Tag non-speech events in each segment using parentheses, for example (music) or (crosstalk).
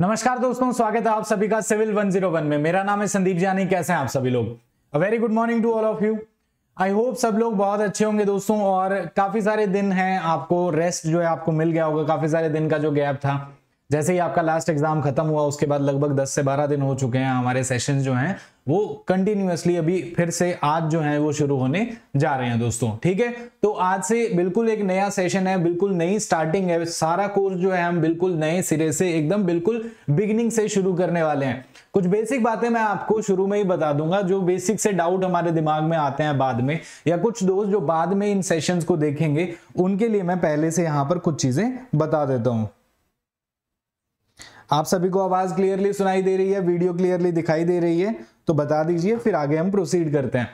नमस्कार दोस्तों, स्वागत है आप सभी का सिविल 101 में। मेरा नाम है संदीप जानी, कैसे हैं आप सभी लोग? Very good morning to all of you I hope सब लोग बहुत अच्छे होंगे दोस्तों, और काफ़ी सारे दिन हैं आपको रेस्ट जो है आपको मिल गया होगा, काफ़ी सारे दिन का जो गैप था। जैसे ही आपका लास्ट एग्ज़ाम खत्म हुआ, उसके बाद लगभग 10 से 12 दिन हो चुके हैं हमारे सेशंस जो हैं, वो कंटिन्यूसली अभी फिर से आज जो है, वो शुरू होने जा रहे हैं दोस्तों, ठीक है? तो आज से बिल्कुल एक नया सेशन है, बिल्कुल नई स्टार्टिंग है, सारा कोर्स जो है हम बिल्कुल नए सिरे से, एकदम बिल्कुल बिगिनिंग से शुरू करने वाले हैं। कुछ बेसिक बातें मैं आपको शुरू में ही बता दूँगा, जो बेसिक से डाउट हमारे दिमाग में आते हैं बाद में, या कुछ दोस्त जो बाद में इन सेशंस को देखेंगे, उनके लिए मैं पहले से यहाँ पर कुछ चीज़ें बता देता हूँ। आप सभी को आवाज़ क्लियरली सुनाई दे रही है वीडियो क्लियरली दिखाई दे रही है तो बता दीजिए, फिर आगे हम प्रोसीड करते हैं।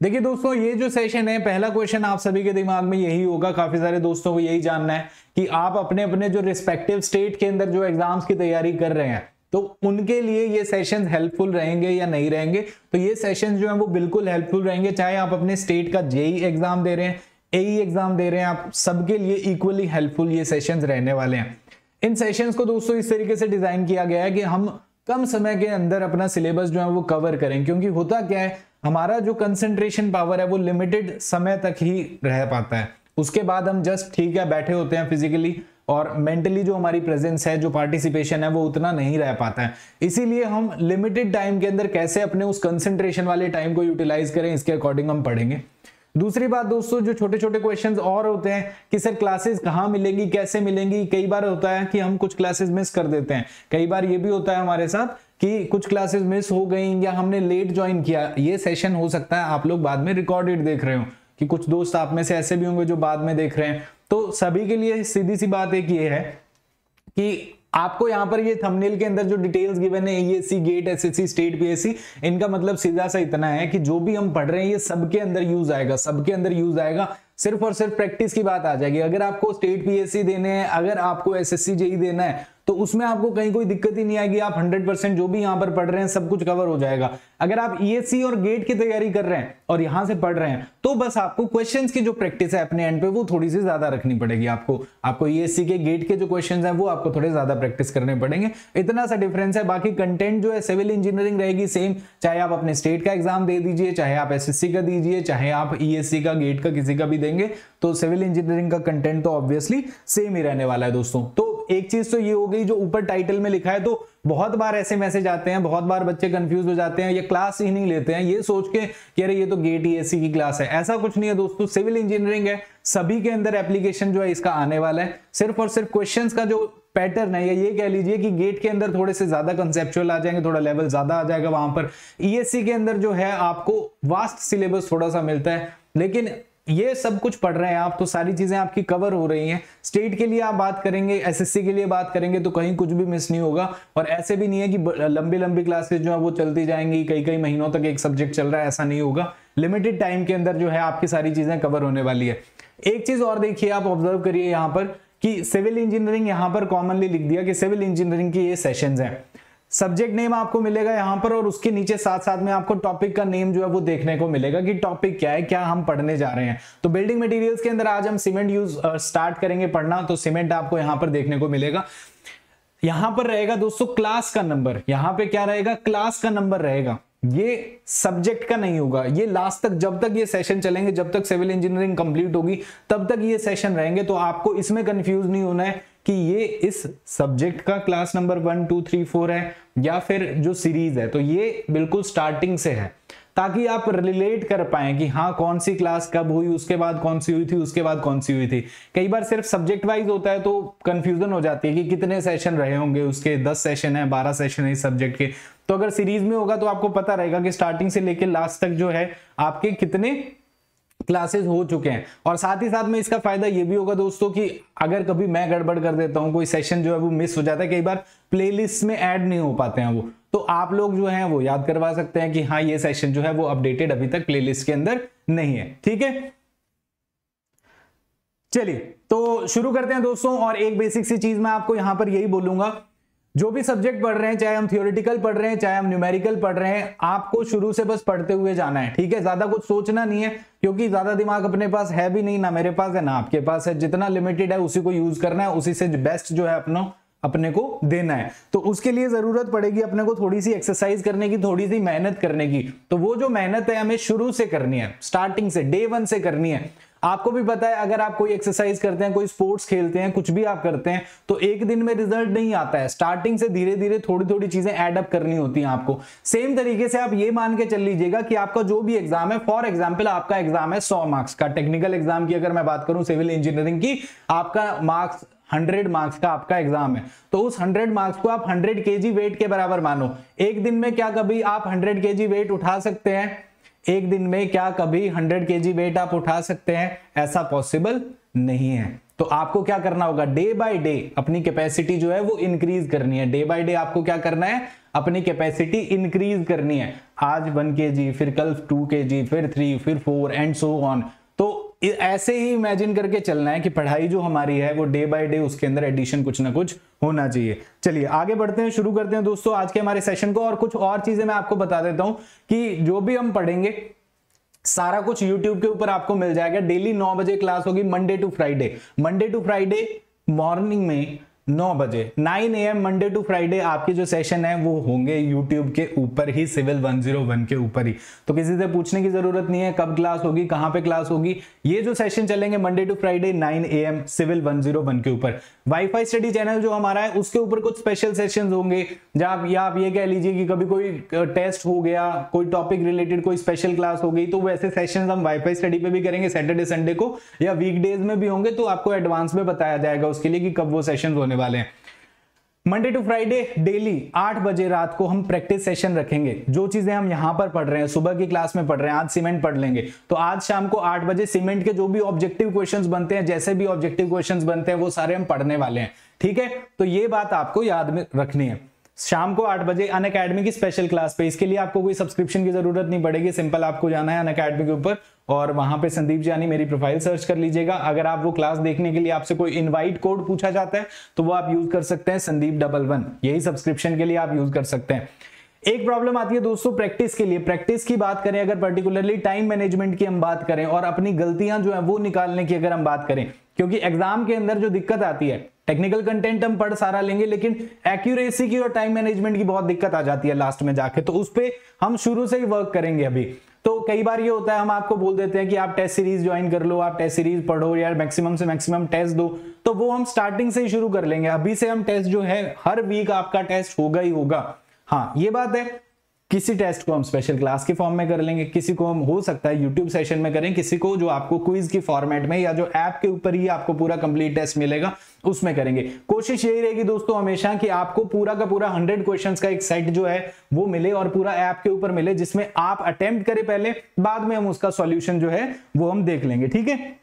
देखिए दोस्तों, ये जो सेशन है, पहला क्वेश्चन आप सभी के दिमाग में यही होगा, काफ़ी सारे दोस्तों को यही जानना है कि आप अपने अपने जो रिस्पेक्टिव स्टेट के अंदर जो एग्ज़ाम्स की तैयारी कर रहे हैं तो उनके लिए ये सेशन हेल्पफुल रहेंगे या नहीं रहेंगे? तो ये सेशन जो है, वो बिल्कुल हेल्पफुल रहेंगे, चाहे आप अपने स्टेट का जेई एग्ज़ाम दे रहे हैं एई एग्ज़ाम दे रहे हैं, आप सबके लिए इक्वली हेल्पफुल ये सेशन रहने वाले हैं। इन सेशंस को दोस्तों इस तरीके से डिज़ाइन किया गया है कि हम कम समय के अंदर अपना सिलेबस जो है वो कवर करें, क्योंकि होता क्या है, हमारा जो कंसेंट्रेशन पावर है वो लिमिटेड समय तक ही रह पाता है। उसके बाद हम जस्ट ठीक है, बैठे होते हैं फिजिकली और मेंटली जो हमारी प्रेजेंस है, जो पार्टिसिपेशन है, वो उतना नहीं रह पाता है। इसीलिए हम लिमिटेड टाइम के अंदर कैसे अपने उस कंसेंट्रेशन वाले टाइम को यूटिलाइज करें, इसके अकॉर्डिंग हम पढ़ेंगे। दूसरी बात दोस्तों, जो छोटे छोटे क्वेश्चंस और होते हैं कि सर क्लासेस कहाँ मिलेंगी, कैसे मिलेंगी? कई बार होता है कि हम कुछ क्लासेस मिस कर देते हैं। कई बार ये भी होता है हमारे साथ कि कुछ क्लासेस मिस हो गई या हमने लेट ज्वाइन किया। ये सेशन हो सकता है, आप लोग बाद में रिकॉर्डेड देख रहे हो कि कुछ दोस्त आप में से ऐसे भी होंगे जो बाद में देख रहे हैं। तो सभी के लिए सीधी सी बात एक ये है कि आपको यहाँ पर ये थंबनेल के अंदर जो डिटेल्स गिवन है ESC GATE SSC state PSC इनका मतलब सीधा सा इतना है कि जो भी हम पढ़ रहे हैं, ये सबके अंदर यूज़ आएगा, सबके अंदर यूज़ आएगा, सिर्फ़ और सिर्फ़ प्रैक्टिस की बात आ जाएगी। अगर आपको स्टेट पीएससी देने हैं, अगर आपको एसएससी जेई देना है तो उसमें आपको कहीं कोई दिक्कत ही नहीं आएगी। आप 100 परसेंट जो भी यहाँ पर पढ़ रहे हैं, सब कुछ कवर हो जाएगा। अगर आप ईएससी e और गेट की तैयारी कर रहे हैं और यहाँ से पढ़ रहे हैं तो बस आपको क्वेश्चंस की जो प्रैक्टिस है अपने एंड पे, वो थोड़ी सी ज़्यादा रखनी पड़ेगी आपको। आपको ईएससी e के गेट के जो क्वेश्चन है, वो आपको थोड़े ज़्यादा प्रैक्टिस करने पड़ेंगे। इतना सा डिफरेंस है, बाकी कंटेंट जो है सिविल इंजीनियरिंग रहेगी सेम चाहे आप अपने स्टेट का एग्ज़ाम दे दीजिए, चाहे आप एसएससी का दीजिए, चाहे आप ईएससी e का गेट का किसी का भी देंगे तो सिविल इंजीनियरिंग का कंटेंट तो ऑब्वियसली सेम ही रहने वाला है दोस्तों। तो एक चीज़ तो ये हो गई, जो ऊपर टाइटल में लिखा है तो बहुत बार ऐसे मैसेज आते हैं, बहुत बार बच्चे कंफ्यूज हो जाते हैं, ये क्लास ही नहीं लेते हैं, ये सोच के कि अरे ये तो गेट ईएससी की क्लास है। ऐसा कुछ नहीं है दोस्तों सिविल इंजीनियरिंग है, सभी के अंदर एप्लीकेशन जो है इसका आने वाला है। सिर्फ़ और सिर्फ़ क्वेश्चन का जो पैटर्न है, या ये कह लीजिए कि गेट के अंदर थोड़े से ज़्यादा कंसेप्चुअल आ जाएँगे, थोड़ा लेवल ज़्यादा आ जाएगा वहाँ पर। ईएससी के अंदर जो है आपको वास्ट सिलेबस थोड़ा सा मिलता है, लेकिन ये सब कुछ पढ़ रहे हैं आप तो सारी चीज़ें आपकी कवर हो रही हैं। स्टेट के लिए आप बात करेंगे एसएससी के लिए बात करेंगे तो कहीं कुछ भी मिस नहीं होगा। और ऐसे भी नहीं है कि लंबी लंबी क्लासेस जो है, वो चलती जाएँगी, कई कई महीनों तक एक सब्जेक्ट चल रहा है, ऐसा नहीं होगा। लिमिटेड टाइम के अंदर जो है, आपकी सारी चीज़ें कवर होने वाली है। एक चीज़ और देखिए, आप ऑब्ज़र्व करिए यहाँ पर कि सिविल इंजीनियरिंग यहाँ पर कॉमनली लिख दिया कि सिविल इंजीनियरिंग की ये सेशन है। सब्जेक्ट नेम आपको मिलेगा यहाँ पर और उसके नीचे साथ साथ में आपको टॉपिक का नेम जो है वो देखने को मिलेगा कि टॉपिक क्या है, क्या हम पढ़ने जा रहे हैं। तो बिल्डिंग मटेरियल्स के अंदर आज हम सीमेंट यूज़ स्टार्ट करेंगे पढ़ना तो सीमेंट आपको यहाँ पर देखने को मिलेगा। यहाँ पर रहेगा दोस्तों क्लास का नंबर यहाँ पे क्या रहेगा? क्लास का नंबर रहेगा। ये सब्जेक्ट का नहीं होगा। ये लास्ट तक, जब तक ये सेशन चलेंगे, जब तक सिविल इंजीनियरिंग कंप्लीट होगी, तब तक ये सेशन रहेंगे तो आपको इसमें कंफ्यूज नहीं होना है। कि ये इस सब्जेक्ट का class number one two three four है, या फिर जो सीरीज़ है तो ये बिल्कुल स्टार्टिंग से है। ताकि आप रिलेट कर पाए कि हाँ कौन सी क्लास कब हुई, उसके बाद कौन सी हुई थी, उसके बाद कौन सी हुई थी। कई बार सिर्फ़ सब्जेक्ट वाइज होता है तो कंफ्यूजन हो जाती है कि कितने सेशन रहे होंगे, उसके दस सेशन है, बारह सेशन है इस सब्जेक्ट के। तो अगर सीरीज़ में होगा तो आपको पता रहेगा कि स्टार्टिंग से लेकर लास्ट तक जो है, आपके कितने क्लासेस हो चुके हैं। और साथ ही साथ में इसका फ़ायदा ये भी होगा दोस्तों कि अगर कभी मैं गड़बड़ कर देता हूँ, कोई सेशन जो है वो मिस हो जाता है, कई बार प्लेलिस्ट में ऐड नहीं हो पाते हैं वो। तो आप लोग जो है वो याद करवा सकते हैं कि हाँ ये सेशन जो है वो अपडेटेड अभी तक प्लेलिस्ट के अंदर नहीं है। ठीक है? चलिए तो शुरू करते हैं दोस्तों और एक बेसिक सी चीज़ मैं आपको यहाँ पर यही बोलूँगा। जो भी सब्जेक्ट पढ़ रहे हैं, चाहे हम थियोरिटिकल पढ़ रहे हैं, चाहे हम न्यूमेरिकल पढ़ रहे हैं, आपको शुरू से बस पढ़ते हुए जाना है, ठीक है? ज़्यादा कुछ सोचना नहीं है, क्योंकि ज़्यादा दिमाग अपने पास है भी नहीं, ना मेरे पास है, ना आपके पास है। जितना लिमिटेड है, उसी को यूज़ करना है, उसी से बेस्ट जो है अपना, अपने को देना है। तो उसके लिए ज़रूरत पड़ेगी अपने को थोड़ी सी एक्सरसाइज करने की, थोड़ी सी मेहनत करने की। तो वो जो मेहनत है, हमें शुरू से करनी है स्टार्टिंग से डे वन से करनी है। आपको भी पता है, अगर आप कोई एक्सरसाइज करते हैं, कोई स्पोर्ट्स खेलते हैं, कुछ भी आप करते हैं तो एक दिन में रिज़ल्ट नहीं आता है। स्टार्टिंग से धीरे धीरे थोड़ी थोड़ी चीज़ें एडअप करनी होती हैं आपको। सेम तरीके से आप ये मान के चल लीजिएगा कि आपका जो भी एग्ज़ाम है फॉर एग्ज़ाम्पल आपका एग्ज़ाम है सौ मार्क्स का। टेक्निकल एग्ज़ाम की अगर मैं बात करूँ सिविल इंजीनियरिंग की, आपका मार्क्स हंड्रेड मार्क्स का आपका एग्ज़ाम है। तो उस हंड्रेड मार्क्स को आप हंड्रेड के वेट के बराबर मानो। एक दिन में क्या कभी आप हंड्रेड के वेट उठा सकते हैं? एक दिन में क्या कभी 100 के वेट आप उठा सकते हैं? ऐसा पॉसिबल नहीं है। तो आपको क्या करना होगा? डे बाय डे अपनी कैपेसिटी जो है वो इंक्रीज करनी है। डे बाय डे आपको क्या करना है? अपनी कैपेसिटी इंक्रीज करनी है। आज वन के जी फिर कल टू के जी फिर थ्री फिर फोर एंड सो ऑन तो ऐसे ही इमेजिन करके चलना है कि पढ़ाई जो हमारी है, वो डे बाय डे उसके अंदर एडिशन कुछ ना कुछ होना चाहिए। चलिए, आगे बढ़ते हैं, शुरू करते हैं दोस्तों आज के हमारे सेशन को और कुछ और चीज़ें मैं आपको बता देता हूँ कि जो भी हम पढ़ेंगे, सारा कुछ यूट्यूब के ऊपर आपको मिल जाएगा। डेली नौ बजे क्लास होगी Monday to Friday Monday to Friday morning में नौ बजे। Nine A M Monday to Friday आपके जो सेशन है, वो होंगे यूट्यूब के ऊपर ही सिविल 101 के ऊपर ही। तो किसी से पूछने की ज़रूरत नहीं है, कब क्लास होगी, कहाँ पे क्लास होगी। ये जो सेशन चलेंगे Monday to Friday 9 A M civil 101 के ऊपर। वाईफाई स्टडी चैनल जो हमारा है, उसके ऊपर कुछ स्पेशल सेशन होंगे। जहाँ या आप ये कह लीजिए कि कभी कोई टेस्ट हो गया, कोई टॉपिक रिलेटेड कोई स्पेशल क्लास हो गई तो वैसे सेशन हम वाईफाई स्टडी पे भी करेंगे सैटरडे संडे को, या वीकडेज में भी होंगे तो आपको एडवांस में बताया जाएगा उसके लिए कि कब वो सेशन होने वाले हैं। मंडे टू फ्राइडे डेली आठ बजे रात को हम प्रैक्टिस सेशन रखेंगे। जो चीज़ें हम यहाँ पर पढ़ रहे हैं, सुबह की क्लास में पढ़ रहे हैं, आज सीमेंट पढ़ लेंगे। तो आज शाम को आठ बजे सीमेंट के जो भी ऑब्जेक्टिव क्वेश्चंस बनते हैं, जैसे भी ऑब्जेक्टिव क्वेश्चंस बनते हैं, वो सारे हम पढ़ने वाले हैं। ठीक है? तो ये बात आपको याद में रखनी है। शाम को आठ बजे अन अकेडमी की स्पेशल क्लास पे। इसके लिए आपको कोई सब्सक्रिप्शन की ज़रूरत नहीं पड़ेगी सिंपल आपको जाना है अन अकेडमी के ऊपर। और वहाँ पे संदीप जानी मेरी प्रोफ़ाइल सर्च कर लीजिएगा। अगर आप वो क्लास देखने के लिए आपसे कोई इनवाइट कोड पूछा जाता है तो वो आप यूज़ कर सकते हैं संदीप डबल वन यही सब्सक्रिप्शन के लिए आप यूज़ कर सकते हैं। एक प्रॉब्लम आती है दोस्तों प्रैक्टिस के लिए। प्रैक्टिस की बात करें, अगर पर्टिकुलरली टाइम मैनेजमेंट की हम बात करें और अपनी गलतियाँ जो है वो निकालने की अगर हम बात करें, क्योंकि एग्ज़ाम के अंदर जो दिक्कत आती है टेक्निकल कंटेंट हम पढ़ सारा लेंगे, लेकिन एक्यूरेसी की और टाइम मैनेजमेंट की बहुत दिक्कत आ जाती है लास्ट में जाके। तो उस पर हम शुरू से ही वर्क करेंगे अभी। तो कई बार ये होता है, हम आपको बोल देते हैं कि आप टेस्ट सीरीज़ ज्वाइन कर लो, आप टेस्ट सीरीज़ पढ़ो, या मैक्सिमम से मैक्सिमम टेस्ट दो। तो वो हम स्टार्टिंग से ही शुरू कर लेंगे। अभी से हम टेस्ट जो है, हर वीक आपका टेस्ट होगा ही होगा। हाँ ये बात है। किसी टेस्ट को हम स्पेशल क्लास के फॉर्म में कर लेंगे, किसी को हम, हो सकता है यूट्यूब सेशन में करें, किसी को जो आपको क्विज की फॉर्मेट में या जो ऐप के ऊपर ही आपको पूरा कंप्लीट टेस्ट मिलेगा, उसमें करेंगे। कोशिश यही रहेगी दोस्तों हमेशा कि आपको पूरा का पूरा हंड्रेड क्वेश्चंस का एक सेट जो है, वो मिले और पूरा ऐप के ऊपर मिले, जिसमें आप अटेम्प्ट करें पहले, बाद में हम उसका सॉल्यूशन जो है, वो हम देख लेंगे, ठीक है?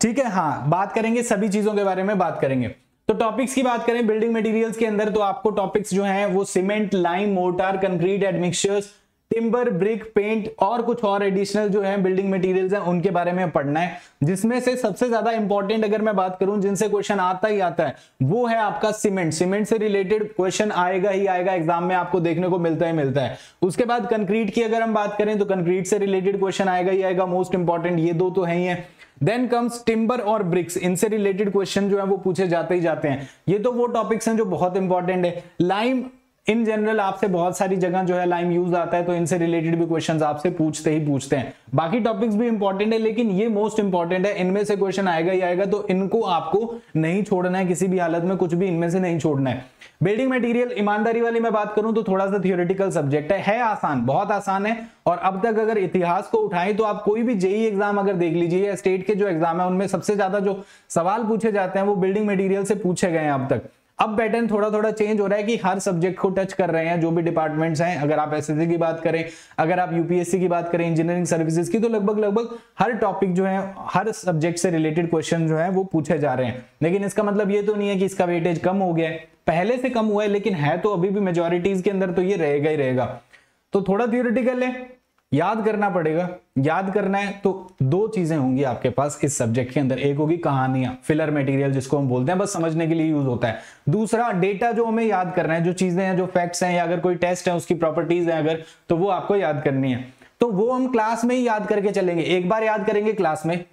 ठीक है हाँ बात करेंगे, सभी चीज़ों के बारे में बात करेंगे। तो टॉपिक्स की बात करें बिल्डिंग मटेरियल्स के अंदर तो आपको टॉपिक्स जो हैं, वो cement lime mortar concrete admixtures timber, brick, paint और कुछ और एडिशनल जो है बिल्डिंग मटेरियल्स हैं, उनके बारे में पढ़ना है। जिसमें से सबसे ज़्यादा इंपॉर्टेंट अगर मैं बात करूँ, जिनसे क्वेश्चन आता ही आता है, वो है आपका सीमेंट सीमेंट से रिलेटेड क्वेश्चन आएगा ही आएगा एग्ज़ाम में आपको देखने को मिलता ही मिलता है। उसके बाद कंक्रीट की अगर हम बात करें तो कंक्रीट से रिलेटेड क्वेश्चन आएगा ही आएगा मोस्ट इंपॉर्टेंट ये दो तो है ही है। देन कम्स टिम्बर और ब्रिक्स इनसे रिलेटेड क्वेश्चन जो है, वो पूछे जाते ही जाते हैं। ये तो वो टॉपिक्स हैं जो बहुत इंपॉर्टेंट है। लाइम इन जनरल आपसे बहुत सारी जगह जो है लाइम यूज़ आता है तो इनसे रिलेटेड भी क्वेश्चंस आपसे पूछते ही पूछते हैं। बाकी टॉपिक्स भी इंपॉर्टेंट है, लेकिन ये मोस्ट इंपॉर्टेंट है, इनमें से क्वेश्चन आएगा ही आएगा तो इनको आपको नहीं छोड़ना है, किसी भी हालत में कुछ भी इनमें से नहीं छोड़ना है। बिल्डिंग मटेरियल ईमानदारी वाली मैं बात करूँ तो थोड़ा सा थियोरिटिकल सब्जेक्ट है। है आसान, बहुत आसान है, और अब तक अगर इतिहास को उठाएँ तो आप कोई भी जेई एग्ज़ाम अगर देख लीजिए स्टेट के जो एग्ज़ाम है, उनमें सबसे ज़्यादा जो सवाल पूछे जाते हैं, वो बिल्डिंग मटेरियल से पूछे गए हैं अब तक। अब पैटर्न थोड़ा थोड़ा चेंज हो रहा है कि हर सब्जेक्ट को टच कर रहे हैं, जो भी डिपार्टमेंट्स हैं। अगर आप एसएससी की बात करें, अगर आप यूपीएससी की बात करें इंजीनियरिंग सर्विसेज़ की तो लगभग लगभग हर टॉपिक जो है, हर सब्जेक्ट से रिलेटेड क्वेश्चन जो है, वो पूछे जा रहे हैं। लेकिन इसका मतलब ये तो नहीं है कि इसका वेटेज कम हो गया है। पहले से कम हुआ है, लेकिन है तो अभी भी मेजोरिटीज के अंदर तो ये रहेगा ही रहेगा। तो थोड़ा थियोरिटिकल है याद करना पड़ेगा। याद करना है तो दो चीज़ें होंगी आपके पास इस सब्जेक्ट के अंदर। एक होगी कहानियाँ फिलर मटेरियल जिसको हम बोलते हैं, बस समझने के लिए यूज़ होता है। दूसरा डेटा जो हमें याद करना है, जो चीज़ें हैं, जो फैक्ट्स हैं, या अगर कोई टेस्ट है, उसकी प्रॉपर्टीज़ है अगर तो वो आपको याद करनी है। तो वो हम क्लास में ही याद करके चलेंगे। एक बार याद करेंगे क्लास में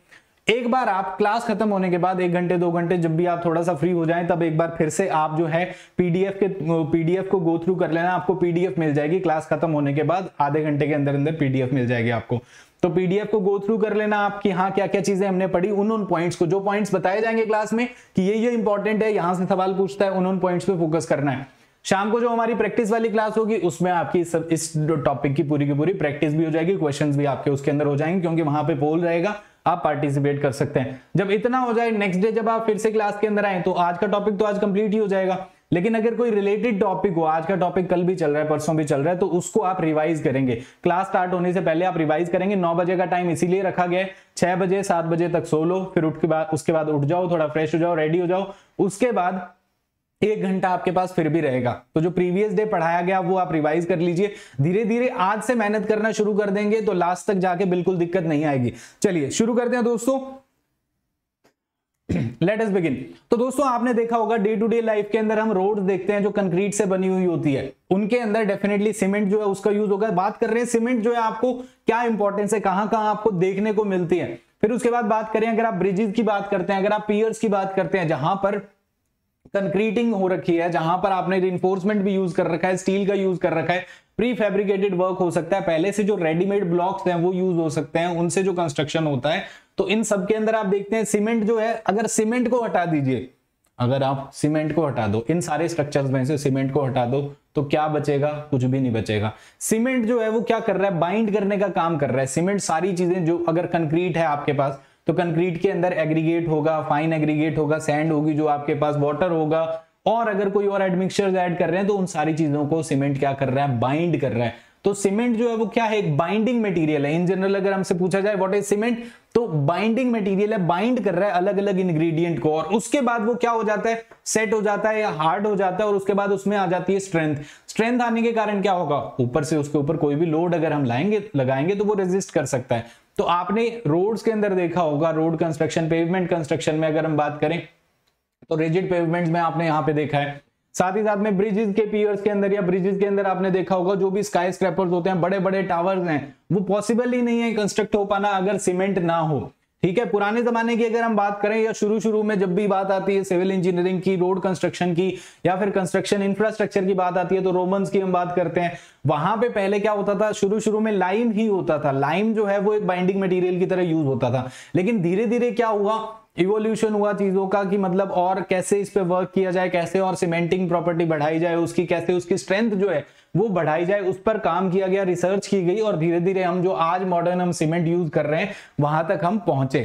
एक बार आप क्लास खत्म होने के बाद, एक घंटे, दो घंटे, जब भी आप थोड़ा सा फ्री हो जाएँ, तब एक बार फिर से आप जो है पीडीएफ के पीडीएफ को गो थ्रू कर लेना, आपको पीडीएफ मिल जाएगी। क्लास खत्म होने के बाद आधे घंटे के अंदर अंदर पीडीएफ मिल जाएगी आपको। तो पीडीएफ को गो थ्रू कर लेना आप कि हाँ क्या क्या चीज़ें हमने पढ़ी, उन उन पॉइंट्स को। जो पॉइंट्स बताए जाएँगे क्लास में कि ये ये इंपॉर्टेंट है, यहाँ से सवाल पूछता है, उन उन पॉइंट्स पे फोकस करना है। शाम को जो हमारी प्रैक्टिस वाली क्लास होगी, उसमें आपकी सब इस टॉपिक की पूरी की पूरी प्रैक्टिस भी हो जाएगी क्वेश्चंस भी आपके उसके अंदर हो जाएँगे, क्योंकि वहाँ पे पोल रहेगा। आप पार्टिसिपेट कर सकते हैं। जब इतना हो जाए नेक्स्ट डे जब आप फिर से क्लास के अंदर आए तो आज का टॉपिक तो आज कंप्लीट ही हो जाएगा। लेकिन अगर कोई रिलेटेड टॉपिक हो, आज का टॉपिक कल भी चल रहा है, परसों भी चल रहा है तो उसको आप रिवाइज करेंगे। क्लास स्टार्ट होने से पहले आप रिवाइज करेंगे। नौ बजे का टाइम इसीलिए रखा गया है। छह बजे, सात बजे तक सो लो, फिर उठ के बाद, उसके बाद उठ जाओ, थोड़ा फ्रेश हो जाओ रेडी हो जाओ। उसके बाद एक घंटा आपके पास फिर भी रहेगा। तो जो प्रीवियस डे पढ़ाया गया, वो आप रिवाइज कर लीजिए। धीरे धीरे आज से मेहनत करना शुरू कर देंगे तो लास्ट तक जाके बिल्कुल दिक्कत नहीं आएगी। चलिए, शुरू करते हैं दोस्तों। लेट अस बिगिन तो दोस्तों, आपने देखा होगा डे टू डे लाइफ के अंदर हम रोड देखते हैं जो कंक्रीट से बनी हुई होती है। उनके अंदर डेफिनेटली सीमेंट जो है, उसका यूज़ होगा। बात कर रहे हैं सीमेंट जो है आपको क्या इंपॉर्टेंस है कहाँ कहाँ आपको देखने को मिलती है। फिर उसके बाद बात करें, अगर आप ब्रिजेस की बात करते हैं, अगर आप पियर्स की बात करते हैं, जहाँ पर कंक्रीटिंग हो रखी है, जहाँ पर आपने रिइंफोर्समेंट भी यूज़ कर रखा है स्टील का यूज़ कर रखा है प्री फेब्रिकेटेड वर्क हो सकता है। पहले से जो रेडीमेड ब्लॉक्स हैं, वो यूज़ हो सकते हैं, उनसे जो कंस्ट्रक्शन होता है। तो इन सब के अंदर आप देखते हैं सीमेंट जो है, अगर सीमेंट को हटा दीजिए, अगर आप सीमेंट को हटा दो, इन सारे स्ट्रक्चर्स में से सीमेंट को हटा दो तो क्या बचेगा? कुछ भी नहीं बचेगा। सीमेंट जो है, वो क्या कर रहा है? बाइंड करने का काम कर रहा है। सीमेंट सारी चीज़ें जो अगर कंक्रीट है आपके पास तो कंक्रीट के अंदर एग्रीगेट होगा फाइन एग्रीगेट होगा सैंड होगी जो आपके पास वाटर होगा। और अगर कोई और एडमिक्सचर ऐड कर रहे हैं तो उन सारी चीज़ों को सीमेंट क्या कर रहा है? बाइंड कर रहा है। तो सीमेंट जो है, वो क्या है? एक बाइंडिंग मटेरियल है। इन जनरल अगर हमसे पूछा जाए व्हाट इज़ सीमेंट तो बाइंडिंग मटेरियल है बाइंड कर रहा है अलग अलग इंग्रेडिएंट को। और उसके बाद वो क्या हो जाता है? सेट हो जाता है या हार्ड हो जाता है और उसके बाद उसमें आ जाती है स्ट्रेंथ स्ट्रेंथ आने के कारण क्या होगा? ऊपर से उसके ऊपर कोई भी लोड अगर हम लाएँगे, लगाएँगे तो वो रेजिस्ट कर सकता है। तो आपने रोड्स के अंदर देखा होगा, रोड कंस्ट्रक्शन पेवमेंट कंस्ट्रक्शन में अगर हम बात करें तो रेजिड पेवमेंट में आपने यहाँ पे देखा है। साथ ही साथ में ब्रिजेस के पियर्स के अंदर या ब्रिजेस के अंदर आपने देखा होगा, जो भी स्काई स्क्रैपर्स होते हैं बड़े बड़े टावर्स हैं, वो पॉसिबल ही नहीं है कंस्ट्रक्ट हो पाना अगर सीमेंट ना हो। ठीक है, पुराने जमाने की अगर हम बात करें या शुरू शुरू में जब भी बात आती है सिविल इंजीनियरिंग की, रोड कंस्ट्रक्शन की या फिर कंस्ट्रक्शन इंफ्रास्ट्रक्चर की बात आती है तो रोमन्स की हम बात करते हैं। वहाँ पे पहले क्या होता था? शुरू शुरू में लाइम ही होता था। लाइम जो है वो एक बाइंडिंग मटेरियल की तरह यूज़ होता था। लेकिन धीरे धीरे क्या हुआ? इवोल्यूशन हुआ चीज़ों का कि मतलब और कैसे इस पे वर्क किया जाए, कैसे और सीमेंटिंग प्रॉपर्टी बढ़ाई जाए, उसकी कैसे उसकी स्ट्रेंथ जो है, वो बढ़ाई जाए, उस पर काम किया गया रिसर्च की गई और धीरे धीरे हम जो आज मॉडर्न हम सीमेंट यूज़ कर रहे हैं, वहाँ तक हम पहुँचे।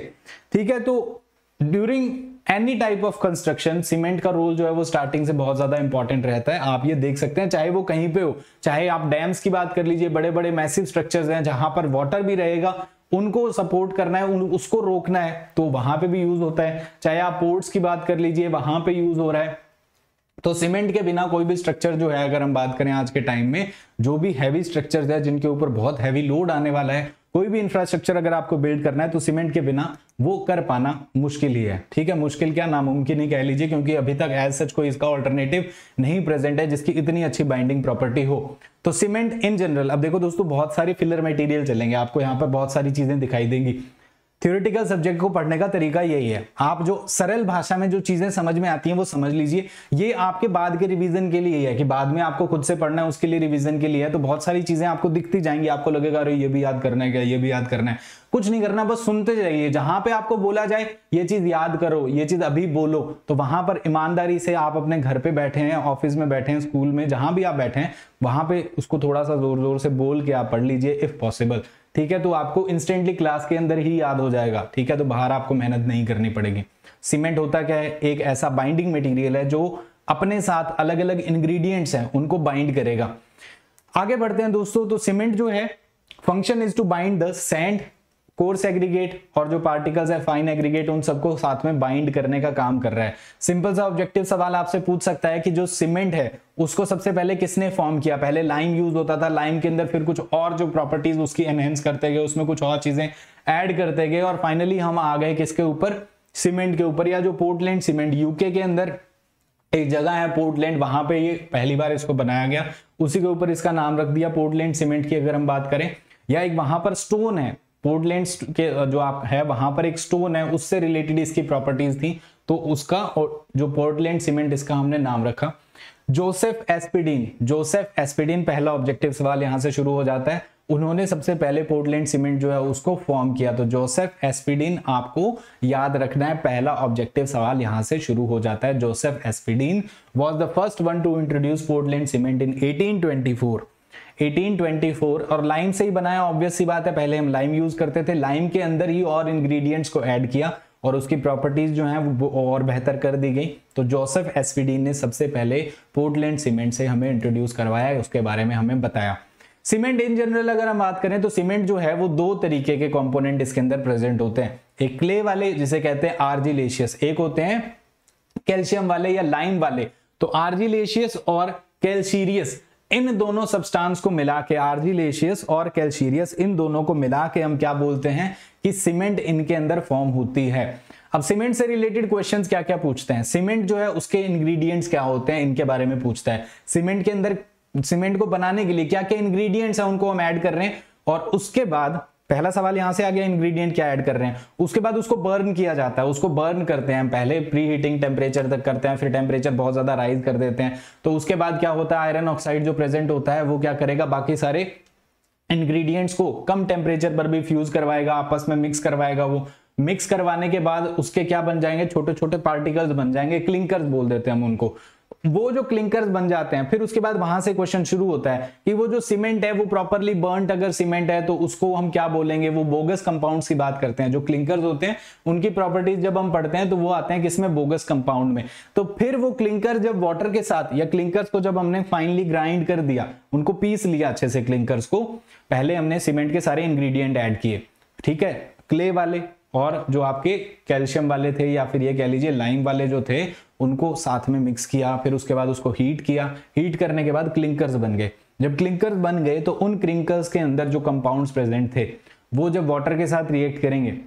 ठीक है तो during any type of construction cement का रोल जो है वो स्टार्टिंग से बहुत ज़्यादा इंपॉर्टेंट रहता है। आप ये देख सकते हैं, चाहे वो कहीं पे हो, चाहे आप डैम्स की बात कर लीजिए बड़े बड़े मैसिव स्ट्रक्चर्स हैं, जहाँ पर वाटर भी रहेगा उनको सपोर्ट करना है उसको रोकना है तो वहाँ पे भी यूज़ होता है। चाहे आप पोर्ट्स की बात कर लीजिए, वहाँ पे यूज़ हो रहा है। तो सीमेंट के बिना कोई भी स्ट्रक्चर जो है, अगर हम बात करें आज के टाइम में, जो भी हैवी स्ट्रक्चर है, जिनके ऊपर बहुत हैवी लोड आने वाला है, कोई भी इंफ्रास्ट्रक्चर अगर आपको बिल्ड करना है तो सीमेंट के बिना वो कर पाना मुश्किल ही है। ठीक है, मुश्किल क्या नामुमकिन ही कह लीजिए, क्योंकि अभी तक एज सच कोई इसका ऑल्टरनेटिव नहीं प्रेजेंट है, जिसकी इतनी अच्छी बाइंडिंग प्रॉपर्टी हो। तो सीमेंट इन जनरल अब देखो दोस्तों, बहुत सारी फिलर मटेरियल चलेंगे, आपको यहाँ पर बहुत सारी चीज़ें दिखाई देंगी। थ्योरेटिकल सब्जेक्ट को पढ़ने का तरीका यही है। आप जो सरल भाषा में जो चीज़ें समझ में आती हैं, वो समझ लीजिए। ये आपके बाद के रिवीजन के लिए है कि बाद में आपको खुद से पढ़ना है, उसके लिए रिवीजन के लिए है तो बहुत सारी चीज़ें आपको दिखती जाएँगी। आपको लगेगा, अरे, ये भी याद करना है क्या? ये भी याद करना है। कुछ नहीं करना, बस सुनते जाइए। जहाँ पे आपको बोला जाए, ये चीज़ याद करो, ये चीज़ अभी बोलो। तो वहाँ पर ईमानदारी से आप अपने घर पे बैठे हैं, ऑफ़िस में बैठे हैं, स्कूल में, जहाँ भी आप बैठे हैं, वहाँ पे उसको थोड़ा सा ज़ोर ज़ोर से बोल के आप पढ़ लीजिए इफ़ पॉसिबल ठीक है? तो आपको इंस्टेंटली क्लास के अंदर ही याद हो जाएगा, ठीक है? तो बाहर आपको मेहनत नहीं करनी पड़ेगी। सीमेंट होता क्या है? एक ऐसा बाइंडिंग मटेरियल है जो अपने साथ अलग अलग इंग्रेडिएंट्स हैं, उनको बाइंड करेगा। आगे बढ़ते हैं दोस्तों तो सीमेंट जो है function is to bind the sand coarse aggregate और जो पार्टिकल्स है फाइन एग्रीगेट उन सबको साथ में बाइंड करने का काम कर रहा है। सिंपल सा ऑब्जेक्टिव सवाल आपसे पूछ सकता है कि जो सीमेंट है, उसको सबसे पहले किसने फॉर्म किया? पहले लाइम यूज़ होता था लाइम के अंदर फिर कुछ और जो प्रॉपर्टीज़ उसकी एनहेंस करते गए, उसमें कुछ और चीज़ें ऐड करते गए और फाइनली हम आ गए किसके ऊपर? सीमेंट के ऊपर या जो पोर्टलैंड सीमेंट यूके के अंदर एक जगह है पोर्टलैंड वहाँ पे ये पहली बार इसको बनाया गया। उसी के ऊपर इसका नाम रख दिया पोर्टलैंड सीमेंट की अगर हम बात करें। या एक वहाँ पर स्टोन है पोर्टलैंड के जो आप है, वहाँ पर एक स्टोन है, उससे रिलेटेड इसकी प्रॉपर्टीज़ थी। तो उसका और जो पोर्टलैंड सीमेंट, इसका हमने नाम रखा। जोसेफ एस्पिडीन जोसेफ एस्पिडीन पहला ऑब्जेक्टिव सवाल यहाँ से शुरू हो जाता है। उन्होंने सबसे पहले पोर्टलैंड सीमेंट जो है, उसको फॉर्म किया। तो जोसेफ एस्पिडीन, आपको याद रखना है, पहला ऑब्जेक्टिव सवाल यहाँ से शुरू हो जाता है। Joseph Aspdin was the first one to introduce Portland cement in 1824 1824 और लाइम से ही बनाया ऑब्वियस सी बात है, पहले हम लाइम यूज़ करते थे लाइम के अंदर ही और इंग्रेडिएंट्स को ऐड किया और उसकी प्रॉपर्टीज़ जो हैं, वो और बेहतर कर दी गई। तो जोसेफ एसपीडी ने सबसे पहले पोर्टलैंड सीमेंट से हमें इंट्रोड्यूस करवाया, उसके बारे में हमें बताया। सीमेंट इन जनरल अगर हम बात करें तो सीमेंट जो है, वो दो तरीके के कंपोनेंट इसके अंदर प्रेजेंट होते हैं। एक क्ले वाले, जिसे कहते हैं आर्जिलेशियस एक होते हैं कैल्शियम वाले या लाइम वाले। तो आर्जिलेशियस और कैल्सीरियस इन दोनों सब्सटेंस को मिला के आर्जिलेशियस और कैल्शीरियस इन दोनों को मिला के हम क्या बोलते हैं कि सीमेंट इनके अंदर फॉर्म होती है। अब सीमेंट से रिलेटेड क्वेश्चंस क्या क्या पूछते हैं? सीमेंट जो है, उसके इंग्रेडिएंट्स क्या होते हैं? इनके बारे में पूछता है। सीमेंट के अंदर सीमेंट को बनाने के लिए क्या क्या इंग्रेडिएंट्स है? उनको हम ऐड कर रहे हैं और उसके बाद पहला सवाल यहाँ से आ गया इंग्रेडिएंट क्या ऐड कर रहे हैं? उसके बाद उसको बर्न किया जाता है, उसको बर्न करते हैं पहले प्री हीटिंग टेम्परेचर तक करते हैं, फिर टेम्परेचर बहुत ज़्यादा राइज कर देते हैं। तो उसके बाद क्या होता है आयरन ऑक्साइड जो प्रेजेंट होता है, वो क्या करेगा? बाकी सारे इंग्रेडिएंट्स को कम टेम्परेचर पर भी फ्यूज करवाएगा, आपस में मिक्स करवाएगा वो। मिक्स करवाने के बाद उसके क्या बन जाएँगे? छोटे छोटे पार्टिकल्स बन जाएँगे क्लिंकर्स बोल देते हैं हम उनको। वो जो क्लिंकर्स बन जाते हैं, फिर उसके बाद वहाँ से क्वेश्चन शुरू होता है कि वो जो सीमेंट है, वो प्रॉपरली बर्नट अगर सीमेंट है तो उसको हम क्या बोलेंगे? वो बोगस कंपाउंड्स की बात करते हैं। जो क्लिंकर्स होते हैं, उनकी प्रॉपर्टीज़ जब हम पढ़ते हैं तो वो आते हैं किसमें? बोगस कंपाउंड में। तो फिर वो क्लिंकर जब वाटर के साथ, या क्लिंकर्स को जब हमने फाइनली ग्राइंड कर दिया, उनको पीस लिया अच्छे से क्लिंकर्स को, पहले हमने सीमेंट के सारे इंग्रीडियंट ऐड किए। ठीक है? क्ले वाले और जो आपके कैल्शियम वाले थे, या फिर ये कह लीजिए लाइम वाले जो थे उनको साथ में मिक्स किया, फिर उसके बाद उसको हीट किया। हीट करने के बाद क्लिंकर्स बन गए। जब क्लिंकर्स बन गए तो उन क्लिंकर्स के अंदर जो कंपाउंड्स प्रेजेंट थे, वो जब वाटर के साथ रिएक्ट करेंगे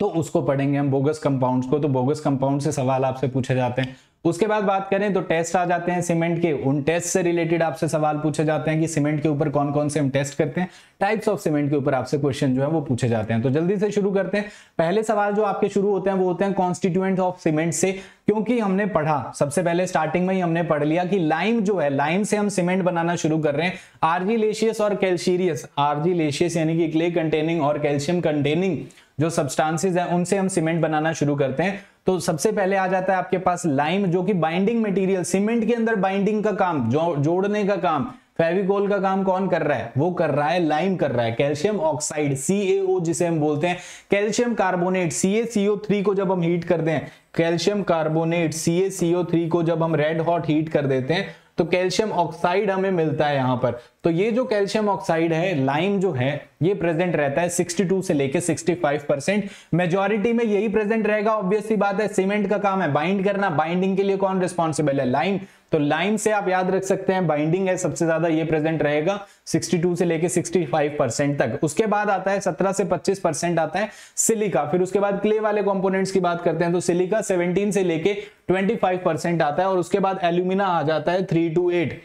तो उसको पढ़ेंगे हम बोगस कंपाउंड्स को। तो बोगस कंपाउंड से सवाल आपसे पूछे जाते हैं उसके बाद बात करें तो टेस्ट आ जाते हैं सीमेंट के। उन टेस्ट से रिलेटेड आपसे सवाल पूछे जाते हैं कि सीमेंट के ऊपर कौन कौन से हम टेस्ट करते हैं। टाइप्स ऑफ़ सीमेंट के ऊपर आपसे क्वेश्चन जो है वो पूछे जाते हैं। तो जल्दी से शुरू करते हैं। पहले सवाल जो आपके शुरू होते हैं वो होते हैं कॉन्स्टिट्यूएंट ऑफ़ सीमेंट से। क्योंकि हमने पढ़ा, सबसे पहले स्टार्टिंग में ही हमने पढ़ लिया कि लाइम जो है लाइम से हम सीमेंट बनाना शुरू कर रहे हैं। आर्जिलेशियस और कैल्शीरियस आर्जिलेशियस यानी कि क्ले कंटेनिंग और कैल्शियम कंटेनिंग जो सब्सटेंसेस हैं, उनसे हम सीमेंट बनाना शुरू करते हैं। तो सबसे पहले आ जाता है आपके पास लाइम जो कि बाइंडिंग मटेरियल सीमेंट के अंदर बाइंडिंग का काम जो, जोड़ने का काम फेविकोल का काम कौन कर रहा है? वो कर रहा है लाइम कर रहा है कैल्शियम ऑक्साइड CaO जिसे हम बोलते हैं। कैल्शियम कार्बोनेट CaCO3 को जब हम हीट कर दें कैल्शियम कार्बोनेट CaCO3 को जब हम रेड हॉट हीट कर देते हैं तो कैल्शियम ऑक्साइड हमें मिलता है यहाँ पर। तो ये जो कैल्शियम ऑक्साइड है, लाइम जो है, ये प्रेजेंट रहता है 62 से लेके 65 परसेंट। मेजोरिटी में यही प्रेजेंट रहेगा ऑब्वियसली बात है, सीमेंट का काम है। बाइंड करना, बाइंडिंग के लिए कौन रिस्पॉन्सिबल है? लाइम। तो लाइन से आप याद रख सकते हैं बाइंडिंग है, सबसे ज़्यादा ये प्रेजेंट रहेगा 62 से लेके 65 परसेंट तक। उसके बाद आता है 17 से 25 परसेंट आता है सिलिका फिर उसके बाद क्ले वाले कंपोनेंट्स की बात करते हैं तो सिलिका 17 से लेके 25 परसेंट आता है और उसके बाद एल्यूमिना आ जाता है थ्री टू एट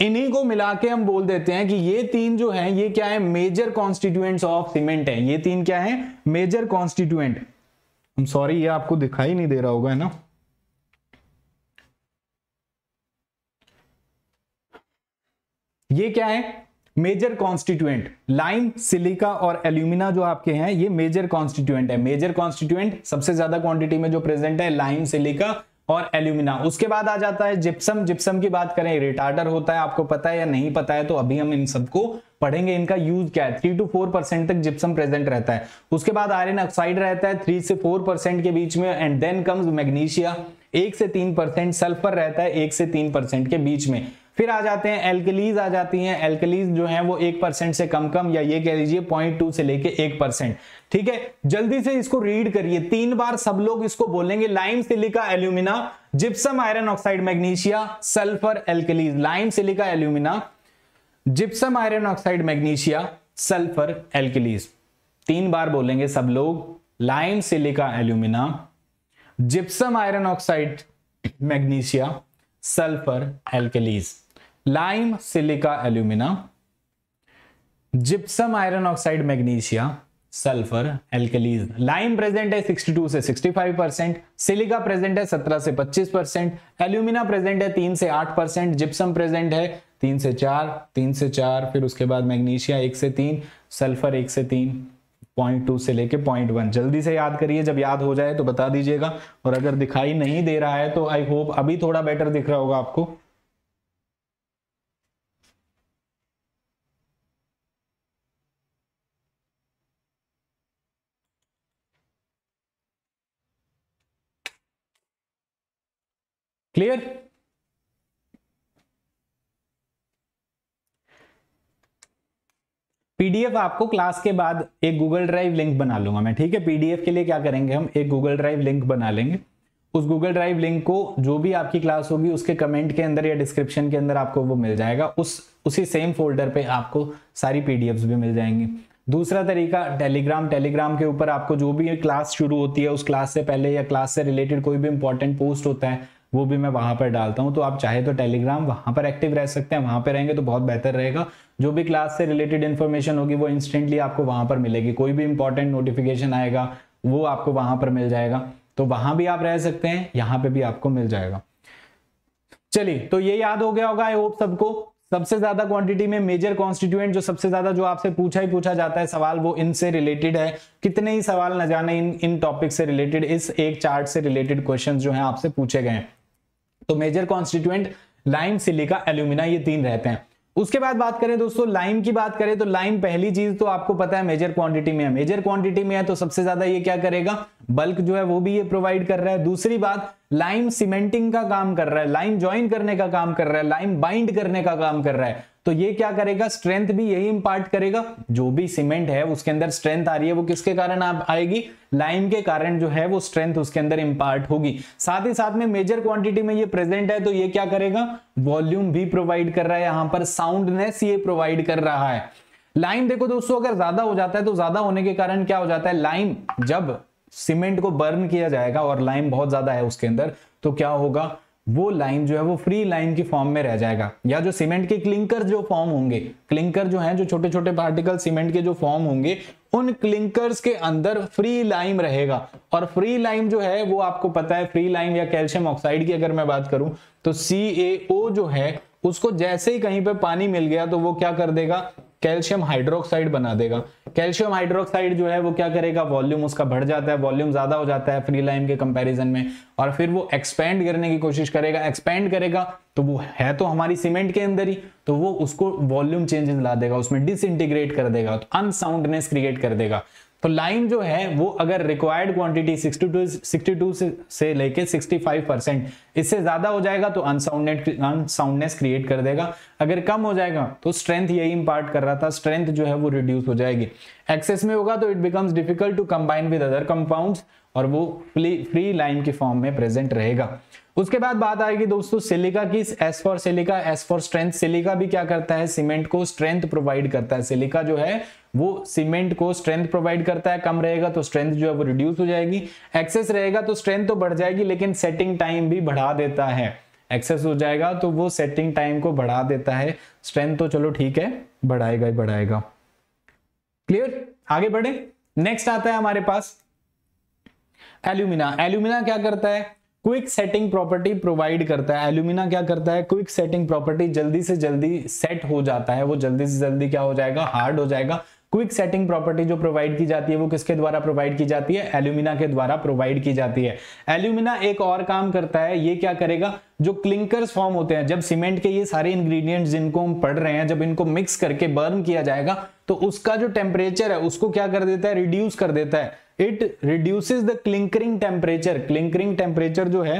इन्हीं को मिला के हम बोल देते हैं कि ये तीन जो है, ये क्या है? मेजर कॉन्स्टिट्यूएंट्स ऑफ़ सीमेंट है। ये तीन क्या है? मेजर कॉन्स्टिट्यूएंट सॉरी ये आपको दिखाई नहीं दे रहा होगा, है ना? ये क्या है? मेजर कॉन्स्टिट्यूएंट लाइम सिलिका और एल्यूमिना जो आपके हैं, ये मेजर कॉन्स्टिट्यूएंट है। मेजर कॉन्स्टिट्यूएंट सबसे ज़्यादा क्वांटिटी में जो प्रेजेंट है लाइम सिलिका और एल्यूमिना उसके बाद आ जाता है जिप्सम जिप्सम की बात करें रिटार्डर होता है, आपको पता है या नहीं पता है तो अभी हम इन सबको पढ़ेंगे। इनका यूज़ क्या है? थ्री टू फोर परसेंट तक जिप्सम प्रेजेंट रहता है। उसके बाद आयरन ऑक्साइड रहता है थ्री से फोर परसेंट के बीच में एंड देन कम्स मैग्नीशिया एक से तीन परसेंट सल्फ़र रहता है, एक से तीन परसेंट के बीच में। फिर आ जाते हैं एल्कलीज आ जाती हैं। एल्कलीज जो है वो एक परसेंट से कम कम या ये कह लीजिए पॉइंट टू से लेके एक परसेंट। ठीक है? जल्दी से इसको रीड करिए। तीन बार सब लोग इसको बोलेंगे। Lime silica alumina gypsum iron oxide magnesia sulphur alkalis lime silica alumina gypsum iron oxide magnesia sulphur alkalis तीन बार बोलेंगे सब लोग। Lime silica alumina gypsum iron oxide magnesia sulphur alkalis lime silica alumina gypsum iron oxide magnesia sulphur alkalis lime present है 62 से 65 percent silica present है 17 से 25 percent alumina present है 3 से 8 परसेंट जिप्सम प्रेजेंट है 3 से 4 3 से 4 फिर उसके बाद मैग्नीशिया 1 से 3 सल्फ़र 1 से 3 पॉइंट टू से लेके पॉइंट वन जल्दी से याद करिए, जब याद हो जाए तो बता दीजिएगा। और अगर दिखाई नहीं दे रहा है तो आई होप अभी थोड़ा बेटर दिख रहा होगा आपको। क्लियर पीडीएफ आपको क्लास के बाद एक गूगल ड्राइव लिंक बना लूँगा मैं, ठीक है? पीडीएफ के लिए क्या करेंगे हम? एक गूगल ड्राइव लिंक बना लेंगे। उस गूगल ड्राइव लिंक को जो भी आपकी क्लास होगी, उसके कमेंट के अंदर या डिस्क्रिप्शन के अंदर आपको वो मिल जाएगा। उस, उसी सेम फोल्डर पे आपको सारी पीडीएफ्स भी मिल जाएँगी। दूसरा तरीका टेलीग्राम टेलीग्राम के ऊपर आपको जो भी क्लास शुरू होती है, उस क्लास से पहले या क्लास से रिलेटेड कोई भी इंपॉर्टेंट पोस्ट होता है वो भी मैं वहाँ पर डालता हूँ। तो आप चाहे तो टेलीग्राम वहाँ पर एक्टिव रह सकते हैं। वहाँ पर रहेंगे तो बहुत बेहतर रहेगा। जो भी क्लास से रिलेटेड इन्फॉर्मेशन होगी, वो इंस्टेंटली आपको वहाँ पर मिलेगी। कोई भी इंपॉर्टेंट नोटिफिकेशन आएगा, वो आपको वहाँ पर मिल जाएगा। तो वहाँ भी आप रह सकते हैं, यहाँ पे भी आपको मिल जाएगा। चलिए तो ये याद हो गया होगा आई होप सबको। सबसे ज़्यादा क्वांटिटी में मेजर कॉन्स्टिट्यूएंट जो सबसे ज़्यादा जो आपसे पूछा ही पूछा जाता है सवाल, वो इनसे रिलेटेड है। कितने ही सवाल न जाने इन इन टॉपिक से रिलेटेड इस एक चार्ट से रिलेटेड क्वेश्चन जो है आपसे पूछे गए हैं। तो major constituent lime silica alumina ये तीन रहते हैं। उसके बाद बात करें दोस्तों लाइम की बात करें तो लाइम पहली चीज़ तो आपको पता है मेजर क्वांटिटी में है। मेजर क्वांटिटी में है तो सबसे ज़्यादा ये क्या करेगा? बल्क जो है वो भी ये प्रोवाइड कर रहा है। दूसरी बात लाइम सीमेंटिंग का काम कर रहा है। लाइम ज्वाइन करने का काम कर रहा है। लाइम बाइंड करने का काम कर रहा है। तो ये क्या करेगा? स्ट्रेंथ भी यही इंपार्ट करेगा। जो भी सीमेंट है, उसके अंदर स्ट्रेंथ आ रही है, वो किसके कारण आएगी? लाइम के कारण जो है, वो स्ट्रेंथ उसके अंदर इंपार्ट होगी। साथ ही साथ में मेजर क्वांटिटी में ये प्रेजेंट है तो ये क्या करेगा? वॉल्यूम भी प्रोवाइड कर रहा है। यहाँ पर साउंडनेस ये प्रोवाइड कर रहा है। लाइम देखो दोस्तों, अगर ज़्यादा हो जाता है तो ज़्यादा होने के कारण क्या हो जाता है? लाइम जब सीमेंट को बर्न किया जाएगा और लाइम बहुत ज़्यादा है उसके अंदर तो क्या होगा? वो लाइन जो है, वो फ्री लाइन की फॉर्म में रह जाएगा। या जो सीमेंट के क्लिंकर जो फॉर्म होंगे क्लिंकर जो हैं, जो छोटे छोटे पार्टिकल सीमेंट के जो फॉर्म होंगे, उन क्लिंकर्स के अंदर फ्री लाइम रहेगा। और फ्री लाइम जो है, वो आपको पता है फ्री लाइम या कैल्शियम ऑक्साइड की अगर मैं बात करूँ तो सी जो है, उसको जैसे ही कहीं पे पानी मिल गया तो वो क्या कर देगा? कैल्शियम हाइड्रोक्साइड बना देगा। कैल्शियम हाइड्रोक्साइड जो है, वो क्या करेगा? वॉल्यूम उसका बढ़ जाता है, वॉल्यूम ज़्यादा हो जाता है फ्री लाइम के कंपैरिजन में और फिर वो एक्सपेंड करने की कोशिश करेगा। एक्सपेंड करेगा तो वो है तो हमारी सीमेंट के अंदर ही तो वो उसको वॉल्यूम चेंजेस ला देगा, उसमें डिसइंटीग्रेट कर देगा तो अनसाउंडनेस क्रिएट कर देगा। तो लाइन जो है वो अगर रिक्वायर्ड क्वांटिटी 62 62 से, से लेके 65 परसेंट इससे ज़्यादा हो जाएगा तो अनसाउंडनेस अनसाउंडनेस क्रिएट कर देगा। अगर कम हो जाएगा तो स्ट्रेंथ यही इंपार्ट कर रहा था स्ट्रेंथ जो है वो रिड्यूस हो जाएगी। एक्सेस में होगा तो it becomes difficult to combine with other compound और वो फ्री लाइन के फॉर्म में प्रेजेंट रहेगा। उसके बाद बात आएगी दोस्तों सिलिका की। S for silica S for strength silica भी क्या करता है? सीमेंट को स्ट्रेंथ प्रोवाइड करता है। सिलिका जो है, वो सीमेंट को स्ट्रेंथ प्रोवाइड करता है। कम रहेगा तो स्ट्रेंथ जो है, वो रिड्यूस हो जाएगी। एक्सेस रहेगा तो स्ट्रेंथ तो बढ़ जाएगी, लेकिन सेटिंग टाइम भी बढ़ा देता है। एक्सेस हो जाएगा तो वो सेटिंग टाइम को बढ़ा देता है। स्ट्रेंथ तो चलो ठीक है, बढ़ाएगा ही बढ़ाएगा। क्लियर आगे बढ़े। नेक्स्ट आता है हमारे पास। एल्यूमिना एल्यूमिना क्या करता है? क्विक सेटिंग प्रॉपर्टी प्रोवाइड करता है। एल्यूमिना क्या करता है? क्विक सेटिंग प्रॉपर्टी जल्दी से जल्दी सेट हो जाता है। वो जल्दी से जल्दी क्या हो जाएगा? हार्ड हो जाएगा। क्विक सेटिंग प्रॉपर्टी जो प्रोवाइड की जाती है, वो किसके द्वारा प्रोवाइड की जाती है? एल्यूमिना के द्वारा प्रोवाइड की जाती है। एल्यूमिना एक और काम करता है, ये क्या करेगा? जो क्लिंकर्स फॉर्म होते हैं, जब सीमेंट के ये सारे इंग्रेडिएंट्स जिनको हम पढ़ रहे हैं, जब इनको मिक्स करके बर्न किया जाएगा तो उसका जो टेम्परेचर है, उसको क्या कर देता है? रिड्यूस कर देता है। It reduces the clinkering temperature clinkering temperature जो है,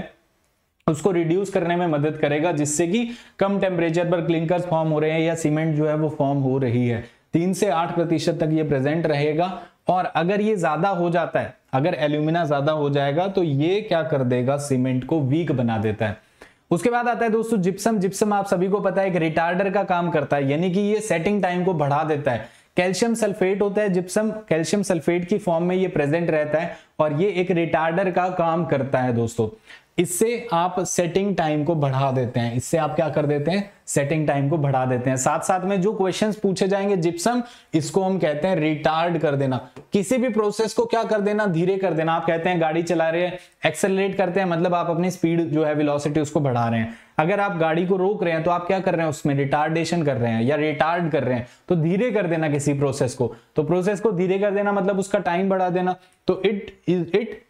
उसको रिड्यूस करने में मदद करेगा, जिससे कि कम टेम्परेचर पर क्लिंकर्स फॉर्म हो रहे हैं या सीमेंट जो है वो फॉर्म हो रही है। तीन से आठ प्रतिशत तक ये प्रेजेंट रहेगा और अगर ये ज़्यादा हो जाता है, अगर एल्यूमिना ज़्यादा हो जाएगा तो ये क्या कर देगा? सीमेंट को वीक बना देता है। उसके बाद आता है दोस्तों जिप्सम जिप्सम आप सभी को पता है, एक रिटार्डर का काम करता है, यानी कि ये सेटिंग टाइम को बढ़ा देता है। कैल्शियम सल्फेट होता है, जिप्सम कैल्शियम सल्फेट की फॉर्म में ये प्रेजेंट रहता है और ये एक रिटार्डर का काम करता है दोस्तों। इससे आप सेटिंग टाइम को बढ़ा देते हैं। इससे आप क्या कर देते हैं? सेटिंग टाइम को बढ़ा देते हैं। साथ साथ में जो क्वेश्चंस पूछे जाएँगे जिप्सम इसको हम कहते हैं रिटार्ड कर देना। किसी भी प्रोसेस को क्या कर देना? धीरे कर देना। आप कहते हैं गाड़ी चला रहे हैं एक्सेलरेट करते हैं मतलब आप अपनी स्पीड जो है वेलोसिटी उसको बढ़ा रहे हैं। अगर आप गाड़ी को रोक रहे हैं तो आप क्या कर रहे हैं उसमें? रिटार्डेशन कर रहे हैं या रिटार्ड कर रहे हैं। तो धीरे कर देना किसी प्रोसेस को। तो प्रोसेस को धीरे कर देना मतलब उसका टाइम बढ़ा देना। तो it is it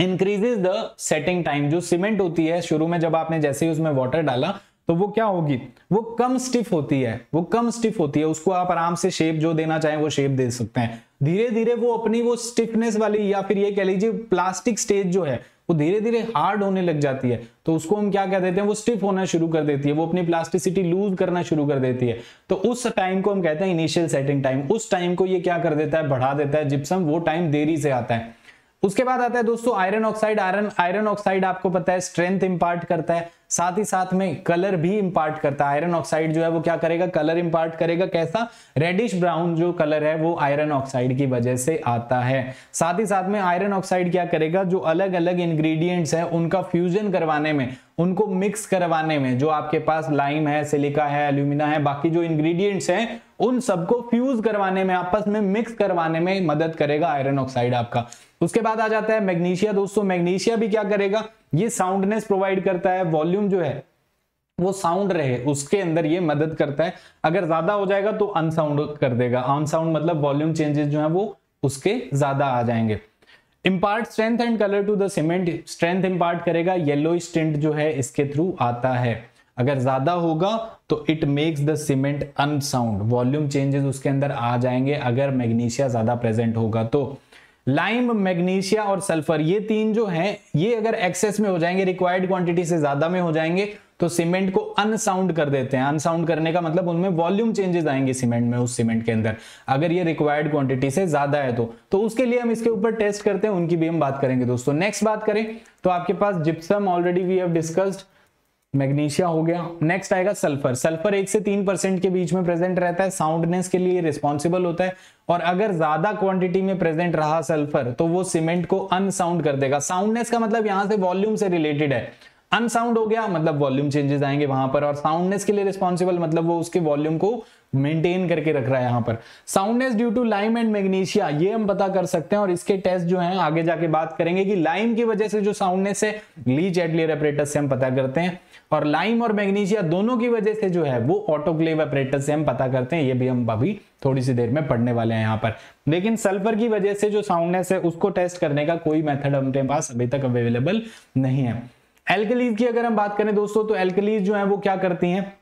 increases the setting time जो सीमेंट होती है, शुरू में जब आपने जैसे ही उसमें वाटर डाला तो वो क्या होगी? वो कम स्टिफ होती है, वो कम स्टिफ होती है, उसको आप आराम से शेप जो देना चाहें, वो शेप दे सकते हैं। धीरे धीरे वो अपनी वो स्टिफनेस वाली या फिर ये कह लीजिए प्लास्टिक स्टेज जो है, वो धीरे धीरे हार्ड होने लग जाती है। तो उसको हम क्या कह देते हैं? वो स्टिफ होना शुरू कर देती है, वो अपनी प्लास्टिसिटी लूज करना शुरू कर देती है। तो उस टाइम को हम कहते हैं इनिशियल सेटिंग टाइम उस टाइम को ये क्या कर देता है? बढ़ा देता है जिप्सम वो टाइम देरी से आता है। उसके बाद आता है दोस्तों iron oxide iron iron oxide आपको पता है स्ट्रेंथ इंपार्ट करता है, साथ ही साथ में कलर भी इंपार्ट करता है। आयरन ऑक्साइड जो है वो क्या करेगा? कलर इंपार्ट करेगा कैसा? रेडिश ब्राउन जो कलर है वो आयरन ऑक्साइड की वजह से आता है। साथ ही साथ में आयरन ऑक्साइड क्या करेगा? जो अलग अलग इंग्रेडिएंट्स है, उनका फ्यूजन करवाने में, उनको मिक्स करवाने में, जो आपके पास लाइम है सिलिका है एल्यूमिना है, बाकी जो इंग्रेडिएंट्स हैं, उन सबको फ्यूज करवाने में, आपस में मिक्स करवाने में मदद करेगा आयरन ऑक्साइड आपका। उसके बाद आ जाता है मैग्नीशिया। दोस्तों, मैग्नीशिया भी क्या करेगा? ये साउंडनेस प्रोवाइड करता है वॉल्यूम जो है, वो साउंड रहे, उसके अंदर ये मदद करता है। अगर ज़्यादा हो जाएगा तो अनसाउंड कर देगा। अनसाउंड मतलब वॉल्यूम चेंजेस जो है, वो उसके ज़्यादा आ जाएँगे। Impart strength and colour to the cement strength impart करेगा येलो स्टेंट जो है, इसके थ्रू आता है। अगर ज़्यादा होगा तो it makes the cement unsound volume changes उसके अंदर आ जाएँगे, अगर मैग्नीशिया ज़्यादा प्रेजेंट होगा तो। लाइम मैग्नीशिया और सल्फ़र ये तीन जो हैं, ये अगर एक्सेस में हो जाएँगे रिक्वायर्ड क्वांटिटी से ज़्यादा में हो जाएँगे तो सीमेंट को अनसाउंड कर देते हैं। अनसाउंड करने का मतलब उनमें वॉल्यूम चेंजेस आएँगे सीमेंट में, उस सीमेंट के अंदर। अगर ये रिक्वायर्ड क्वांटिटी से ज़्यादा है तो। तो उसके लिए हम इसके ऊपर टेस्ट करते हैं, उनकी भी हम बात करेंगे दोस्तों। नेक्स्ट बात करें तो आपके पास gypsum already we have discussed magnesia हो गया। नेक्स्ट आएगा सल्फ़र सल्फ़र एक से तीन परसेंट के बीच में प्रेजेंट रहता है। साउंडनेस के लिए रिस्पॉन्सिबल होता है। और अगर ज़्यादा क्वांटिटी में प्रेजेंट रहा सल्फ़र तो वो सीमेंट को अनसाउंड कर देगा। साउंडनेस का मतलब यहाँ से वॉल्यूम से रिलेटेड है। अनसाउंड हो गया मतलब वॉल्यूम चेंजेस आएँगे वहाँ पर। और साउंडनेस के लिए रिस्पॉन्सिबल मतलब वो उसके वॉल्यूम को मेंटेन करके रख रहा है यहाँ पर। Soundness due to lime and magnesia ये हम पता कर सकते हैं और इसके टेस्ट जो हैं, आगे जाके बात करेंगे कि लाइम की वजह से जो साउंडनेस है लीच एडलियर अपरेटस से हम पता करते हैं। और लाइम और मैग्नीशिया दोनों की वजह से जो है, वो ऑटोक्लेव अपरेटस से हम पता करते हैं। ये भी हम अभी थोड़ी सी देर में पढ़ने वाले हैं यहाँ पर। लेकिन सल्फ़र की वजह से जो साउंडनेस है, उसको टेस्ट करने का कोई मेथड हमारे पास अभी तक अवेलेबल नहीं है। एल्कलीज की अगर हम बात करें दोस्तों तो एल्कलीज जो है, वो क्या करती हैं?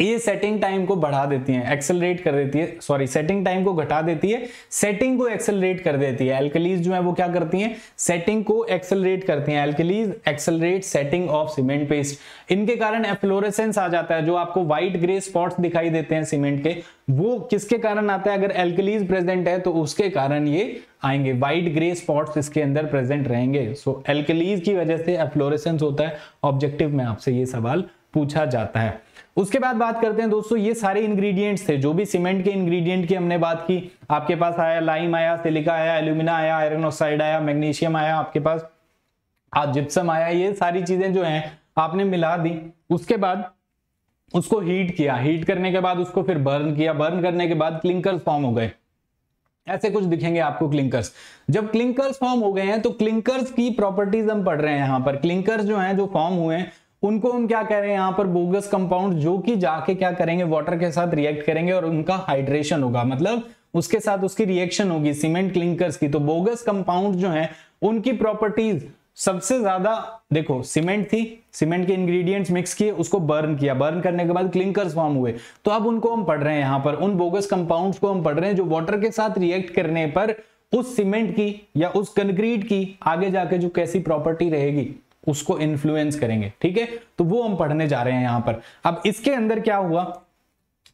ये सेटिंग टाइम को बढ़ा देती है एक्सेलरेट कर देती है सॉरी सेटिंग टाइम को घटा देती है सेटिंग को एक्सेलरेट कर देती है। एल्कलीज जो है वो क्या करती हैं? सेटिंग को एक्सेलरेट करती हैं। Alkalis accelerate setting of cement paste इनके कारण एफ्लोरेसेंस आ जाता है, जो आपको व्हाइट ग्रे स्पॉट्स दिखाई देते हैं सीमेंट के। वो किसके कारण आता है? अगर एल्कलीज प्रेजेंट है तो उसके कारण ये आएँगे। व्हाइट ग्रे स्पॉट्स इसके अंदर प्रेजेंट रहेंगे। सो एल्कलीज की वजह से एफ्लोरेसेंस होता है। ऑब्जेक्टिव में आपसे ये सवाल पूछा जाता है। उसके बाद बात करते हैं दोस्तों, ये सारे इंग्रेडिएंट्स थे, जो भी सीमेंट के इंग्रेडिएंट की हमने बात की, आपके पास आया लाइम आया सिलिका आया एल्यूमिना आया आयरन ऑक्साइड आया मैग्नीशियम आया आपके पास आज जिप्सम आया ये सारी चीज़ें जो हैं, आपने मिला दी। उसके बाद उसको हीट किया। हीट करने के बाद उसको फिर बर्न किया। बर्न करने के बाद क्लिंकर्स फॉर्म हो गए। ऐसे कुछ दिखेंगे आपको क्लिंकर्स जब क्लिंकर्स फॉर्म हो गए हैं तो क्लिंकर्स की प्रॉपर्टीज़ हम पढ़ रहे हैं यहाँ पर। क्लिंकर्स जो हैं, जो फॉर्म हुए हैं उनको हम क्या कह रहे हैं? यहाँ पर बोगस कंपाउंड जो कि जाके क्या करेंगे? वाटर के साथ रिएक्ट करेंगे और उनका हाइड्रेशन होगा। मतलब उसके साथ उसकी रिएक्शन होगी सीमेंट क्लिंकर्स की। तो बोगस कंपाउंड जो है, उनकी प्रॉपर्टीज़ सबसे ज़्यादा, देखो सीमेंट थी सीमेंट के इंग्रेडिएंट्स मिक्स किए, उसको बर्न किया। बर्न करने के बाद क्लिंकर्स फॉर्म हुए। तो अब उनको हम पढ़ रहे हैं यहाँ पर। उन बोगस कंपाउंड्स को हम पढ़ रहे हैं जो वाटर के साथ रिएक्ट करने पर उस सीमेंट की या उस कंक्रीट की आगे जाके जो कैसी प्रॉपर्टी रहेगी। उसको इन्फ्लुएंस करेंगे, ठीक है? तो वो हम पढ़ने जा रहे हैं यहाँ पर। अब इसके अंदर क्या हुआ?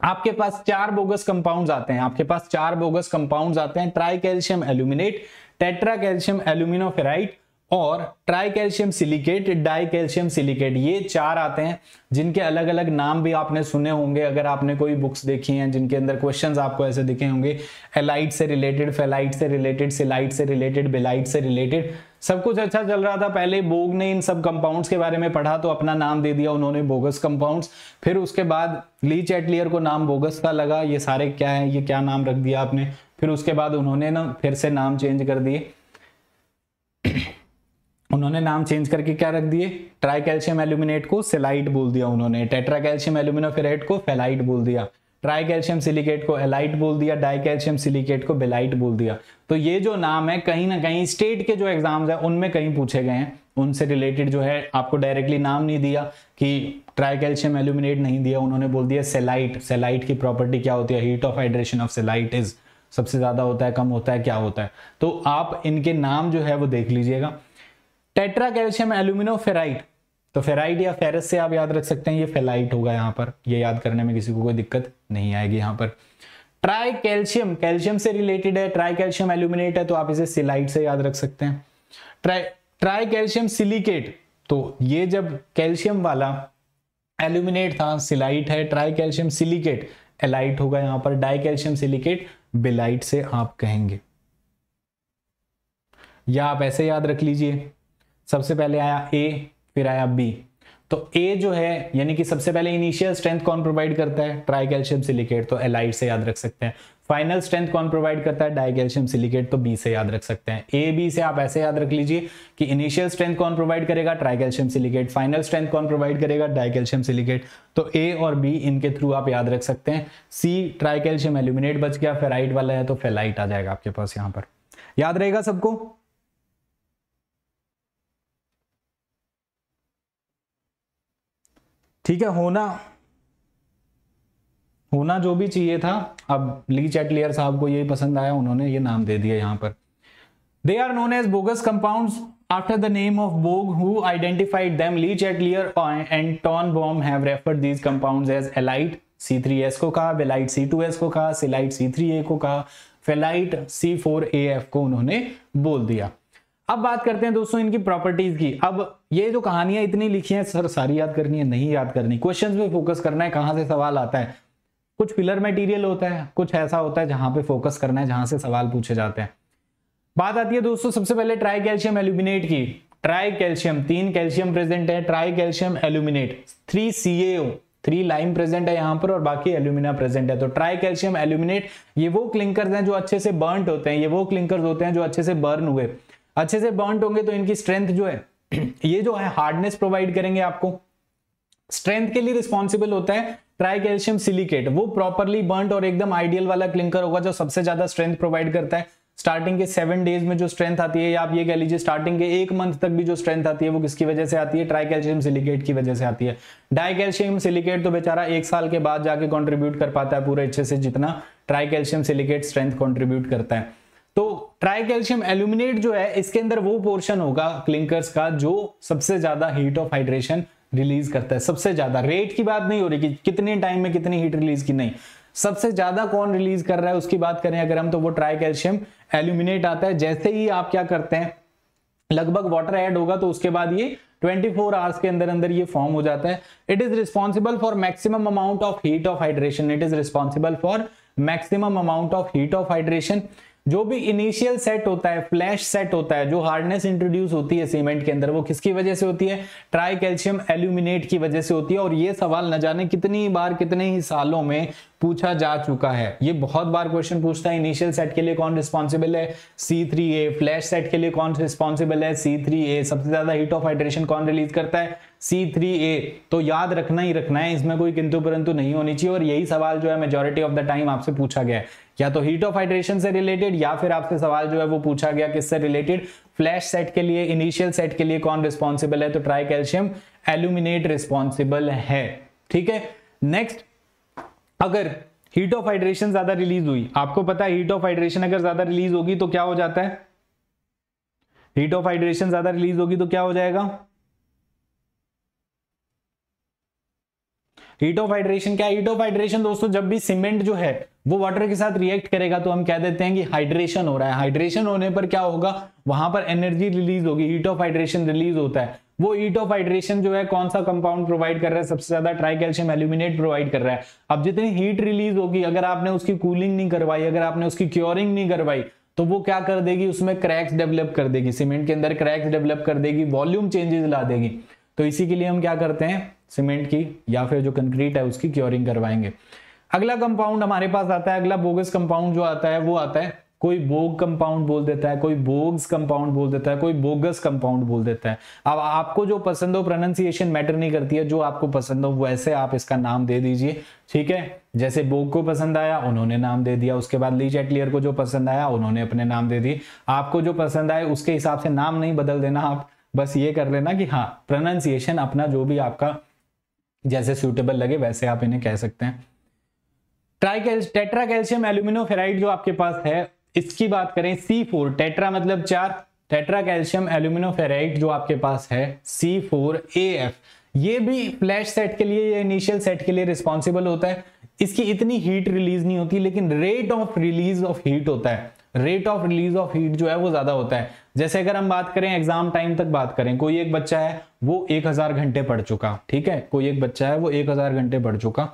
आपके पास चार बोगस कंपाउंड्स आते हैं। आपके पास चार बोगस कंपाउंड्स आते हैं। Tri calcium aluminate tetra calcium aluminoferrite और tri calcium silicate di calcium silicate ये चार आते हैं, जिनके अलग अलग नाम भी आपने सुने होंगे, अगर आपने कोई बुक्स देखी हैं, जिनके अंदर क्वेश्चंस आपको ऐसे दिखे होंगे एलाइट से रिलेटेड फेलाइट से रिलेटेड सिलाइट से रिलेटेड बेलाइट से रिलेटेड सब कुछ अच्छा चल रहा था, पहले बोग ने इन सब कंपाउंड्स के बारे में पढ़ा तो अपना नाम दे दिया उन्होंने बोगस कंपाउंड्स फिर उसके बाद ली चैटलियर को नाम बोगस का लगा, ये सारे क्या है, ये क्या नाम रख दिया आपने, फिर उसके बाद उन्होंने ना, फिर से नाम चेंज कर दिए। उन्होंने नाम चेंज करके क्या रख दिए? ट्राई कैल्शियम एल्यूमिनेट को सेलाइट बोल दिया उन्होंने। टेट्रा कैल्शियम एल्यूमिनोफेरेट को फेलाइट बोल दिया। ट्राई कैल्शियम सिलिकेट को एलाइट बोल दिया। डाई कैल्शियम सिलिकेट को बेलाइट बोल दिया। तो ये जो नाम है, कहीं ना कहीं स्टेट के जो एग्ज़ाम्स है, उनमें कहीं पूछे गए हैं। उनसे रिलेटेड जो है, आपको डायरेक्टली नाम नहीं दिया कि ट्राई कैल्शियम एल्यूमिनेट नहीं दिया। उन्होंने बोल दिया सेलाइट सेलाइट की प्रॉपर्टी क्या होती है? Heat of hydration of celite is सबसे ज़्यादा होता है, कम होता है, क्या होता है? तो आप इनके नाम जो है, वो देख लीजिएगा। टेट्रा कैल्शियम एल्यूमिनो फेराइट तो फेराइट या फेरस से आप याद रख सकते हैं, ये फेलाइट होगा यहाँ पर। ये याद करने में किसी को कोई दिक्कत नहीं आएगी यहाँ पर। ट्राई कैल्शियम कैल्शियम से रिलेटेड है ट्राई कैल्शियम एल्यूमिनेट है तो आप इसे सिलाइट से याद रख सकते हैं। ट्राई ट्राई कैल्शियम सिलिकेट तो ये जब कैल्शियम वाला एल्यूमिनेट था, सिलाइट है ट्राई कैल्शियम सिलिकेट, एलाइट होगा यहाँ पर। डाई कैल्शियम सिलिकेट, बिलाइट से आप कहेंगे। या आप ऐसे याद रख लीजिए। सबसे पहले आया ए फिर आया बी तो ए जो है, यानी कि सबसे पहले इनिशियल स्ट्रेंथ कौन प्रोवाइड करता है? ट्राई कैल्शियम सिलिकेट तो एलाइट से याद रख सकते हैं। फाइनल स्ट्रेंथ कौन प्रोवाइड करता है? डाई कैल्शियम सिलिकेट तो बी से याद रख सकते हैं। ए बी से आप ऐसे याद रख लीजिए कि इनिशियल स्ट्रेंथ कौन प्रोवाइड करेगा? Tri calcium silicate final strength कौन प्रोवाइड करेगा? डाई कैल्शियम सिलिकेट तो ए और बी इनके थ्रू आप याद रख सकते हैं। सी ट्राई कैल्शियम एल्यूमिनेट बच गया। फेराइट वाला है तो फेलाइट आ जाएगा आपके पास यहाँ पर। याद रहेगा सबको? ठीक है, होना होना जो भी चाहिए था। अब ली चैटलियर साहब को यही पसंद आया, उन्होंने ये नाम दे दिया यहाँ पर। They are known as bogus compound after the name of Bogue who identified them Le Chatelier and Tornebohm have referred these compounds as alite C3S को कहा बेलाइट C2S को कहा सिलाइट C3A को कहा फेलाइट C4AF को उन्होंने बोल दिया। अब बात करते हैं दोस्तों इनकी प्रॉपर्टीज़ की। अब ये जो कहानियाँ इतनी लिखी हैं, सर, सारी याद करनी है, नहीं याद करनी। क्वेश्चंस पे फोकस करना है, कहाँ से सवाल आता है। कुछ पिलर मटेरियल होता है, कुछ ऐसा होता है जहाँ पे फोकस करना है, जहाँ से सवाल पूछे जाते हैं। बात आती है दोस्तों, सबसे पहले ट्राई कैल्शियम एल्यूमिनेट की। ट्राई कैल्शियम तीन कैल्शियम प्रेजेंट है tri calcium aluminate three C three lime present है यहाँ पर और बाकी एल्यूमिना प्रेजेंट है। तो ट्राई कैल्शियम एल्यूमिनेट ये वो क्लिंकर्स हैं जो अच्छे से बर्न होते हैं, ये वो क्लिंकर्स होते हैं जो अच्छे से बर्न हुए। अच्छे से बर्न होंगे तो इनकी स्ट्रेंथ जो है, (clears throat) ये जो है हार्डनेस प्रोवाइड करेंगे आपको। स्ट्रेंथ के लिए रिस्पॉन्सिबल होता है ट्राई कैल्शियम सिलिकेट वो प्रॉपरली बर्न और एकदम आइडियल वाला क्लिंकर होगा जो सबसे ज़्यादा स्ट्रेंथ प्रोवाइड करता है। स्टार्टिंग के सेवन डेज़ में जो स्ट्रेंथ आती है, या आप ये कह लीजिए स्टार्टिंग के एक मंथ तक भी जो स्ट्रेंथ आती है, वो किसकी वजह से आती है? ट्राई कैल्शियम सिलिकेट की वजह से आती है। डाई कैल्शियम सिलिकेट तो बेचारा एक साल के बाद जाके कॉन्ट्रीब्यूट कर पाता है पूरे अच्छे से जितना tri calcium silicate strength contribute करता है। तो ट्राई कैल्शियम एल्यूमिनेट जो है, इसके अंदर वो पोर्शन होगा क्लिंकर्स का जो सबसे ज़्यादा हीट ऑफ़ हाइड्रेशन रिलीज़ करता है। सबसे ज़्यादा। रेट की बात नहीं हो रही कि कितने टाइम में कितनी हीट रिलीज़ की, नहीं। सबसे ज़्यादा कौन रिलीज़ कर रहा है, उसकी बात करें अगर हम तो वो ट्राई कैल्शियम एल्यूमिनेट आता है। जैसे ही आप क्या करते हैं, लगभग वाटर ऐड होगा तो उसके बाद ये 24 फोर आवर्स के अंदर अंदर ये फॉर्म हो जाता है। It is responsible for maximum amount of heat of hydration it is responsible for maximum amount of heat of hydration जो भी इनिशियल सेट होता है फ्लैश सेट होता है, जो हार्डनेस इंट्रोड्यूस होती है सीमेंट के अंदर, वो किसकी वजह से होती है? ट्राई कैल्शियम एल्यूमिनेट की वजह से होती है और ये सवाल न जाने कितनी बार, कितने ही सालों में पूछा जा चुका है। ये बहुत बार क्वेश्चन पूछता है इनिशियल सेट के लिए कौन रिस्पॉन्सिबल है? C three A flash set के लिए कौन रिस्पॉन्सिबल है? सी थ्री ए सबसे ज़्यादा हीट ऑफ़ हाइड्रेशन कौन रिलीज़ करता है? सी थ्री ए तो याद रखना ही रखना है, इसमें कोई किंतु परंतु नहीं होनी चाहिए और यही सवाल जो है मेजोरिटी ऑफ़ द टाइम आपसे पूछा गया है। या तो हीट ऑफ़ हाइड्रेशन से रिलेटेड या फिर आपसे सवाल जो है वो पूछा गया किससे रिलेटेड फ्लैश सेट के लिए इनिशियल सेट के लिए कौन रिस्पॉन्सिबल है? तो ट्राई कैल्शियम एल्यूमिनेट रिस्पॉन्सिबल है। ठीक है? नेक्स्ट अगर हीट ऑफ़ हाइड्रेशन ज़्यादा रिलीज़ हुई, आपको पता है हीट ऑफ़ हाइड्रेशन अगर ज़्यादा रिलीज़ होगी तो क्या हो जाता है? हीट ऑफ़ हाइड्रेशन ज़्यादा रिलीज़ होगी तो क्या हो जाएगा? हीट ऑफ़ हाइड्रेशन क्या हीट ऑफ़ हाइड्रेशन दोस्तों, जब भी सीमेंट जो है वो वाटर के साथ रिएक्ट करेगा तो हम कह देते हैं कि हाइड्रेशन हो रहा है। हाइड्रेशन होने पर क्या होगा? वहाँ पर एनर्जी रिलीज़ होगी। हीट ऑफ़ हाइड्रेशन रिलीज़ होता है। वो हीट ऑफ़ हाइड्रेशन जो है, कौन सा कंपाउंड प्रोवाइड कर रहा है? सबसे ज़्यादा ट्राई कैल्शियम एल्यूमिनेट प्रोवाइड कर रहा है। अब जितनी हीट रिलीज़ होगी, अगर आपने उसकी कूलिंग नहीं करवाई, अगर आपने उसकी क्योरिंग नहीं करवाई तो वो क्या कर देगी? उसमें क्रैक्स डेवलप कर देगी। सीमेंट के अंदर क्रैक्स डेवलप कर देगी वॉल्यूम चेंजेस ला देगी। तो इसी के लिए हम क्या करते हैं? सीमेंट की, या फिर जो कंक्रीट है, उसकी क्योरिंग करवाएँगे। अगला कंपाउंड हमारे पास आता है, अगला बोगस कंपाउंड जो आता है, वो आता है, कोई बोग कंपाउंड बोल देता है, कोई बोग्स कंपाउंड बोल देता है, कोई बोगस कंपाउंड बोल देता है। अब आपको जो पसंद हो प्रोनाउंसिएशन मैटर नहीं करती है, जो आपको पसंद हो वैसे आप इसका नाम दे दीजिए, ठीक है? जैसे बोग को पसंद आया, उन्होंने नाम दे दिया, उसके बाद ली चैटलियर को जो पसंद आया, उन्होंने अपने नाम दे दिए। आपको जो पसंद आए, उसके हिसाब से नाम नहीं बदल देना आप, बस ये कर लेना कि हाँ प्रोनाउंसिएशन अपना जो भी आपका जैसे सुटेबल लगे, वैसे आप इन्हें कह सकते हैं। ट्राई टेट्रा कैल्शियम एल्यूमिनोफेराइड जो आपके पास है, इसकी बात करें सी फोर टेट्रा मतलब चार टेट्रा कैल्शियम एल्यूमिनोफेराइड जो आपके पास है सी फोर ए एफ़ ये भी फ्लैश सेट के लिए, या इनिशियल सेट के लिए रिस्पॉन्सिबल होता है। इसकी इतनी हीट रिलीज़ नहीं होती, लेकिन rate of release of heat होता है। Rate of release of heat जो है, वो ज़्यादा होता है। जैसे अगर हम बात करें एग्ज़ाम टाइम तक बात करें, कोई एक बच्चा है, वो एक हज़ार घंटे पढ़ चुका, ठीक है? कोई एक बच्चा है, वो एक हज़ार घंटे पढ़ चुका।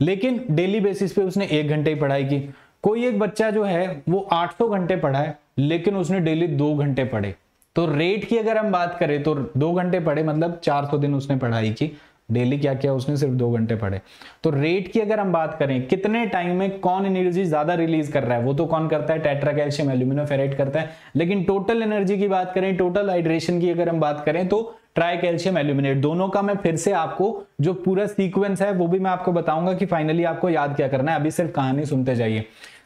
लेकिन डेली बेसिस पे उसने एक घंटे ही पढ़ाई की। कोई एक बच्चा जो है, वो 800 घंटे पढ़ा है, लेकिन उसने डेली दो घंटे पढ़े। तो रेट की अगर हम बात करें तो दो घंटे पढ़े मतलब 400 दिन उसने पढ़ाई की। डेली क्या किया उसने सिर्फ़ दो घंटे पढ़े। तो रेट की अगर हम बात करें, कितने टाइम में कौन एनर्जी ज़्यादा रिलीज़ कर रहा है? वो तो कौन करता है? टेट्रा कैल्शियम एल्यूमिनोफेरेट करता है। लेकिन टोटल एनर्जी की बात करें टोटल हाइड्रेशन की अगर हम बात करें तो ट्राई कैल्शियम एल्यूमिनेट, दोनों का मैं फिर से आपको जो पूरा सीक्वेंस है, वो भी मैं आपको बताऊँगा कि फाइनली आपको याद क्या करना है। अभी सिर्फ़ कहानी सुनते जाइए।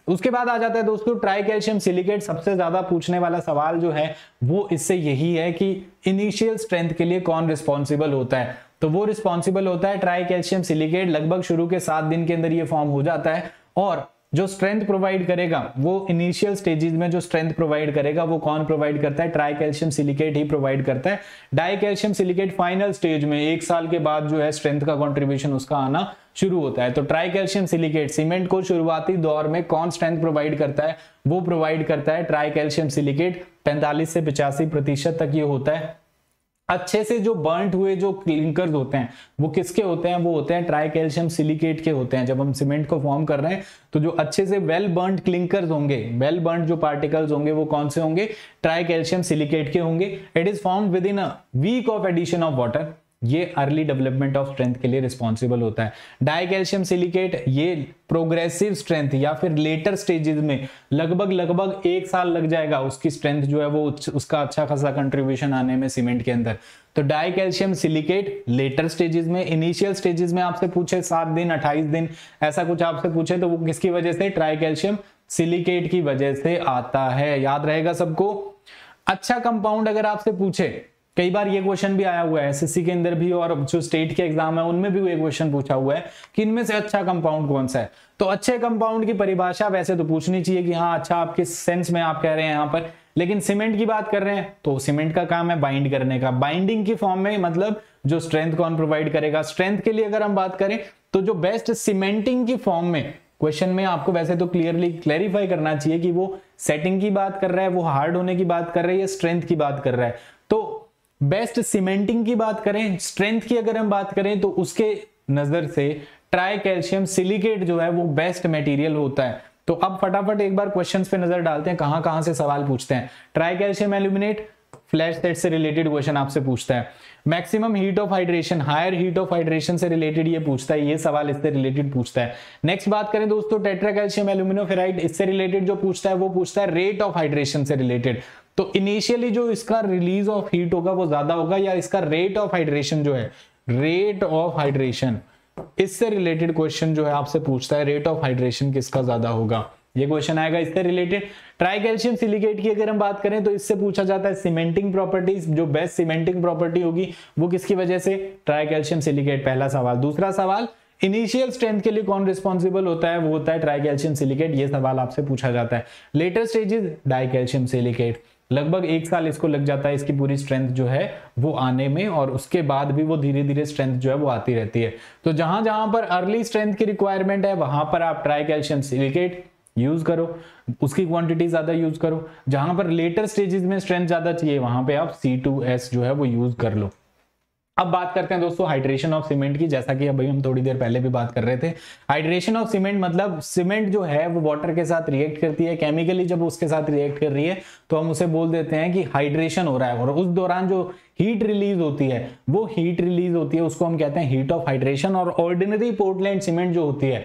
उसके बाद आ जाता है दोस्तों, ट्राई कैल्शियम सिलिकेट। सबसे ज़्यादा पूछने वाला सवाल जो है, वो इससे यही है कि इनिशियल स्ट्रेंथ के लिए कौन रिस्पॉन्सिबल होता है? तो वो रिस्पॉन्सिबल होता है ट्राई कैल्शियम सिलिकेट। लगभग शुरू के सात दिन के अंदर ये फॉर्म हो जाता है और जो स्ट्रेंथ प्रोवाइड करेगा, वो इनिशियल स्टेजेस में जो स्ट्रेंथ प्रोवाइड करेगा, वो कौन प्रोवाइड करता है? ट्राई कैल्शियम सिलिकेट ही प्रोवाइड करता है। Di calcium silicate final stage में, एक साल के बाद जो है स्ट्रेंथ का कॉन्ट्रीब्यूशन उसका आना शुरू होता है। तो ट्राई कैल्शियम सिलिकेट सीमेंट को शुरुआती दौर में कौन स्ट्रेंथ प्रोवाइड करता है? वो प्रोवाइड करता है ट्राई कैल्शियम सिलिकेट पैंतालीस से पिचासी प्रतिशत तक ये होता है। अच्छे से जो बर्नट हुए जो क्लिंकर होते हैं, वो किसके होते हैं? वो होते हैं ट्राई कैल्शियम सिलिकेट के होते हैं। जब हम सीमेंट को फॉर्म कर रहे हैं तो जो अच्छे से वेल बर्न क्लिंकर होंगे वेल बर्न जो पार्टिकल्स होंगे, वो कौन से होंगे? ट्राई कैल्शियम सिलिकेट के होंगे। It is form within a week of addition of water ये अर्ली डेवलपमेंट ऑफ़ स्ट्रेंथ के लिए रिस्पॉन्सिबल होता है। डाई कैल्शियम सिलिकेट ये प्रोग्रेसिव स्ट्रेंथ या फिर लेटर स्टेजेस में लगभग लगभग एक साल लग जाएगा उसकी स्ट्रेंथ जो है वो उसका अच्छा खासा कंट्रीब्यूशन आने में सीमेंट के अंदर। तो di calcium silicate later stages में इनिशियल स्टेजेस में आपसे पूछे सात दिन, अट्ठाईस दिन, ऐसा कुछ आपसे पूछे तो वो किसकी वजह से? ट्राई कैल्शियम सिलिकेट की वजह से आता है। याद रहेगा सबको? अच्छा कंपाउंड अगर आपसे पूछे कई बार ये क्वेश्चन भी आया हुआ है एसएससी के अंदर भी और जो स्टेट के एग्ज़ाम है, उनमें भी ये क्वेश्चन पूछा हुआ है कि इनमें से अच्छा कंपाउंड कौन सा है? तो अच्छे कंपाउंड की परिभाषा वैसे तो पूछनी चाहिए कि हाँ अच्छा आप किस सेंस में आप कह रहे हैं यहाँ पर, लेकिन सीमेंट की बात कर रहे हैं तो सीमेंट का काम है बाइंड करने का। बाइंडिंग की फॉर्म में मतलब जो स्ट्रेंथ कौन प्रोवाइड करेगा? स्ट्रेंथ के लिए अगर हम बात करें तो जो बेस्ट सीमेंटिंग की फॉर्म में क्वेश्चन में आपको वैसे तो क्लियरली क्लैरिफाई करना चाहिए कि वो सेटिंग की बात कर रहा है, वो हार्ड होने की बात कर रहा है या स्ट्रेंथ की बात कर रहा है। बेस्ट सीमेंटिंग की बात करें, स्ट्रेंथ की अगर हम बात करें तो उसके नज़र से ट्राई कैल्शियम सिलिकेट जो है, वो बेस्ट मटेरियल होता है। तो अब फटाफट एक बार क्वेश्चंस पे नज़र डालते हैं, कहाँ कहाँ से सवाल पूछते हैं। Tri calcium aluminate flash set से रिलेटेड क्वेश्चन आपसे पूछता है। Maximum heat of hydration higher heat of hydration से रिलेटेड ये पूछता है, ये सवाल इससे रिलेटेड पूछता है। नेक्स्ट बात करें दोस्तों टेट्रा कैल्शियम एल्यूमिनोफेराइड इससे रिलेटेड जो पूछता है, वो पूछता है रेट ऑफ़ हाइड्रेशन से रिलेटेड तो इनिशियली जो इसका रिलीज़ ऑफ़ हीट होगा, वो ज़्यादा होगा या इसका रेट ऑफ़ हाइड्रेशन जो है? रेट ऑफ़ हाइड्रेशन इससे रिलेटेड क्वेश्चन जो है आपसे पूछता है रेट ऑफ़ हाइड्रेशन किसका ज़्यादा होगा? ये क्वेश्चन आएगा इससे रिलेटेड ट्राई कैल्शियम सिलिकेट की अगर हम बात करें तो इससे पूछा जाता है सीमेंटिंग प्रॉपर्टीज़ जो बेस्ट सीमेंटिंग प्रॉपर्टी होगी, वो किसकी वजह से? ट्राई कैल्शियम सिलिकेट पहला सवाल. दूसरा सवाल इनिशियल स्ट्रेंथ के लिए कौन रिस्पॉन्सिबल होता है? वो होता है ट्राई कैल्शियम सिलिकेट ये सवाल आपसे पूछा जाता है. Later stages di calcium silicate लगभग एक साल इसको लग जाता है, इसकी पूरी स्ट्रेंथ जो है वो आने में और उसके बाद भी वो धीरे धीरे स्ट्रेंथ जो है वो आती रहती है। तो जहाँ जहाँ पर अर्ली स्ट्रेंथ की रिक्वायरमेंट है, वहाँ पर आप ट्राई कैल्शियम सिलिकेट यूज़ करो, उसकी क्वांटिटी ज़्यादा यूज़ करो। जहाँ पर लेटर स्टेजेस में स्ट्रेंथ ज़्यादा चाहिए, वहाँ पे आप सी जो है वो यूज़ कर लो। अब बात करते हैं दोस्तों हाइड्रेशन ऑफ़ सीमेंट की। जैसा कि अभी हम थोड़ी देर पहले भी बात कर रहे थे। हाइड्रेशन ऑफ़ सीमेंट मतलब सीमेंट जो है, वो वाटर के साथ रिएक्ट करती है। केमिकली जब उसके साथ रिएक्ट कर रही है तो हम उसे बोल देते हैं कि हाइड्रेशन हो रहा है। और उस दौरान जो हीट रिलीज़ होती है, वो हीट रिलीज़ होती है। उसको हम कहते हैं हीट ऑफ़ हाइड्रेशन और ऑर्डिनरी पोर्टलैंड सीमेंट जो होती है,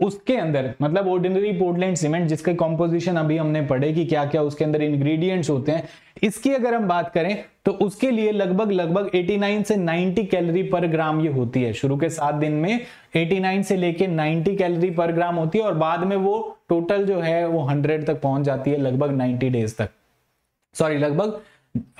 उसके अंदर मतलब ऑर्डिनरी पोर्टलैंड सीमेंट जिसके कॉम्पोजिशन अभी हमने पढ़े कि क्या क्या उसके अंदर इंग्रेडिएंट्स होते हैं इसकी अगर हम बात करें तो उसके लिए लगभग लगभग 89 से 90 कैलोरी पर ग्राम ये होती है। शुरू के सात दिन में 89 से लेके 90 कैलोरी पर ग्राम होती है और बाद में वो टोटल जो है, वो 100 तक पहुँच जाती है, लगभग 90 डेज़ तक। सॉरी, लगभग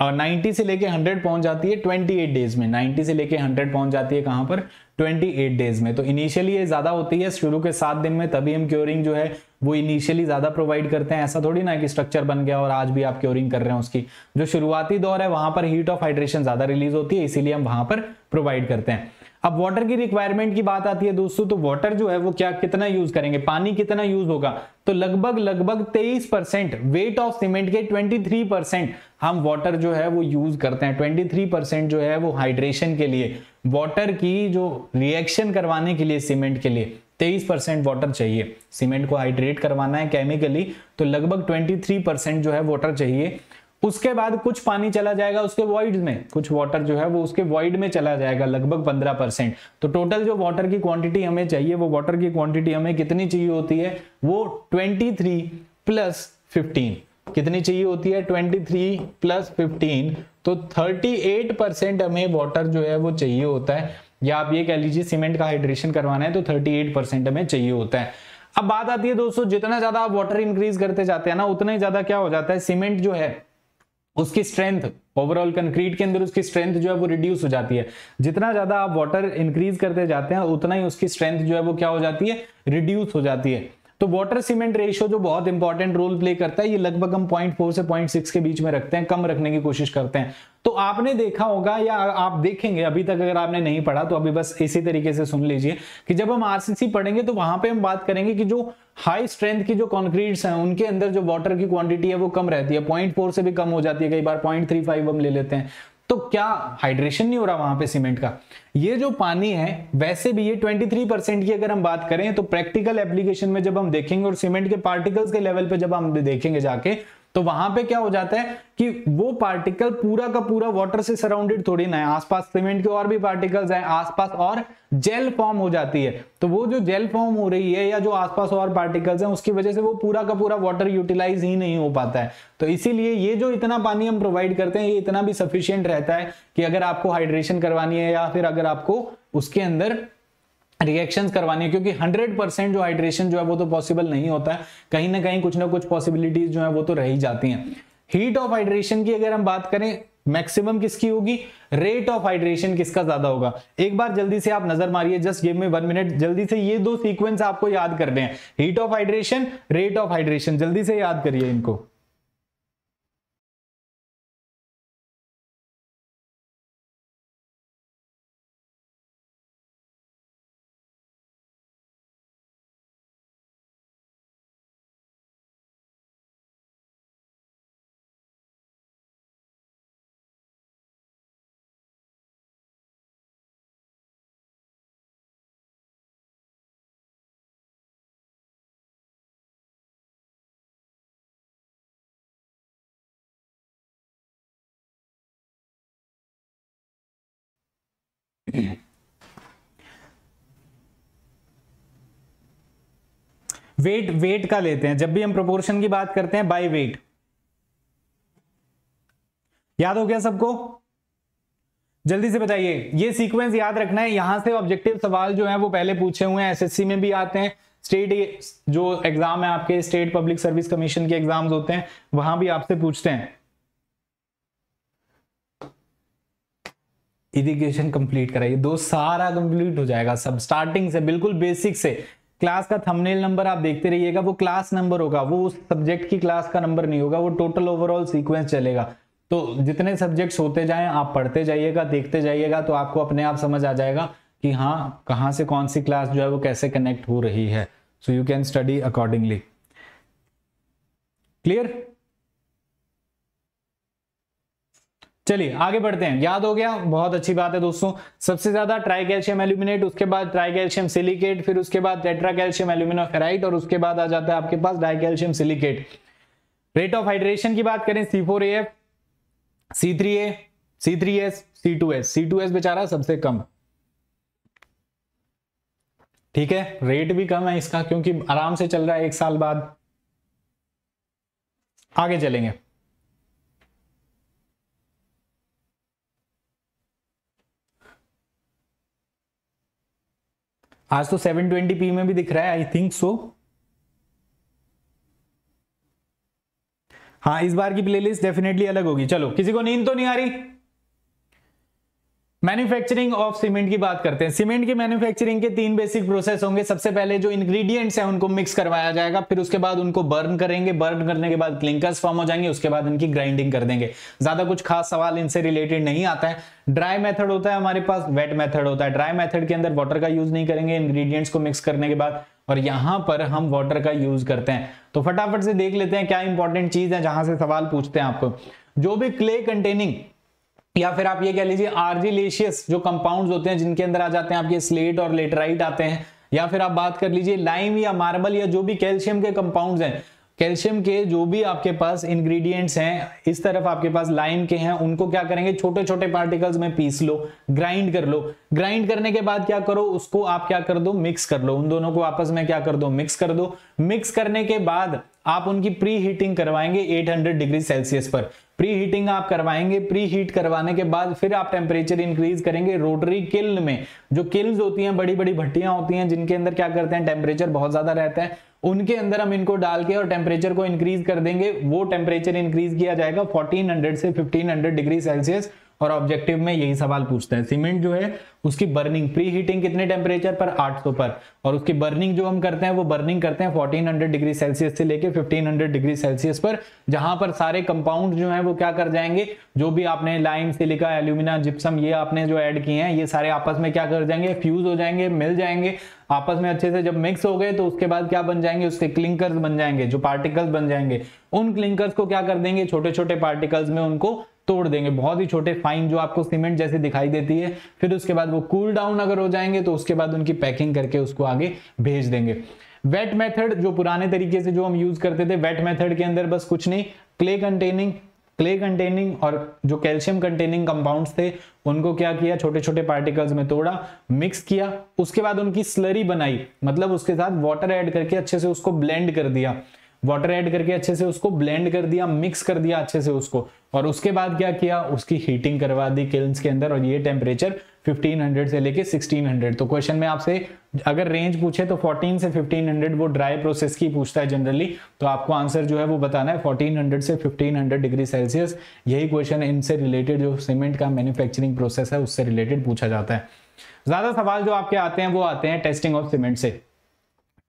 और 90 से लेके 100 पहुँच जाती है 28 डेज़ में। 90 से लेके 100 पहुँच जाती है कहाँ पर? 28 डेज़ में। तो इनिशियली ये ज़्यादा होती है, शुरू के सात दिन में तभी हम क्योरिंग जो है वो इनिशियली ज़्यादा प्रोवाइड करते हैं, ऐसा थोड़ी ना कि स्ट्रक्चर बन गया और आज भी आप क्योरिंग कर रहे हैं उसकी। जो शुरुआती दौर है, वहाँ पर हीट ऑफ़ हाइड्रेशन ज़्यादा रिलीज़ होती है, इसीलिए हम वहाँ पर प्रोवाइड करते हैं। अब वाटर की रिक्वायरमेंट की बात आती है दोस्तों तो वाटर जो है वो क्या, कितना यूज़ करेंगे? पानी कितना यूज़ होगा? तो लगभग लगभग 23 परसेंट वेट ऑफ़ सीमेंट के 23 परसेंट हम वाटर जो है वो यूज़ करते हैं। 23 परसेंट जो है वो हाइड्रेशन के लिए वाटर की जो रिएक्शन करवाने के लिए सीमेंट के लिए। 23 परसेंट वाटर चाहिए। सीमेंट को हाइड्रेट करवाना है केमिकली तो लगभग 23 परसेंट जो है वाटर चाहिए। उसके बाद कुछ पानी चला जाएगा उसके वॉइड में। कुछ वाटर जो है वो उसके वॉइड में चला जाएगा, लगभग 15 परसेंट। तो टोटल जो वाटर की क्वांटिटी हमें चाहिए, वो वाटर की क्वांटिटी हमें कितनी चाहिए होती है? वो 23 प्लस 15 कितनी चाहिए होती है? 23 प्लस 15 तो 38 परसेंट हमें वाटर जो है वो चाहिए होता है। या आप ये कह लीजिए सीमेंट का हाइड्रेशन करवाना है तो 38 परसेंट हमें चाहिए होता है। अब बात आती है दोस्तों, जितना ज़्यादा आप वाटर इंक्रीज करते जाते हैं ना, उतना ही ज़्यादा क्या हो जाता है सीमेंट जो है, उसकी स्ट्रेंथ ओवरऑल कंक्रीट के अंदर उसकी स्ट्रेंथ जो है वो रिड्यूस हो जाती है। जितना ज़्यादा आप वाटर इंक्रीज करते जाते हैं, उतना ही उसकी स्ट्रेंथ जो है वो क्या हो जाती है रिड्यूस हो जाती है। तो वाटर सीमेंट रेशियो जो बहुत इंपॉर्टेंट रोल प्ले करता है, ये लगभग हम पॉइंट फोर से पॉइंट सिक्स के बीच में रखते हैं, कम रखने की कोशिश करते हैं। तो आपने देखा होगा या आप देखेंगे, अभी तक अगर आपने नहीं पढ़ा तो अभी बस इसी तरीके से सुन लीजिए कि जब हम आरसीसी पढ़ेंगे तो वहाँ पे हम बात करेंगे कि जो हाई स्ट्रेंथ की जो कॉन्क्रीट्स हैं, उनके अंदर जो वाटर की क्वांटिटी है, वो कम रहती है। पॉइंट फोर से भी कम हो जाती है, कई बार पॉइंट थ्री फाइव हम ले लेते हैं। तो क्या हाइड्रेशन नहीं हो रहा वहाँ पे सीमेंट का? ये जो पानी है, वैसे भी ये 23 परसेंट की अगर हम बात करें तो प्रैक्टिकल एप्लीकेशन में जब हम देखेंगे और सीमेंट के पार्टिकल्स के लेवल पे जब हम देखेंगे जाके तो वहाँ पे क्या हो जाता है कि वो पार्टिकल पूरा का पूरा वाटर से सराउंडेड थोड़ी ना है। आसपास सीमेंट के और भी पार्टिकल्स हैं, आसपास और जेल फॉर्म हो जाती है। तो वो जो जेल फॉर्म हो रही है या जो आसपास और पार्टिकल्स हैं, उसकी वजह से वो पूरा का पूरा वाटर यूटिलाइज ही नहीं हो पाता है। तो इसीलिए ये जो इतना पानी हम प्रोवाइड करते हैं, ये इतना भी सफिशियंट रहता है कि अगर आपको हाइड्रेशन करवानी है या फिर अगर आपको उसके अंदर रिएक्शन करवानी है, क्योंकि 100 परसेंट जो हाइड्रेशन जो है वो तो पॉसिबल नहीं होता है। कहीं ना कहीं कुछ ना कुछ पॉसिबिलिटीज जो है वो तो रह ही जाती हैं। हीट ऑफ़ हाइड्रेशन की अगर हम बात करें मैक्सिमम किसकी होगी? रेट ऑफ़ हाइड्रेशन किसका ज़्यादा होगा? एक बार जल्दी से आप नज़र मारिए just give me one minute जल्दी से ये दो सीक्वेंस आपको याद करने हैं heat of hydration rate of hydration जल्दी से याद करिए इनको। (clears throat) वेट वेट का लेते हैं। जब भी हम प्रोपोर्शन की बात करते हैं बाय वेट याद हो गया सबको? जल्दी से बताइए। ये सीक्वेंस याद रखना है। यहाँ से ऑब्जेक्टिव सवाल जो है, वो पहले पूछे हुए हैं। एसएससी में भी आते हैं। स्टेट जो एग्ज़ाम है आपके स्टेट पब्लिक सर्विस कमीशन के एग्ज़ाम्स होते हैं, वहाँ भी आपसे पूछते हैं। इरिगेशन कंप्लीट कराइए दो सारा कंप्लीट हो जाएगा सब, स्टार्टिंग से, बिल्कुल बेसिक से। क्लास का थंबनेल नंबर आप देखते रहिएगा, वो क्लास नंबर होगा, वो उस सब्जेक्ट की क्लास का नंबर नहीं होगा, वो टोटल ओवरऑल सीक्वेंस चलेगा। तो जितने सब्जेक्ट्स होते जाएँ, आप पढ़ते जाइएगा, देखते जाइएगा तो आपको अपने आप समझ आ जाएगा कि हाँ कहाँ से कौन सी क्लास जो है वो कैसे कनेक्ट हो रही है। So you can study accordingly clear चलिए, आगे बढ़ते हैं। याद हो गया? बहुत अच्छी बात है दोस्तों। सबसे ज़्यादा ट्राई कैल्शियम एल्यूमिनेट, उसके बाद ट्राई कैल्शियम सिलिकेट, फिर उसके बाद टेट्रा कैल्शियम एल्यूमिनोफेराइट और उसके बाद आ जाता है आपके पास di calcium silicate. Rate of hydration की बात करें C four F C three A C three S C two S C two S बेचारा सबसे कम। ठीक है? रेट भी कम है इसका, क्योंकि आराम से चल रहा है एक साल बाद। आगे चलेंगे। आज तो 720p में भी दिख रहा है आई थिंक सो हाँ इस बार की प्लेलिस्ट डेफिनेटली अलग होगी। चलो, किसी को नींद तो नहीं आ रही? मैन्युफैक्चरिंग ऑफ़ सीमेंट की बात करते हैं। सीमेंट की मैन्युफैक्चरिंग के तीन बेसिक प्रोसेस होंगे। सबसे पहले जो इंग्रेडिएंट्स हैं, उनको मिक्स करवाया जाएगा। फिर उसके बाद उनको बर्न करेंगे। बर्न करने के बाद क्लिंकर्स फॉर्म हो जाएँगे। उसके बाद इनकी ग्राइंडिंग कर देंगे। ज़्यादा कुछ खास सवाल इनसे रिलेटेड नहीं आता है। ड्राई मेथड होता है हमारे पास। वेट मेथड होता है। ड्राई मेथड के अंदर वाटर का यूज़ नहीं करेंगे। इंग्रीडियंट्स को मिक्स करने के बाद। और यहाँ पर हम वाटर का यूज़ करते हैं। तो फटाफट से देख लेते हैं क्या इंपॉर्टेंट चीज़ है जहाँ से सवाल पूछते हैं आपको। जो भी क्ले कंटेनिंग या फिर आप ये कह लीजिए आर्जिलेशियस जो कंपाउंड्स होते हैं, जिनके अंदर आ जाते हैं आपके स्लेट और लेटराइट आते हैं, या फिर आप बात कर लीजिए लाइम या मार्बल या जो भी कैल्शियम के कंपाउंड्स हैं कैल्शियम के जो भी आपके पास इंग्रेडिएंट्स हैं, इस तरफ़ आपके पास लाइन के हैं, उनको क्या करेंगे छोटे छोटे पार्टिकल्स में पीस लो ग्राइंड कर लो। ग्राइंड करने के बाद क्या करो, उसको आप क्या कर दो मिक्स कर लो। उन दोनों को आपस में क्या कर दो मिक्स कर दो। मिक्स करने के बाद आप उनकी प्री हीटिंग करवाएँगे 800 डिग्री सेल्सियस पर। प्री हीटिंग आप करवाएँगे प्री हीट करवाने के बाद फिर आप टेम्परेचर इंक्रीज करेंगे रोटरी किल्न में। जो किल्स होती हैं बड़ी बड़ी भट्टियाँ होती हैं, जिनके अंदर क्या करते हैं टेम्परेचर बहुत ज़्यादा रहता है, उनके अंदर हम इनको डाल के और टेम्परेचर को इंक्रीज कर देंगे। वो टेम्परेचर इंक्रीज किया जाएगा 1400 से 1500 डिग्री सेल्सियस और ऑब्जेक्टिव में यही सवाल पूछता है। सीमेंट जो है, उसकी बर्निंग प्री हीटिंग कितने टेम्परेचर पर? 800 पर। और उसकी बर्निंग जो हम करते हैं, वो बर्निंग करते हैं 1400 डिग्री सेल्सियस से लेके 1500 डिग्री सेल्सियस पर, जहाँ पर सारे कंपाउंड जो है, वो क्या कर जाएँगे? जो भी आपने लाइम सिलिका एल्यूमिना जिप्सम ये आपने जो ऐड किए हैं, ये सारे आपस में क्या कर जाएँगे? फ्यूज हो जाएँगे, मिल जाएँगे। आपस में अच्छे से जब मिक्स हो गए तो उसके बाद क्या बन जाएँगे? उसके क्लिंकर्स बन जाएँगे, जो पार्टिकल्स बन जाएँगे। उन क्लिंकर्स को क्या कर देंगे? छोटे छोटे पार्टिकल्स में उनको तोड़ देंगे। बहुत ही छोटे फाइन जो आपको सीमेंट जैसे दिखाई देती है, फिर उसके बाद वो कूल डाउन अगर हो जाएँगे तो उसके बाद उनकी पैकिंग करके उसको आगे भेज देंगे। वेट मेथड जो पुराने तरीके से जो हम यूज़ करते थे वेट मेथड के अंदर बस कुछ नहीं क्ले कंटेनिंग क्ले कंटेनिंग और जो कैल्शियम कंटेनिंग कंपाउंड्स थे, उनको क्या किया छोटे छोटे पार्टिकल्स में तोड़ा मिक्स किया, उसके बाद उनकी स्लरी बनाई। मतलब उसके साथ वाटर ऐड करके अच्छे से उसको ब्लेंड कर दिया। वाटर ऐड करके अच्छे से उसको ब्लेंड कर दिया मिक्स कर दिया अच्छे से उसको। और उसके बाद क्या किया? उसकी हीटिंग करवा दी किल्स के अंदर और ये टेम्परेचर 1500 से लेके 1600 तो क्वेश्चन में आपसे अगर रेंज पूछे तो 14 से 1500 वो ड्राई प्रोसेस की पूछता है जनरली तो आपको आंसर जो है वो बताना है 1400 से 1500 डिग्री सेल्सियस यही क्वेश्चन इनसे रिलेटेड जो सीमेंट का मैन्युफैक्चरिंग प्रोसेस है, उससे रिलेटेड पूछा जाता है। ज़्यादा सवाल जो आपके आते हैं, वो आते हैं टेस्टिंग ऑफ़ सीमेंट से।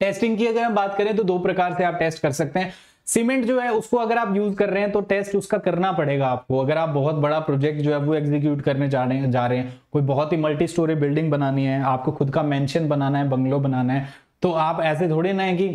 टेस्टिंग की अगर हम बात करें तो दो प्रकार से आप टेस्ट कर सकते हैं। सीमेंट जो है, उसको अगर आप यूज़ कर रहे हैं तो टेस्ट उसका करना पड़ेगा आपको। अगर आप बहुत बड़ा प्रोजेक्ट जो है, वो एग्जीक्यूट करने जा रहे हैं, जा रहे हैं, कोई बहुत ही मल्टी स्टोरी बिल्डिंग बनानी है, आपको खुद का मैंशन बनाना है बंगलो बनाना है तो आप ऐसे थोड़े ना है कि,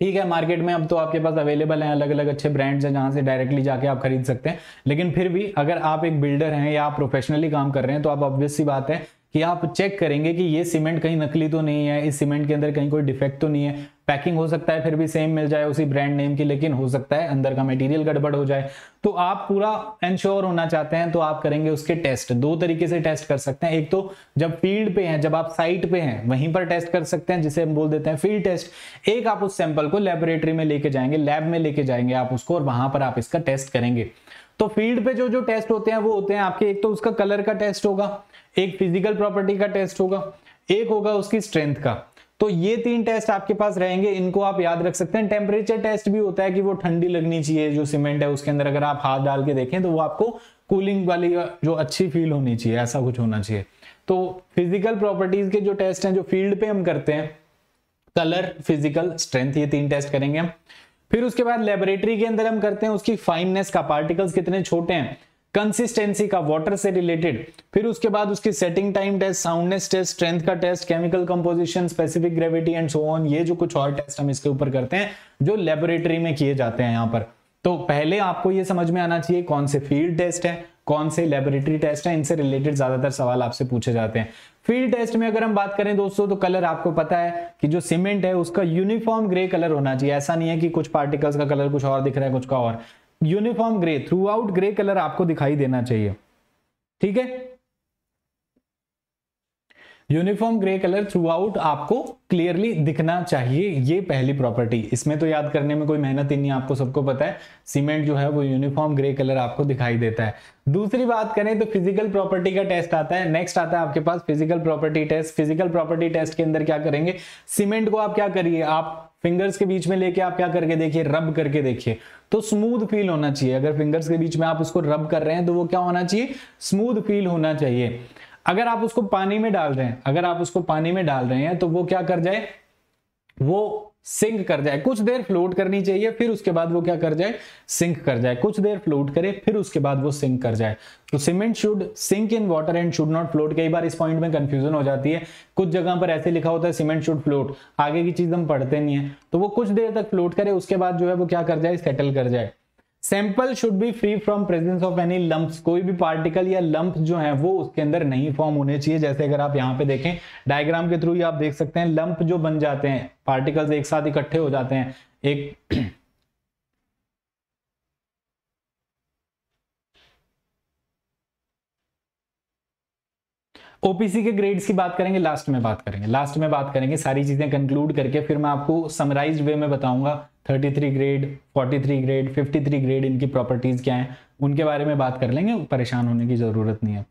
ठीक है मार्केट में अब तो आपके पास अवेलेबल हैं अलग अलग अच्छे ब्रांड्स हैं, जहाँ से डायरेक्टली जाके आप खरीद सकते हैं। लेकिन फिर भी अगर आप एक बिल्डर हैं या आप प्रोफेशनली काम कर रहे हैं तो आप ऑब्वियस सी बात है कि आप चेक करेंगे कि ये सीमेंट कहीं नकली तो नहीं है, इस सीमेंट के अंदर कहीं कोई डिफेक्ट तो नहीं है। पैकिंग हो सकता है फिर भी सेम मिल जाए उसी ब्रांड नेम की, लेकिन हो सकता है अंदर का मटेरियल गड़बड़ हो जाए। तो आप पूरा इंश्योर होना चाहते हैं तो आप करेंगे उसके टेस्ट दो तरीके से टेस्ट कर सकते हैं। एक तो जब फ़ील्ड पे हैं, जब आप साइट पे हैं, वहीं पर टेस्ट कर सकते हैं, जिसे हम बोल देते हैं फ़ील्ड टेस्ट एक आप उस सैंपल को लेबोरेटरी में लेके जाएँगे लैब में लेके जाएँगे आप उसको, और वहाँ पर आप इसका टेस्ट करेंगे। तो फ़ील्ड पे जो जो टेस्ट होते हैं, वो होते हैं आपके, एक तो उसका कलर का टेस्ट होगा, एक फ़िज़िकल प्रॉपर्टी का टेस्ट होगा, एक होगा उसकी स्ट्रेंथ का। तो ये तीन टेस्ट आपके पास रहेंगे, इनको आप याद रख सकते हैं। टेम्परेचर टेस्ट भी होता है कि वो ठंडी लगनी चाहिए, जो सीमेंट है, उसके अंदर अगर आप हाथ डाल के देखें तो वो आपको कूलिंग वाली, जो अच्छी फील होनी चाहिए, ऐसा कुछ होना चाहिए। तो फ़िज़िकल प्रॉपर्टीज़ के जो टेस्ट हैं, जो फ़ील्ड पे हम करते हैं कलर फ़िज़िकल स्ट्रेंथ ये तीन टेस्ट करेंगे हम। फिर उसके बाद लेबोरेटरी के अंदर हम करते हैं, उसकी फाइननेस का पार्टिकल्स कितने छोटे हैं कंसिस्टेंसी का वाटर से रिलेटेड फिर उसके बाद उसकी setting time test soundness test strength का test chemical composition specific gravity and so on ये जो कुछ और टेस्ट हम इसके ऊपर करते हैं, जो लेबोरेटरी में किए जाते हैं यहाँ पर। तो पहले आपको ये समझ में आना चाहिए कौन से फ़ील्ड टेस्ट है, कौन से लेबोरेटरी टेस्ट है, इनसे रिलेटेड ज़्यादातर सवाल आपसे पूछे जाते हैं। फ़ील्ड टेस्ट में अगर हम बात करें दोस्तों तो कलर आपको पता है कि जो सीमेंट है, उसका यूनिफॉर्म ग्रे कलर होना चाहिए। ऐसा नहीं है कि कुछ पार्टिकल्स का कलर कुछ और दिख रहा है, कुछ का और। Uniform grey throughout grey colour आपको दिखाई देना चाहिए। ठीक है? Uniform grey colour throughout आपको क्लियरली दिखना चाहिए, ये पहली प्रॉपर्टी इसमें तो याद करने में कोई मेहनत ही नहीं, आपको सबको पता है। सीमेंट जो है वो यूनिफॉर्म ग्रे कलर आपको दिखाई देता है। दूसरी बात करें तो फ़िज़िकल प्रॉपर्टी का टेस्ट आता है। नेक्स्ट आता है आपके पास physical property test physical property test के अंदर क्या करेंगे? सीमेंट को आप क्या करिए? आप फिंगर्स के बीच में लेके आप क्या करके देखिए? रब करके देखिए। तो स्मूथ फील होना चाहिए। अगर फिंगर्स के बीच में आप उसको रब कर रहे हैं तो वो क्या होना चाहिए? स्मूथ फील होना चाहिए। अगर आप उसको पानी में डाल रहे हैं, अगर आप उसको पानी में डाल रहे हैं तो वो क्या कर जाए? वो सिंक कर जाए। कुछ देर फ्लोट करनी चाहिए, फिर उसके बाद वो क्या कर जाए? सिंक कर जाए। कुछ देर फ्लोट करे, फिर उसके बाद वो सिंक कर जाए। तो cement should sink in water and should not float. कई बार इस पॉइंट में कंफ्यूजन हो जाती है। कुछ जगह पर ऐसे लिखा होता है सीमेंट शुड फ्लोट आगे की चीज़ हम पढ़ते नहीं है। तो वो कुछ देर तक फ्लोट करे, उसके बाद जो है वो क्या कर जाए? सेटल कर जाए। Sample should be free from presence of any lump कोई भी पार्टिकल या लंप जो है, वो उसके अंदर नहीं फॉर्म होने चाहिए। जैसे अगर आप यहाँ पे देखें डायग्राम के थ्रू आप देख सकते हैं लंप जो बन जाते हैं पार्टिकल्स एक साथ इकट्ठे हो जाते हैं, एक ओपीसी के ग्रेड्स की बात करेंगे लास्ट में बात करेंगे। लास्ट में बात करेंगे, सारी चीज़ें कंक्लूड करके फिर मैं आपको समराइज वे में बताऊँगा। 33 ग्रेड 43 ग्रेड 53 ग्रेड इनकी प्रॉपर्टीज़ क्या हैं, उनके बारे में बात कर लेंगे, परेशान होने की ज़रूरत नहीं है।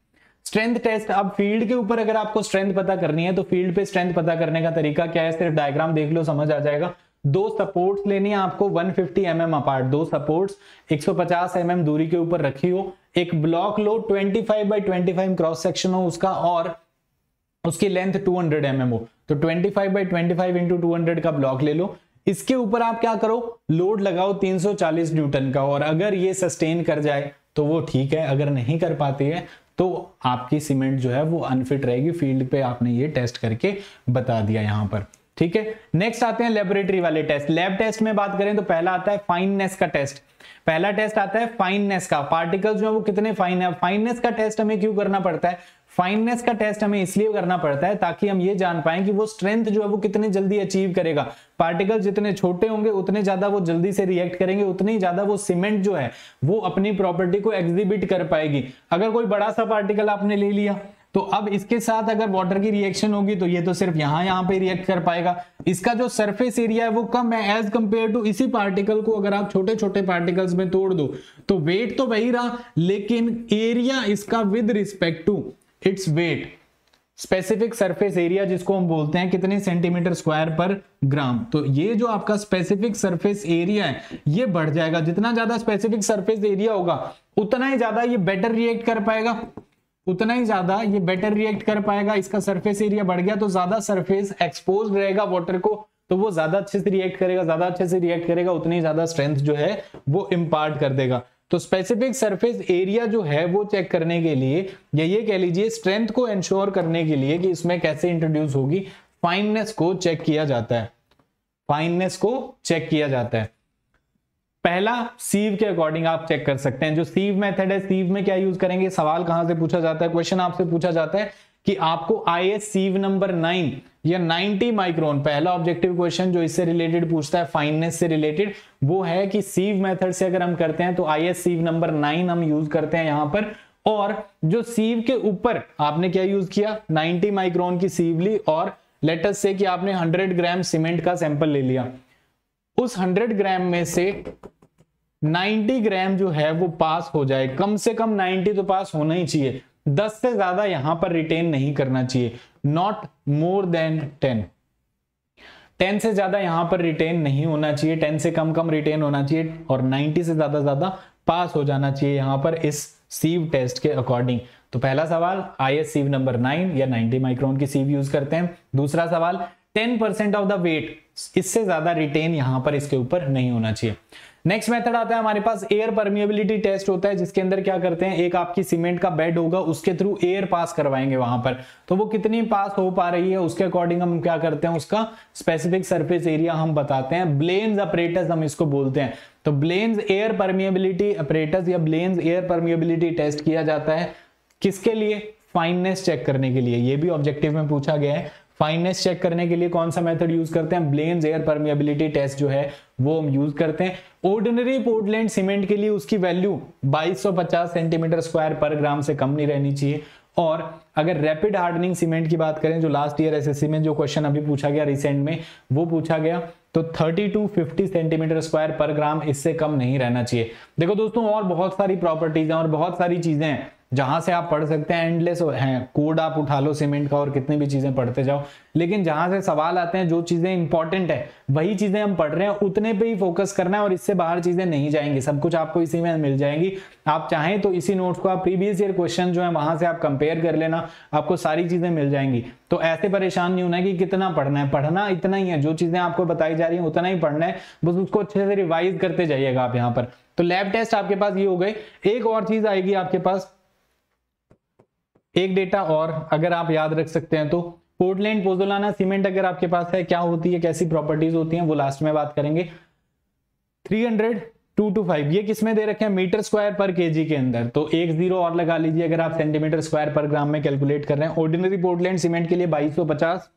स्ट्रेंथ टेस्ट अब फ़ील्ड के ऊपर अगर आपको स्ट्रेंथ पता करनी है तो फ़ील्ड पे स्ट्रेंथ पता करने का तरीका क्या है, सिर्फ़ डायग्राम देख लो, समझ आ जाएगा। दो सपोर्ट्स लेनी है आपको 150 फिफ्टी mm अपार्ट दो सपोर्ट्स 150 mm दूरी के ऊपर रखी हो एक ब्लॉक लो 25 five by twenty cross section हो उसका, और उसकी लेंथ 200 हंड्रेड mm हो। तो 25 five by twenty five into two का ब्लॉक ले लो। इसके ऊपर आप क्या करो लोड लगाओ 340 न्यूटन का, और अगर ये सस्टेन कर जाए तो वो ठीक है, अगर नहीं कर पाती है तो आपकी सीमेंट जो है वो अनफिट रहेगी। फ़ील्ड पे आपने ये टेस्ट करके बता दिया यहाँ पर। ठीक है? नेक्स्ट आते हैं लेबोरेटरी वाले टेस्ट लैब टेस्ट में बात करें तो पहला आता है फाइननेस का टेस्ट पहला टेस्ट आता है फाइननेस का. पार्टिकल्स जो है वो कितने फाइन है? फाइननेस का टेस्ट हमें क्यों करना पड़ता है? फाइननेस का टेस्ट हमें इसलिए करना पड़ता है ताकि हम ये जान पाए कि वो स्ट्रेंथ जो है वो कितने जल्दी अचीव करेगा. पार्टिकल जितने छोटे होंगे, उतने ज़्यादा वो जल्दी से रिएक्ट करेंगे, उतनी ज़्यादा वो सीमेंट जो है, वो अपनी प्रॉपर्टी को एग्जिबिट कर पाएगी. अगर कोई बड़ा सा पार्टिकल आपने ले लिया तो अब इसके साथ अगर वाटर की रिएक्शन होगी तो ये तो सिर्फ़ यहाँ यहाँ पे रिएक्ट कर पाएगा। इसका जो सरफेस एरिया है, वो कम है एज कंपेयर टू इसी पार्टिकल को अगर आप छोटे छोटे पार्टिकल्स में तोड़ दो तो वेट तो वही रहा, लेकिन एरिया इसका with respect to its weight specific surface area जिसको हम बोलते हैं, कितने सेंटीमीटर स्क्वायर पर ग्राम तो ये जो आपका स्पेसिफिक सरफेस एरिया है, ये बढ़ जाएगा। जितना ज़्यादा स्पेसिफिक सरफेस एरिया होगा, उतना ही ज़्यादा ये बेटर रिएक्ट कर पाएगा। उतना ही ज़्यादा ये बेटर रिएक्ट कर पाएगा, इसका सरफेस एरिया बढ़ गया तो ज़्यादा सरफेस एक्सपोज रहेगा वाटर को तो वो ज़्यादा अच्छे से रिएक्ट करेगा, ज़्यादा अच्छे से रिएक्ट करेगा, उतनी ज़्यादा स्ट्रेंथ जो है वो इम्पार्ट कर देगा। तो स्पेसिफिक सरफेस एरिया जो है वो चेक करने के लिए, या ये कह लीजिए स्ट्रेंथ को इंश्योर करने के लिए कि इसमें कैसे इंट्रोड्यूस होगी फाइननेस को चेक किया जाता है। फाइननेस को चेक किया जाता है। पहला सीव के अकॉर्डिंग आप चेक कर सकते हैं। जो सीव मेथड है, सीव में क्या यूज़ करेंगे? सवाल कहाँ से पूछा जाता है? क्वेश्चन आपसे पूछा जाता है कि आपको I S sieve number nine या 90 माइक्रोन, पहला ऑब्जेक्टिव क्वेश्चन जो इससे रिलेटेड पूछता है, फाइननेस से रिलेटेड, वो है कि सीव मेथड से अगर हम करते हैं तो I S sieve number nine हम यूज़ करते हैं यहाँ पर। और जो सीव के ऊपर आपने क्या यूज़ किया? 90 माइक्रोन की सीव ली और लेटस से कि आपने 100 ग्राम सीमेंट का सैंपल ले लिया। उस 100 ग्राम में से 90 ग्राम जो है वो पास हो जाए। कम से कम 90 तो पास होना ही चाहिए। 10 से ज़्यादा यहाँ पर रिटेन नहीं करना चाहिए। नॉट मोर देन 10 10 से ज़्यादा यहाँ पर रिटेन नहीं होना चाहिए। 10 से कम कम रिटेन होना चाहिए और 90 से ज़्यादा ज़्यादा पास हो जाना चाहिए यहाँ पर इस सीव टेस्ट के अकॉर्डिंग तो पहला सवाल I S sieve number nine या 90 माइक्रोन की सीव यूज़ करते हैं। दूसरा सवाल ten percent of the weight इससे ज़्यादा रिटेन यहाँ पर इसके ऊपर नहीं होना चाहिए। नेक्स्ट मेथड आता है, हमारे पास एयर परमिएबिलिटी टेस्ट होता है, जिसके अंदर क्या करते हैं, एक आपकी सीमेंट का बेड होगा, उसके थ्रू एयर पास करवाएँगे वहाँ पर। तो वो कितनी पास हो पा रही है, उसके अकॉर्डिंग हम क्या करते हैं, उसका स्पेसिफिक सरफेस एरिया हम बताते हैं। ब्लेन्स अपरेटस हम इसको बोलते हैं। तो ब्लेन्स एयर परमिएबिलिटी अपरेटस या ब्लेन्स एयर परमिएबिलिटी टेस्ट किया जाता है, किसके लिए? फाइननेस चेक करने के लिए। ये भी ऑब्जेक्टिव में पूछा गया है। फाइननेस चेक करने के लिए कौन सा मेथड यूज़ करते हैं? ब्लेन्स एयर परमिएबिलिटी टेस्ट जो है, वो हम यूज़ करते हैं। ऑर्डिनरी पोर्टलैंड सीमेंट के लिए उसकी वैल्यू 2250 सेंटीमीटर स्क्वायर पर ग्राम से कम नहीं रहनी चाहिए। और अगर रैपिड हार्डनिंग सीमेंट की बात करें, जो लास्ट ईयर एसएससी में जो क्वेश्चन अभी पूछा गया रिसेंट में, वो पूछा गया तो 30 टू 50 सेंटीमीटर स्क्वायर पर ग्राम इससे कम नहीं रहना चाहिए। देखो दोस्तों, और बहुत सारी प्रॉपर्टीज़ हैं और बहुत सारी चीज़ें हैं। जहाँ से आप पढ़ सकते हैं एंडलेस हैं कोड आप उठा लो सीमेंट का और कितनी भी चीज़ें पढ़ते जाओ। लेकिन जहाँ से सवाल आते हैं, जो चीज़ें इंपॉर्टेंट है, वही चीज़ें हम पढ़ रहे हैं, उतने पे ही फोकस करना है और इससे बाहर चीज़ें नहीं जाएँगी। सब कुछ आपको इसी में मिल जाएँगी। आप चाहें तो इसी नोट्स को आप प्रीवियस ईयर क्वेश्चन जो है, वहाँ से आप कंपेयर कर लेना, आपको सारी चीज़ें मिल जाएँगी। तो ऐसे परेशान नहीं होना है कि कितना पढ़ना है। पढ़ना इतना ही है, जो चीज़ें आपको बताई जा रही है, उतना ही पढ़ना है। बस उसको अच्छे से रिवाइज करते जाइएगा आप यहाँ पर। तो लैब टेस्ट आपके पास ये हो गए। एक और चीज़ आएगी आपके पास एक डेटा और अगर आप याद रख सकते हैं तो पोर्टलैंड पोजोलाना सीमेंट अगर आपके पास है, क्या होती है, कैसी प्रॉपर्टीज़ होती हैं, वो लास्ट में बात करेंगे। 300 टू टू फाइव ये किसमें दे रखे हैं? मीटर स्क्वायर पर केजी के अंदर। तो एक ज़ीरो और लगा लीजिए, अगर आप सेंटीमीटर स्क्वायर पर ग्राम में कैलकुलेट कर रहे हैं। ऑर्डिनरी पोर्टलैंड सीमेंट के लिए 2250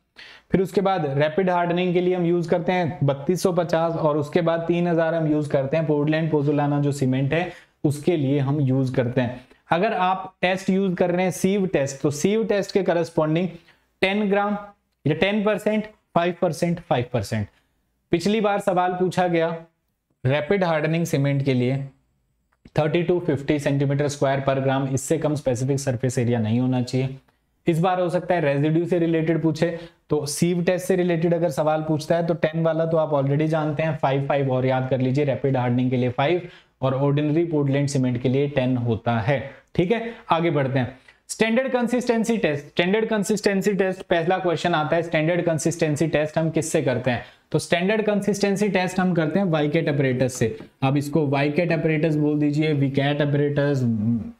फिर उसके बाद रैपिड हार्डनिंग के लिए हम यूज़ करते हैं 3250 और उसके बाद 3000 हम यूज़ करते हैं। पोर्टलैंड पोजोलाना जो सीमेंट है, उसके लिए हम यूज़ करते हैं। अगर आप टेस्ट यूज़ कर रहे हैं सीव टेस्ट तो सीव टेस्ट के करस्पॉन्डिंग 10 ग्राम या 10 percent five percent five percent पिछली बार सवाल पूछा गया रैपिड हार्डनिंग सीमेंट के लिए 30 टू 50 सेंटीमीटर स्क्वायर पर ग्राम इससे कम स्पेसिफिक सरफेस एरिया नहीं होना चाहिए। इस बार हो सकता है रेजिड्यू से रिलेटेड पूछे तो सीव टेस्ट से रिलेटेड अगर सवाल पूछता है तो 10 वाला तो आप ऑलरेडी जानते हैं 5 5 और याद कर लीजिए रैपिड हार्डनिंग के लिए 5 और ऑर्डिनरी पोर्टलैंड सीमेंट के लिए 10 होता है। ठीक है, आगे बढ़ते हैं। Standard consistency test standard consistency test पहला क्वेश्चन आता है स्टैंडर्ड कंसिस्टेंसी टेस्ट हम किससे करते हैं? तो स्टैंडर्ड कंसिस्टेंसी टेस्ट हम करते हैं वाइकेट अपरेटस से। अब इसको वाइकेट अपरेटस बोल दीजिए विकेट अपरेटस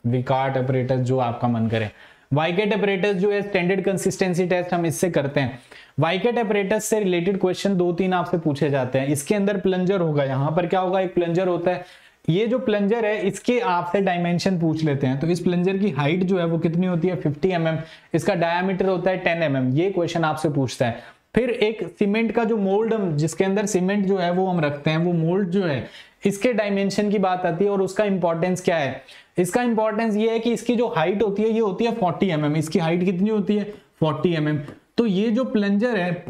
विकाट अपरेटस जो आपका मन करे। वाइकेट अपरेटस जो है स्टैंडर्ड कंसिस्टेंसी टेस्ट हम इससे करते हैं। वाइकेट अपरेटस से रिलेटेड क्वेश्चन दो तीन आपसे पूछे जाते हैं। इसके अंदर प्लंजर होगा। यहाँ पर क्या होगा? एक प्लंजर होता है। ये जो प्लंजर है इसके आपसे डायमेंशन पूछ लेते हैं। तो इस प्लंजर की हाइट जो है वो कितनी होती है? 50 एम mm, इसका डायमीटर होता है 10 एम mm, ये क्वेश्चन आपसे पूछता है। फिर एक सीमेंट का जो मोल्ड हम जिसके अंदर सीमेंट जो है वो हम रखते हैं वो मोल्ड जो है इसके डायमेंशन की बात आती है और उसका इंपॉर्टेंस क्या है? इसका इंपॉर्टेंस ये है कि इसकी जो हाइट होती है ये होती है फोर्टी एम mm, इसकी हाइट कितनी होती है? Forty M mm. तो ये जो प्लंजर है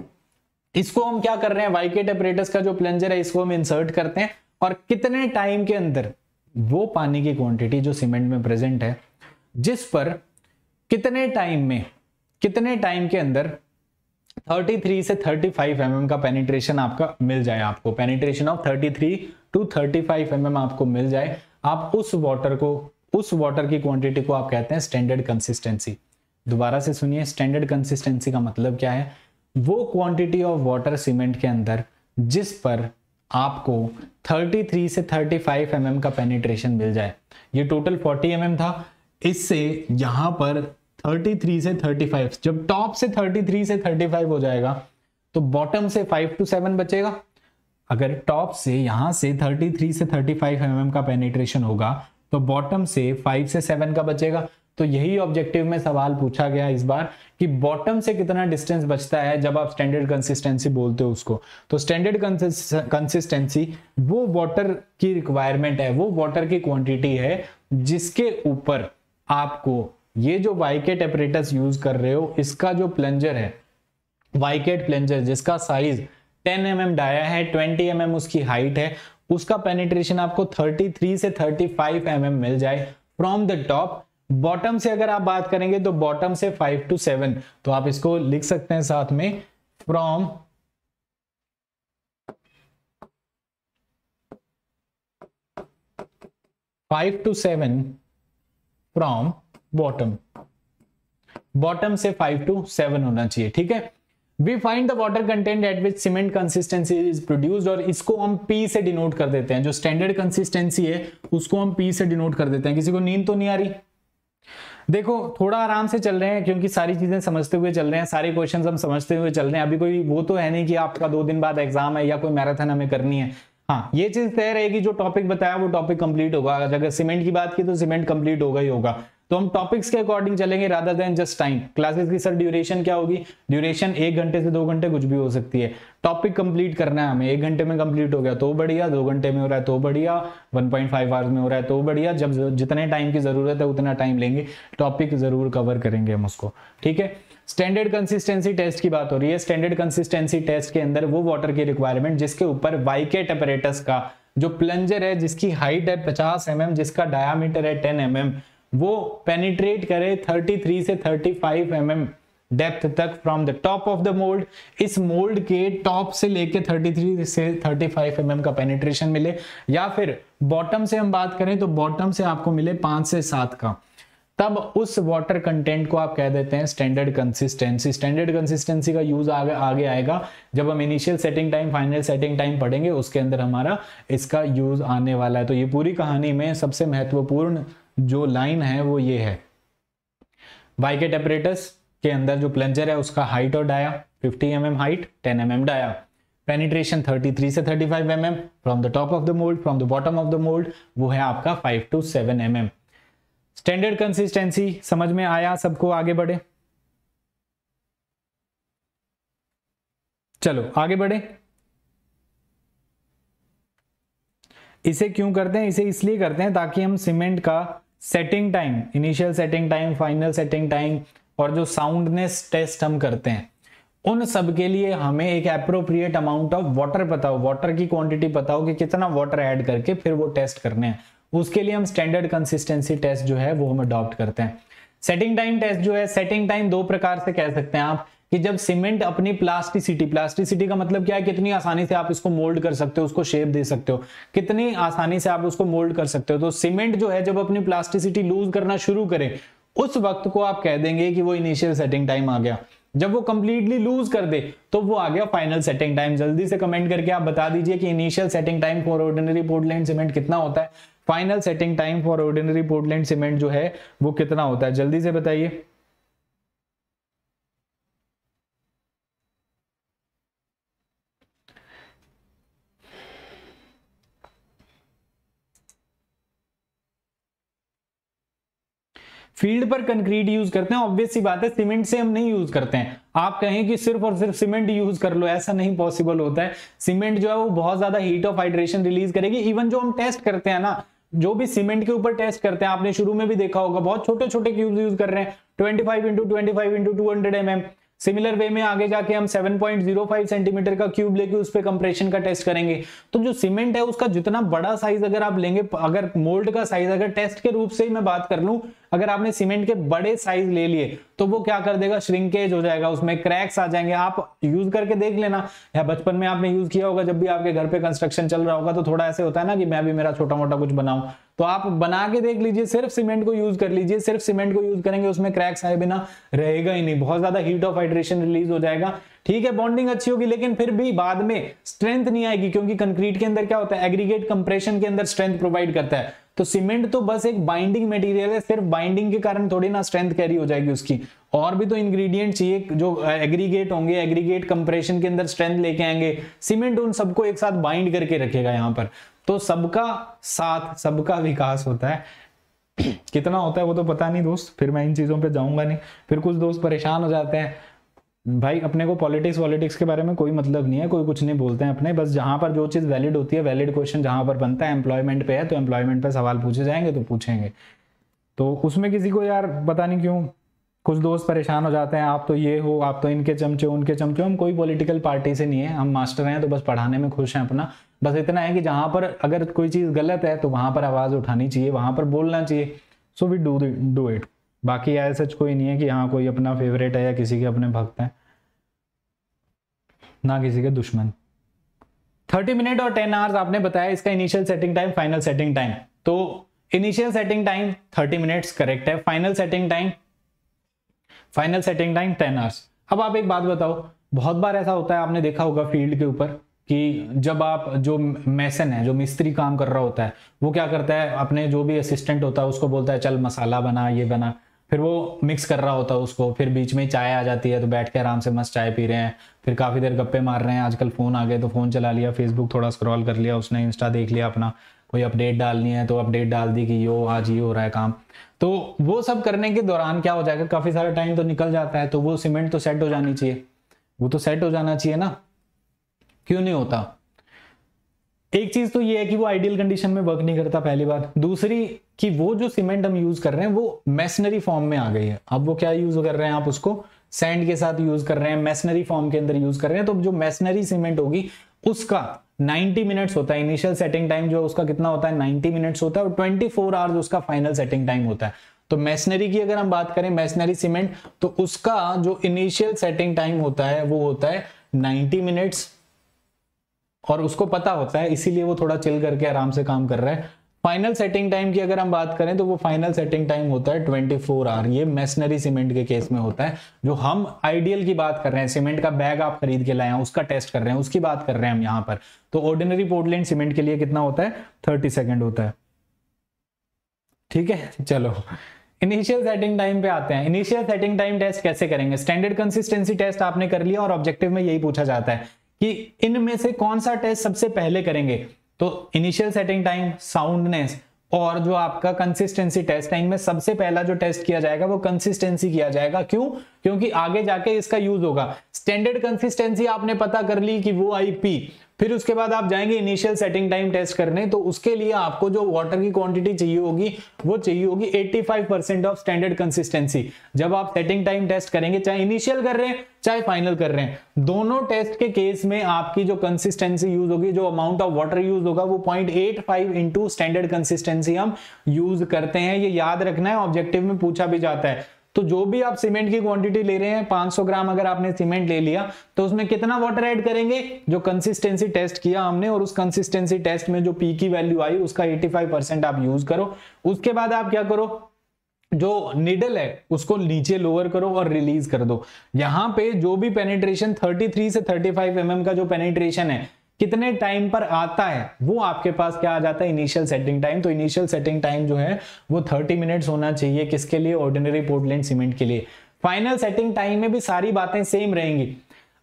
इसको हम क्या कर रहे हैं? वाइकेट अपरेटस का जो प्लंजर है इसको हम इंसर्ट करते हैं। और कितने टाइम के अंदर वो पानी की क्वांटिटी जो सीमेंट में प्रेजेंट है, जिस पर कितने टाइम में, कितने टाइम के अंदर 33 से 35 एम mm का पेनिट्रेशन आपका मिल जाए आपको। Penetration of 33 to 35 five mm आपको मिल जाए। आप उस वाटर को, उस वाटर की क्वांटिटी को आप कहते हैं स्टैंडर्ड कंसिस्टेंसी दोबारा से सुनिए स्टैंडर्ड कंसिस्टेंसी का मतलब क्या है? वो क्वांटिटी ऑफ़ वाटर सीमेंट के अंदर जिस पर आपको 33 से 35 फाइव mm का पेनिट्रेशन मिल जाए। ये टोटल 40 mm था। इससे यहाँ पर 33 से 35 जब टॉप से 33 से 35 हो जाएगा तो बॉटम से 5 टू 7 बचेगा। अगर टॉप से, यहाँ से 33 से 35 फाइव mm का पेनिट्रेशन होगा तो बॉटम से 5 से 7 का बचेगा। तो यही ऑब्जेक्टिव में सवाल पूछा गया इस बार कि बॉटम से कितना डिस्टेंस बचता है जब आप स्टैंडर्ड कंसिस्टेंसी बोलते हो उसको। तो स्टैंडर्ड कंसिस्टेंसी वो वाटर की रिक्वायरमेंट है, वो वाटर की क्वांटिटी है जिसके ऊपर आपको ये जो वाइकेट एपरेटस यूज़ कर रहे हो, इसका जो प्लंजर है वाइकेट प्लंजर जिसका साइज़ 10 एम mm डाया है 20 एम mm उसकी हाइट है, उसका पेनिट्रेशन आपको 33 से 35 एम mm मिल जाए फ्रॉम द टॉप बॉटम से अगर आप बात करेंगे तो बॉटम से फाइव टू सेवन तो आप इसको लिख सकते हैं साथ में, from five to seven from bottom. Bottom से फाइव टू सेवन होना चाहिए, ठीक है? We find the water content at which cement consistency is produced और इसको हम पी से डिनोट कर देते हैं। जो स्टैंडर्ड कंसिस्टेंसी है, उसको हम पी से डिनोट कर देते हैं। किसी को नींद तो नहीं आ रही? देखो, थोड़ा आराम से चल रहे हैं, क्योंकि सारी चीज़ें समझते हुए चल रहे हैं, सारे क्वेश्चन हम समझते हुए चल रहे हैं। अभी कोई वो तो है नहीं कि आपका दो दिन बाद एग्ज़ाम है या कोई मैराथन हमें करनी है। हाँ ये चीज़ तय रहेगी, जो टॉपिक बताया वो टॉपिक कंप्लीट होगा। अगर सीमेंट की बात की तो सीमेंट कंप्लीट होगा ही होगा। तो हम टॉपिक्स के अकॉर्डिंग चलेंगे rather than just time classes की सर ड्यूरेशन क्या होगी? ड्यूरेशन एक घंटे से दो घंटे कुछ भी हो सकती है. टॉपिक कंप्लीट करना है हमें. एक घंटे में कंप्लीट हो गया तो बढ़िया. दो घंटे में हो रहा है तो बढ़िया. 1.5 पॉइंट आवर्स में हो रहा है तो बढ़िया. जब जितने टाइम की ज़रूरत है उतना टाइम लेंगे. टॉपिक ज़रूर कवर करेंगे हम उसको. ठीक है? स्टैंडर्ड कंसिस्टेंसी टेस्ट की बात हो रही है. स्टैंडर्ड कंसिस्टेंसी टेस्ट के अंदर वो वाटर की रिक्वायरमेंट जिसके ऊपर वाइकेट अपरेटस का जो प्लंजर है जिसकी हाइट है 50 एम mm, जिसका डायामीटर है 10 एम mm, वो पेनिट्रेट करे 33 से 35 एम mm डेप्थ तक from the top of the mould इस मोल्ड के टॉप से लेके 33 से 35 एम mm का पेनिट्रेशन मिले। या फिर बॉटम से हम बात करें तो बॉटम से आपको मिले पाँच से सात का। तब उस वाटर कंटेंट को आप कह देते हैं स्टैंडर्ड कंसिस्टेंसी स्टैंडर्ड कंसिस्टेंसी का यूज़ आगे आगे आएगा। जब हम initial setting time final setting time पढ़ेंगे, उसके अंदर हमारा इसका यूज़ आने वाला है। तो ये पूरी कहानी में सबसे महत्वपूर्ण जो लाइन है वो ये है। वाइकेट एपरेटस के अंदर जो प्लंजर है, उसका हाइट और dia 50 M mm height 10 M mm dia penetration 33 से 35 M mm from the top of the mould from the bottom of the mould वो है आपका 5 to 7 M mm standard consistency समझ में आया? सबको आगे बढ़े। चलो, आगे बढ़े। इसे क्यों करते हैं? इसे इसलिए करते हैं ताकि हम सीमेंट का setting time initial setting time final setting time और जो साउंडनेस टेस्ट हम करते हैं, उन सब के लिए हमें एक अप्रोप्रिएट अमाउंट ऑफ़ वाटर पता हो वाटर की क्वांटिटी पता हो कि कितना वाटर ऐड करके फिर वो टेस्ट करने हैं। उसके लिए हम स्टैंडर्ड कंसिस्टेंसी टेस्ट जो है वो हम अडॉप्ट करते हैं। सेटिंग टाइम टेस्ट जो है सेटिंग टाइम दो प्रकार से कह सकते हैं आप। कि जब सीमेंट अपनी प्लास्टिसिटी प्लास्टिसिटी का मतलब क्या है? कितनी आसानी से आप इसको मोल्ड कर सकते हो, उसको शेप दे सकते हो। कितनी आसानी से आप उसको मोल्ड कर सकते हो। तो सीमेंट जो है, जब अपनी प्लास्टिसिटी लूज करना शुरू करे, उस वक्त को आप कह देंगे कि वो इनिशियल सेटिंग टाइम आ गया। जब वो कंप्लीटली लूज कर दे तो वो आ गया फाइनल सेटिंग टाइम जल्दी से कमेंट करके आप बता दीजिए कि initial setting time for ordinary Portland cement कितना होता है। Final setting time for ordinary Portland cement जो है, वो कितना होता है? जल्दी से बताइए। फ़ील्ड पर कंक्रीट यूज़ करते हैं ऑब्वियस सी बात है, सीमेंट से हम नहीं यूज़ करते हैं। आप कहें कि सिर्फ़ और सिर्फ़ सीमेंट यूज़ कर लो, ऐसा नहीं पॉसिबल होता है। सीमेंट जो है वो बहुत ज़्यादा हीट ऑफ़ हाइड्रेशन रिलीज़ करेगी। इवन जो हम टेस्ट करते हैं ना, जो भी सीमेंट के ऊपर टेस्ट करते हैं, आपने शुरू में भी देखा होगा, बहुत छोटे छोटे क्यूब यूज़ कर रहे हैं। Twenty five into twenty five into two hundred M M similar way में आगे जाके हम 7.05 सेंटीमीटर का क्यूब लेके उस पर कंप्रेशन का टेस्ट करेंगे। तो जो सीमेंट है, उसका जितना बड़ा साइज़ अगर आप लेंगे, अगर मोल्ड का साइज़ अगर टेस्ट के रूप से ही मैं बात कर लूँ, अगर आपने सीमेंट के बड़े साइज़ ले लिए तो वो क्या कर देगा? श्रिंकेज हो जाएगा, उसमें क्रैक्स आ जाएँगे। आप यूज़ करके देख लेना। या बचपन में आपने यूज़ किया होगा, जब भी आपके घर पे कंस्ट्रक्शन चल रहा होगा तो थोड़ा ऐसे होता है ना कि मैं भी मेरा छोटा मोटा कुछ बनाऊँ। तो आप बना के देख लीजिए, सिर्फ़ सीमेंट को यूज़ कर लीजिए, सिर्फ़ सीमेंट को यूज़ करेंगे, उसमें क्रैक्स आए बिना रहेगा ही नहीं। बहुत ज़्यादा हीट ऑफ़ हाइड्रेशन रिलीज़ हो जाएगा। ठीक है बॉन्डिंग अच्छी होगी, लेकिन फिर भी बाद में स्ट्रेंथ नहीं आएगी, क्योंकि कंक्रीट के अंदर क्या होता है? एग्रीगेट कंप्रेशन के अंदर स्ट्रेंथ प्रोवाइड करता है। तो सीमेंट तो बस एक बाइंडिंग मटेरियल है, सिर्फ़ बाइंडिंग के कारण थोड़ी ना स्ट्रेंथ कैरी हो जाएगी उसकी। और भी तो इंग्रेडिएंट चाहिए जो एग्रीगेट होंगे एग्रीगेट कंप्रेशन के अंदर स्ट्रेंथ लेके आएँगे। सीमेंट उन सबको एक साथ बाइंड करके रखेगा यहाँ पर। तो सबका साथ, सबका विकास होता है। (clears throat) कितना होता है वो तो पता नहीं दोस्त, फिर मैं इन चीज़ों पे जाऊँगा नहीं। फिर कुछ दोस्त परेशान हो जाते हैं। भाई, अपने को पॉलिटिक्स वॉलिटिक्स के बारे में कोई मतलब नहीं है, कोई कुछ नहीं बोलते हैं अपने। बस जहाँ पर जो चीज़ वैलिड होती है वैलिड क्वेश्चन जहाँ पर बनता है एम्प्लॉयमेंट पे है तो एम्प्लॉयमेंट पे सवाल पूछे जाएँगे तो पूछेंगे। तो उसमें किसी को यार पता नहीं क्यों कुछ दोस्त परेशान हो जाते हैं, आप तो ये हो, आप तो इनके चमचे उनके चमचे हम कोई पॉलिटिकल पार्टी से नहीं है, हम मास्टर हैं तो बस पढ़ाने में खुश हैं अपना। बस इतना है कि जहाँ पर अगर कोई चीज़ गलत है तो वहाँ पर आवाज़ उठानी चाहिए, वहाँ पर बोलना चाहिए। So we do do it बाकी सच कोई नहीं है कि हाँ कोई अपना फेवरेट है या किसी के अपने भक्त हैं। ना किसी के दुश्मन। 30 मिनट और टेन आवर्स आपने बताया, इसका initial setting time final setting time तो initial setting time 30 minutes correct है final setting time final setting time 10 hours अब आप एक बात बताओ, बहुत बार ऐसा होता है, आपने देखा होगा फ़ील्ड के ऊपर, कि जब आप जो मैसन है, जो मिस्त्री काम कर रहा होता है, वो क्या करता है, अपने जो भी असिस्टेंट होता है, उसको बोलता है, चल मसाला बना, ये बना। फिर वो मिक्स कर रहा होता है उसको, फिर बीच में चाय आ जाती है तो बैठ के आराम से मस्त चाय पी रहे हैं। फिर काफ़ी देर गप्पे मार रहे हैं, आजकल फ़ोन आ गए तो फ़ोन चला लिया फेसबुक थोड़ा स्क्रॉल कर लिया, उसने इंस्टा देख लिया अपना, कोई अपडेट डालनी है तो अपडेट डाल दी कि यो, आज ये हो रहा है काम। तो वो सब करने के दौरान क्या हो जाएगा? काफ़ी सारा टाइम तो निकल जाता है तो वो सीमेंट तो सेट हो जानी चाहिए। वो तो सेट हो जाना चाहिए ना? क्यों नहीं होता? एक चीज़ तो ये है कि वो आइडियल कंडीशन में वर्क नहीं करता पहली बात। दूसरी, कि वो जो सीमेंट हम यूज़ कर रहे हैं, वो मैसनरी फॉर्म में आ गई है। अब वो क्या यूज़ कर रहे हैं आप उसको? सैंड के साथ यूज़ कर रहे हैं मैसनरी फॉर्म के अंदर यूज़ कर रहे हैं तो जो मैसनरी सीमेंट होगी, उसका 90 मिनट्स होता है। इनिशियल सेटिंग टाइम जो उसका कितना होता है? 90 मिनट्स होता है और 24 फोर आवर्स उसका फाइनल सेटिंग टाइम होता है। तो मैशनरी की अगर हम बात करें मैशनरी सीमेंट तो उसका जो इनिशियल सेटिंग टाइम होता है, वो होता है 90 मिनट्स। और उसको पता होता है, इसीलिए वो थोड़ा चिल करके आराम से काम कर रहा है। फाइनल सेटिंग टाइम की अगर हम बात करें तो वो फाइनल सेटिंग टाइम होता है 24 फोर आवर ये मेसनरी सीमेंट के केस में होता है, जो हम आइडियल की बात कर रहे हैं सीमेंट का बैग आप खरीद के लाए हैं, उसका टेस्ट कर रहे हैं, उसकी बात कर रहे हैं हम यहाँ पर। तो ऑर्डिनरी पोर्टलैंड सीमेंट के लिए कितना होता है? थर्टी सेकेंड होता है। ठीक है? चलो। इनिशियल सेटिंग टाइम पे आते हैं। इनिशियल सेटिंग टाइम टेस्ट कैसे करेंगे? स्टैंडर्ड कंसिस्टेंसी टेस्ट आपने कर लिया और ऑब्जेक्टिव में यही पूछा जाता है कि इनमें से कौन सा टेस्ट सबसे पहले करेंगे? तो इनिशियल सेटिंग टाइम साउंडनेस और जो आपका कंसिस्टेंसी टेस्ट है इनमें सबसे पहला जो टेस्ट किया जाएगा, वो कंसिस्टेंसी किया जाएगा। क्यों? क्योंकि आगे जाके इसका यूज़ होगा। स्टैंडर्ड कंसिस्टेंसी आपने पता कर ली कि वो आई पी फिर उसके बाद आप जाएँगे इनिशियल सेटिंग टाइम टेस्ट करने तो उसके लिए आपको जो वाटर की क्वांटिटी चाहिए होगी, वो चाहिए होगी 85 परसेंट ऑफ़ स्टैंडर्ड कंसिस्टेंसी जब आप सेटिंग टाइम टेस्ट करेंगे, चाहे इनिशियल कर रहे हैं, चाहे फाइनल कर रहे हैं, दोनों टेस्ट के केस में आपकी जो कंसिस्टेंसी यूज़ होगी, जो अमाउंट ऑफ़ वाटर यूज़ होगा, वो point eight five into standard consistency हम यूज़ करते हैं। ये याद रखना है ऑब्जेक्टिव में पूछा भी जाता है। तो जो भी आप सीमेंट की क्वांटिटी ले रहे हैं 500 ग्राम अगर आपने सीमेंट ले लिया तो उसमें कितना वाटर ऐड करेंगे? जो कंसिस्टेंसी टेस्ट किया हमने, और उस कंसिस्टेंसी टेस्ट में जो पी की वैल्यू आई, उसका 85 परसेंट आप यूज़ करो। उसके बाद आप क्या करो? जो निडल है, उसको नीचे लोअर करो और रिलीज़ कर दो। यहाँ पे जो भी पेनिट्रेशन 33 से 35 एम mm का जो पेनिट्रेशन है कितने टाइम पर आता है, वो आपके पास क्या आ जाता है? इनिशियल सेटिंग टाइम तो इनिशियल सेटिंग टाइम जो है, वो 30 मिनट्स होना चाहिए किसके लिए? ऑर्डिनरी पोर्टलैंड सीमेंट के लिए. फाइनल सेटिंग टाइम में भी सारी बातें सेम रहेंगी.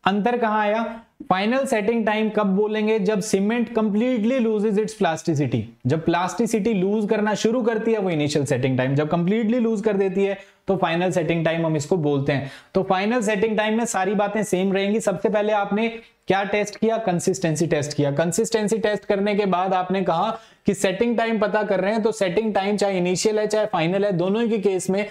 अंतर कहाँ आया? फाइनल सेटिंग टाइम कब बोलेंगे? जब cement completely loses its plasticity जब प्लास्टिसिटी लूज करना शुरू करती है, वो इनिशियल सेटिंग टाइम जब कंप्लीटली लूज कर देती है तो फाइनल सेटिंग टाइम हम इसको बोलते हैं। तो फाइनल सेटिंग टाइम में सारी बातें सेम रहेंगी। सबसे पहले आपने क्या टेस्ट किया? कंसिस्टेंसी टेस्ट किया। कंसिस्टेंसी टेस्ट करने के बाद आपने कहा कि सेटिंग टाइम पता कर रहे हैं तो सेटिंग टाइम चाहे इनिशियल है, चाहे फाइनल है, दोनों ही के केस में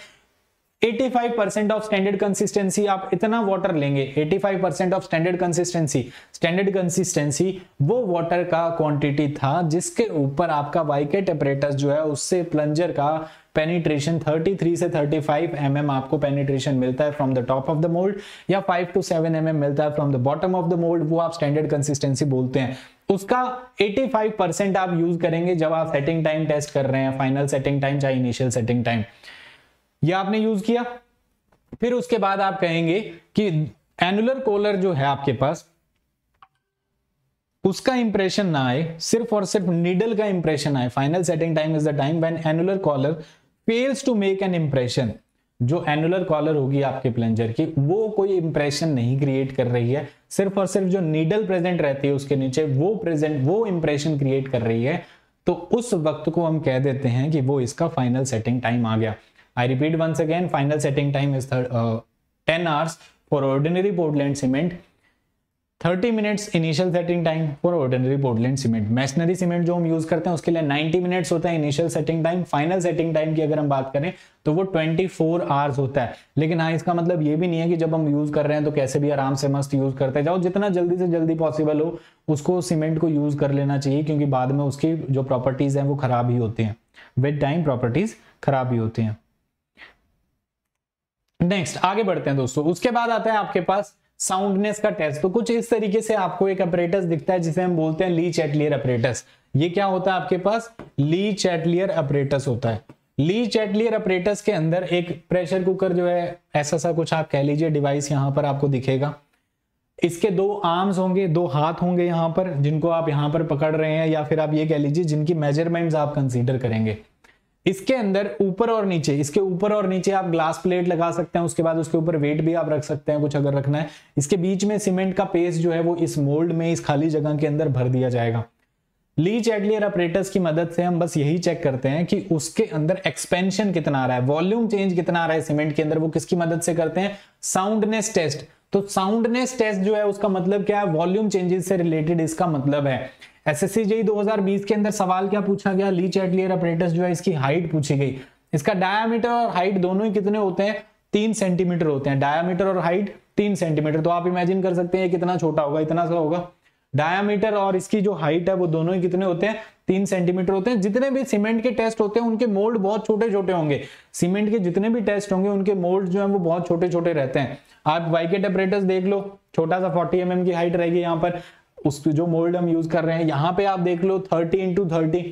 85 परसेंट ऑफ़ स्टैंडर्ड कंसिस्टेंसी आप इतना वाटर लेंगे 85 percent of standard consistency standard consistency वो वाटर का क्वांटिटी था जिसके ऊपर आपका वाइकेट अपरेटस जो है उससे प्लंजर का पेनिट्रेशन 33 से 35 एम mm आपको पेनिट्रेशन मिलता है from the top of the mould या 5 टू 7 एम mm मिलता है from the bottom of the mould वो आप स्टैंडर्ड कंसिस्टेंसी बोलते हैं। उसका 85 परसेंट आप यूज़ करेंगे जब आप सेटिंग टाइम टेस्ट कर रहे हैं फाइनल सेटिंग टाइम चाहे इनिशियल सेटिंग टाइम ये आपने यूज़ किया? फिर उसके बाद आप कहेंगे कि एनुलर कॉलर जो है आपके पास, उसका इंप्रेशन ना आए, सिर्फ़ और सिर्फ़ नीडल का इंप्रेशन आए। Final setting time is the time when annular collar fails to make an impression जो एनुलर कॉलर होगी आपके प्लेंजर की, वो कोई इंप्रेशन नहीं क्रिएट कर रही है। सिर्फ़ और सिर्फ़ जो नीडल प्रेजेंट रहती है उसके नीचे, वो प्रेजेंट वो इंप्रेशन क्रिएट कर रही है। तो उस वक्त को हम कह देते हैं कि वो इसका फाइनल सेटिंग टाइम आ गया। I repeat once again, final setting time is uh, 10 hours for ordinary Portland cement. 30 minutes initial setting time for ordinary Portland cement masonry cement जो हम यूज़ करते हैं उसके लिए 90 मिनट्स होता है initial setting time final setting time की अगर हम बात करें तो वो 24 फोर आवर्स होता है. लेकिन हाँ इसका मतलब ये भी नहीं है कि जब हम यूज़ कर रहे हैं तो कैसे भी आराम से मस्त यूज़ करते जाओ. जितना जल्दी से जल्दी पॉसिबल हो उसको सीमेंट को यूज़ कर लेना चाहिए क्योंकि बाद में उसकी जो प्रॉपर्टीज़ हैं वो खराब ही होती हैं. विद टाइम प्रॉपर्टीज़ खराब ही होती हैं. नेक्स्ट आगे बढ़ते हैं दोस्तों। उसके बाद आता है आपके पास साउंडनेस का टेस्ट तो कुछ इस तरीके से आपको एक अपरेटस दिखता है जिसे हम बोलते हैं ली चैटलियर अपरेटस ये क्या होता है आपके पास? ली चैटलियर अपरेटस होता है। ली चैटलियर अपरेटस के अंदर एक प्रेशर कुकर जो है, ऐसा सा कुछ आप कह लीजिए डिवाइस यहाँ पर आपको दिखेगा। इसके दो आर्म्स होंगे, दो हाथ होंगे यहाँ पर, जिनको आप यहाँ पर पकड़ रहे हैं या फिर आप ये कह लीजिए जिनकी मेजरमेंट्स आप कंसीडर करेंगे। इसके अंदर ऊपर और नीचे, इसके ऊपर और नीचे आप ग्लास प्लेट लगा सकते हैं, उसके बाद उसके ऊपर वेट भी आप रख सकते हैं, कुछ अगर रखना है। इसके बीच में सीमेंट का पेस्ट जो है वो इस मोल्ड में, इस खाली जगह के अंदर भर दिया जाएगा। लीच एडलियर ऑपरेटर्स की मदद से हम बस यही चेक करते हैं कि उसके अंदर एक्सपेंशन कितना आ रहा है वॉल्यूम चेंज कितना आ रहा है सीमेंट के अंदर, वो किसकी मदद से करते हैं? साउंडनेस टेस्ट तो साउंडनेस टेस्ट जो है, उसका मतलब क्या है? वॉल्यूम चेंजेस से रिलेटेड इसका मतलब है। एसएससी जेई 2020 के अंदर सवाल क्या पूछा गया? लीच एटलियर अपरेटस जो है, इसकी हाइट पूछी गई। इसका डायामीटर और हाइट दोनों ही कितने होते हैं? तीन सेंटीमीटर होते हैं। डायामीटर और हाइट तीन सेंटीमीटर तो आप इमेजिन कर सकते हैं कितना छोटा होगा, इतना सा होगा। डायामीटर और इसकी जो हाइट है, वो दोनों ही कितने होते हैं? तीन सेंटीमीटर होते हैं। जितने भी सीमेंट के टेस्ट होते हैं, उनके मोल्ड बहुत छोटे छोटे होंगे। सीमेंट के जितने भी टेस्ट होंगे, उनके मोल्ड जो है, वो बहुत छोटे छोटे रहते हैं। आप वाइकेट अपरेटस देख लो। छोटा सा 40 एम mm की हाइट रहेगी यहाँ पर। उस जो मोल्ड हम यूज़ कर रहे हैं, यहाँ पे आप देख लो 30 इंटू थर्टी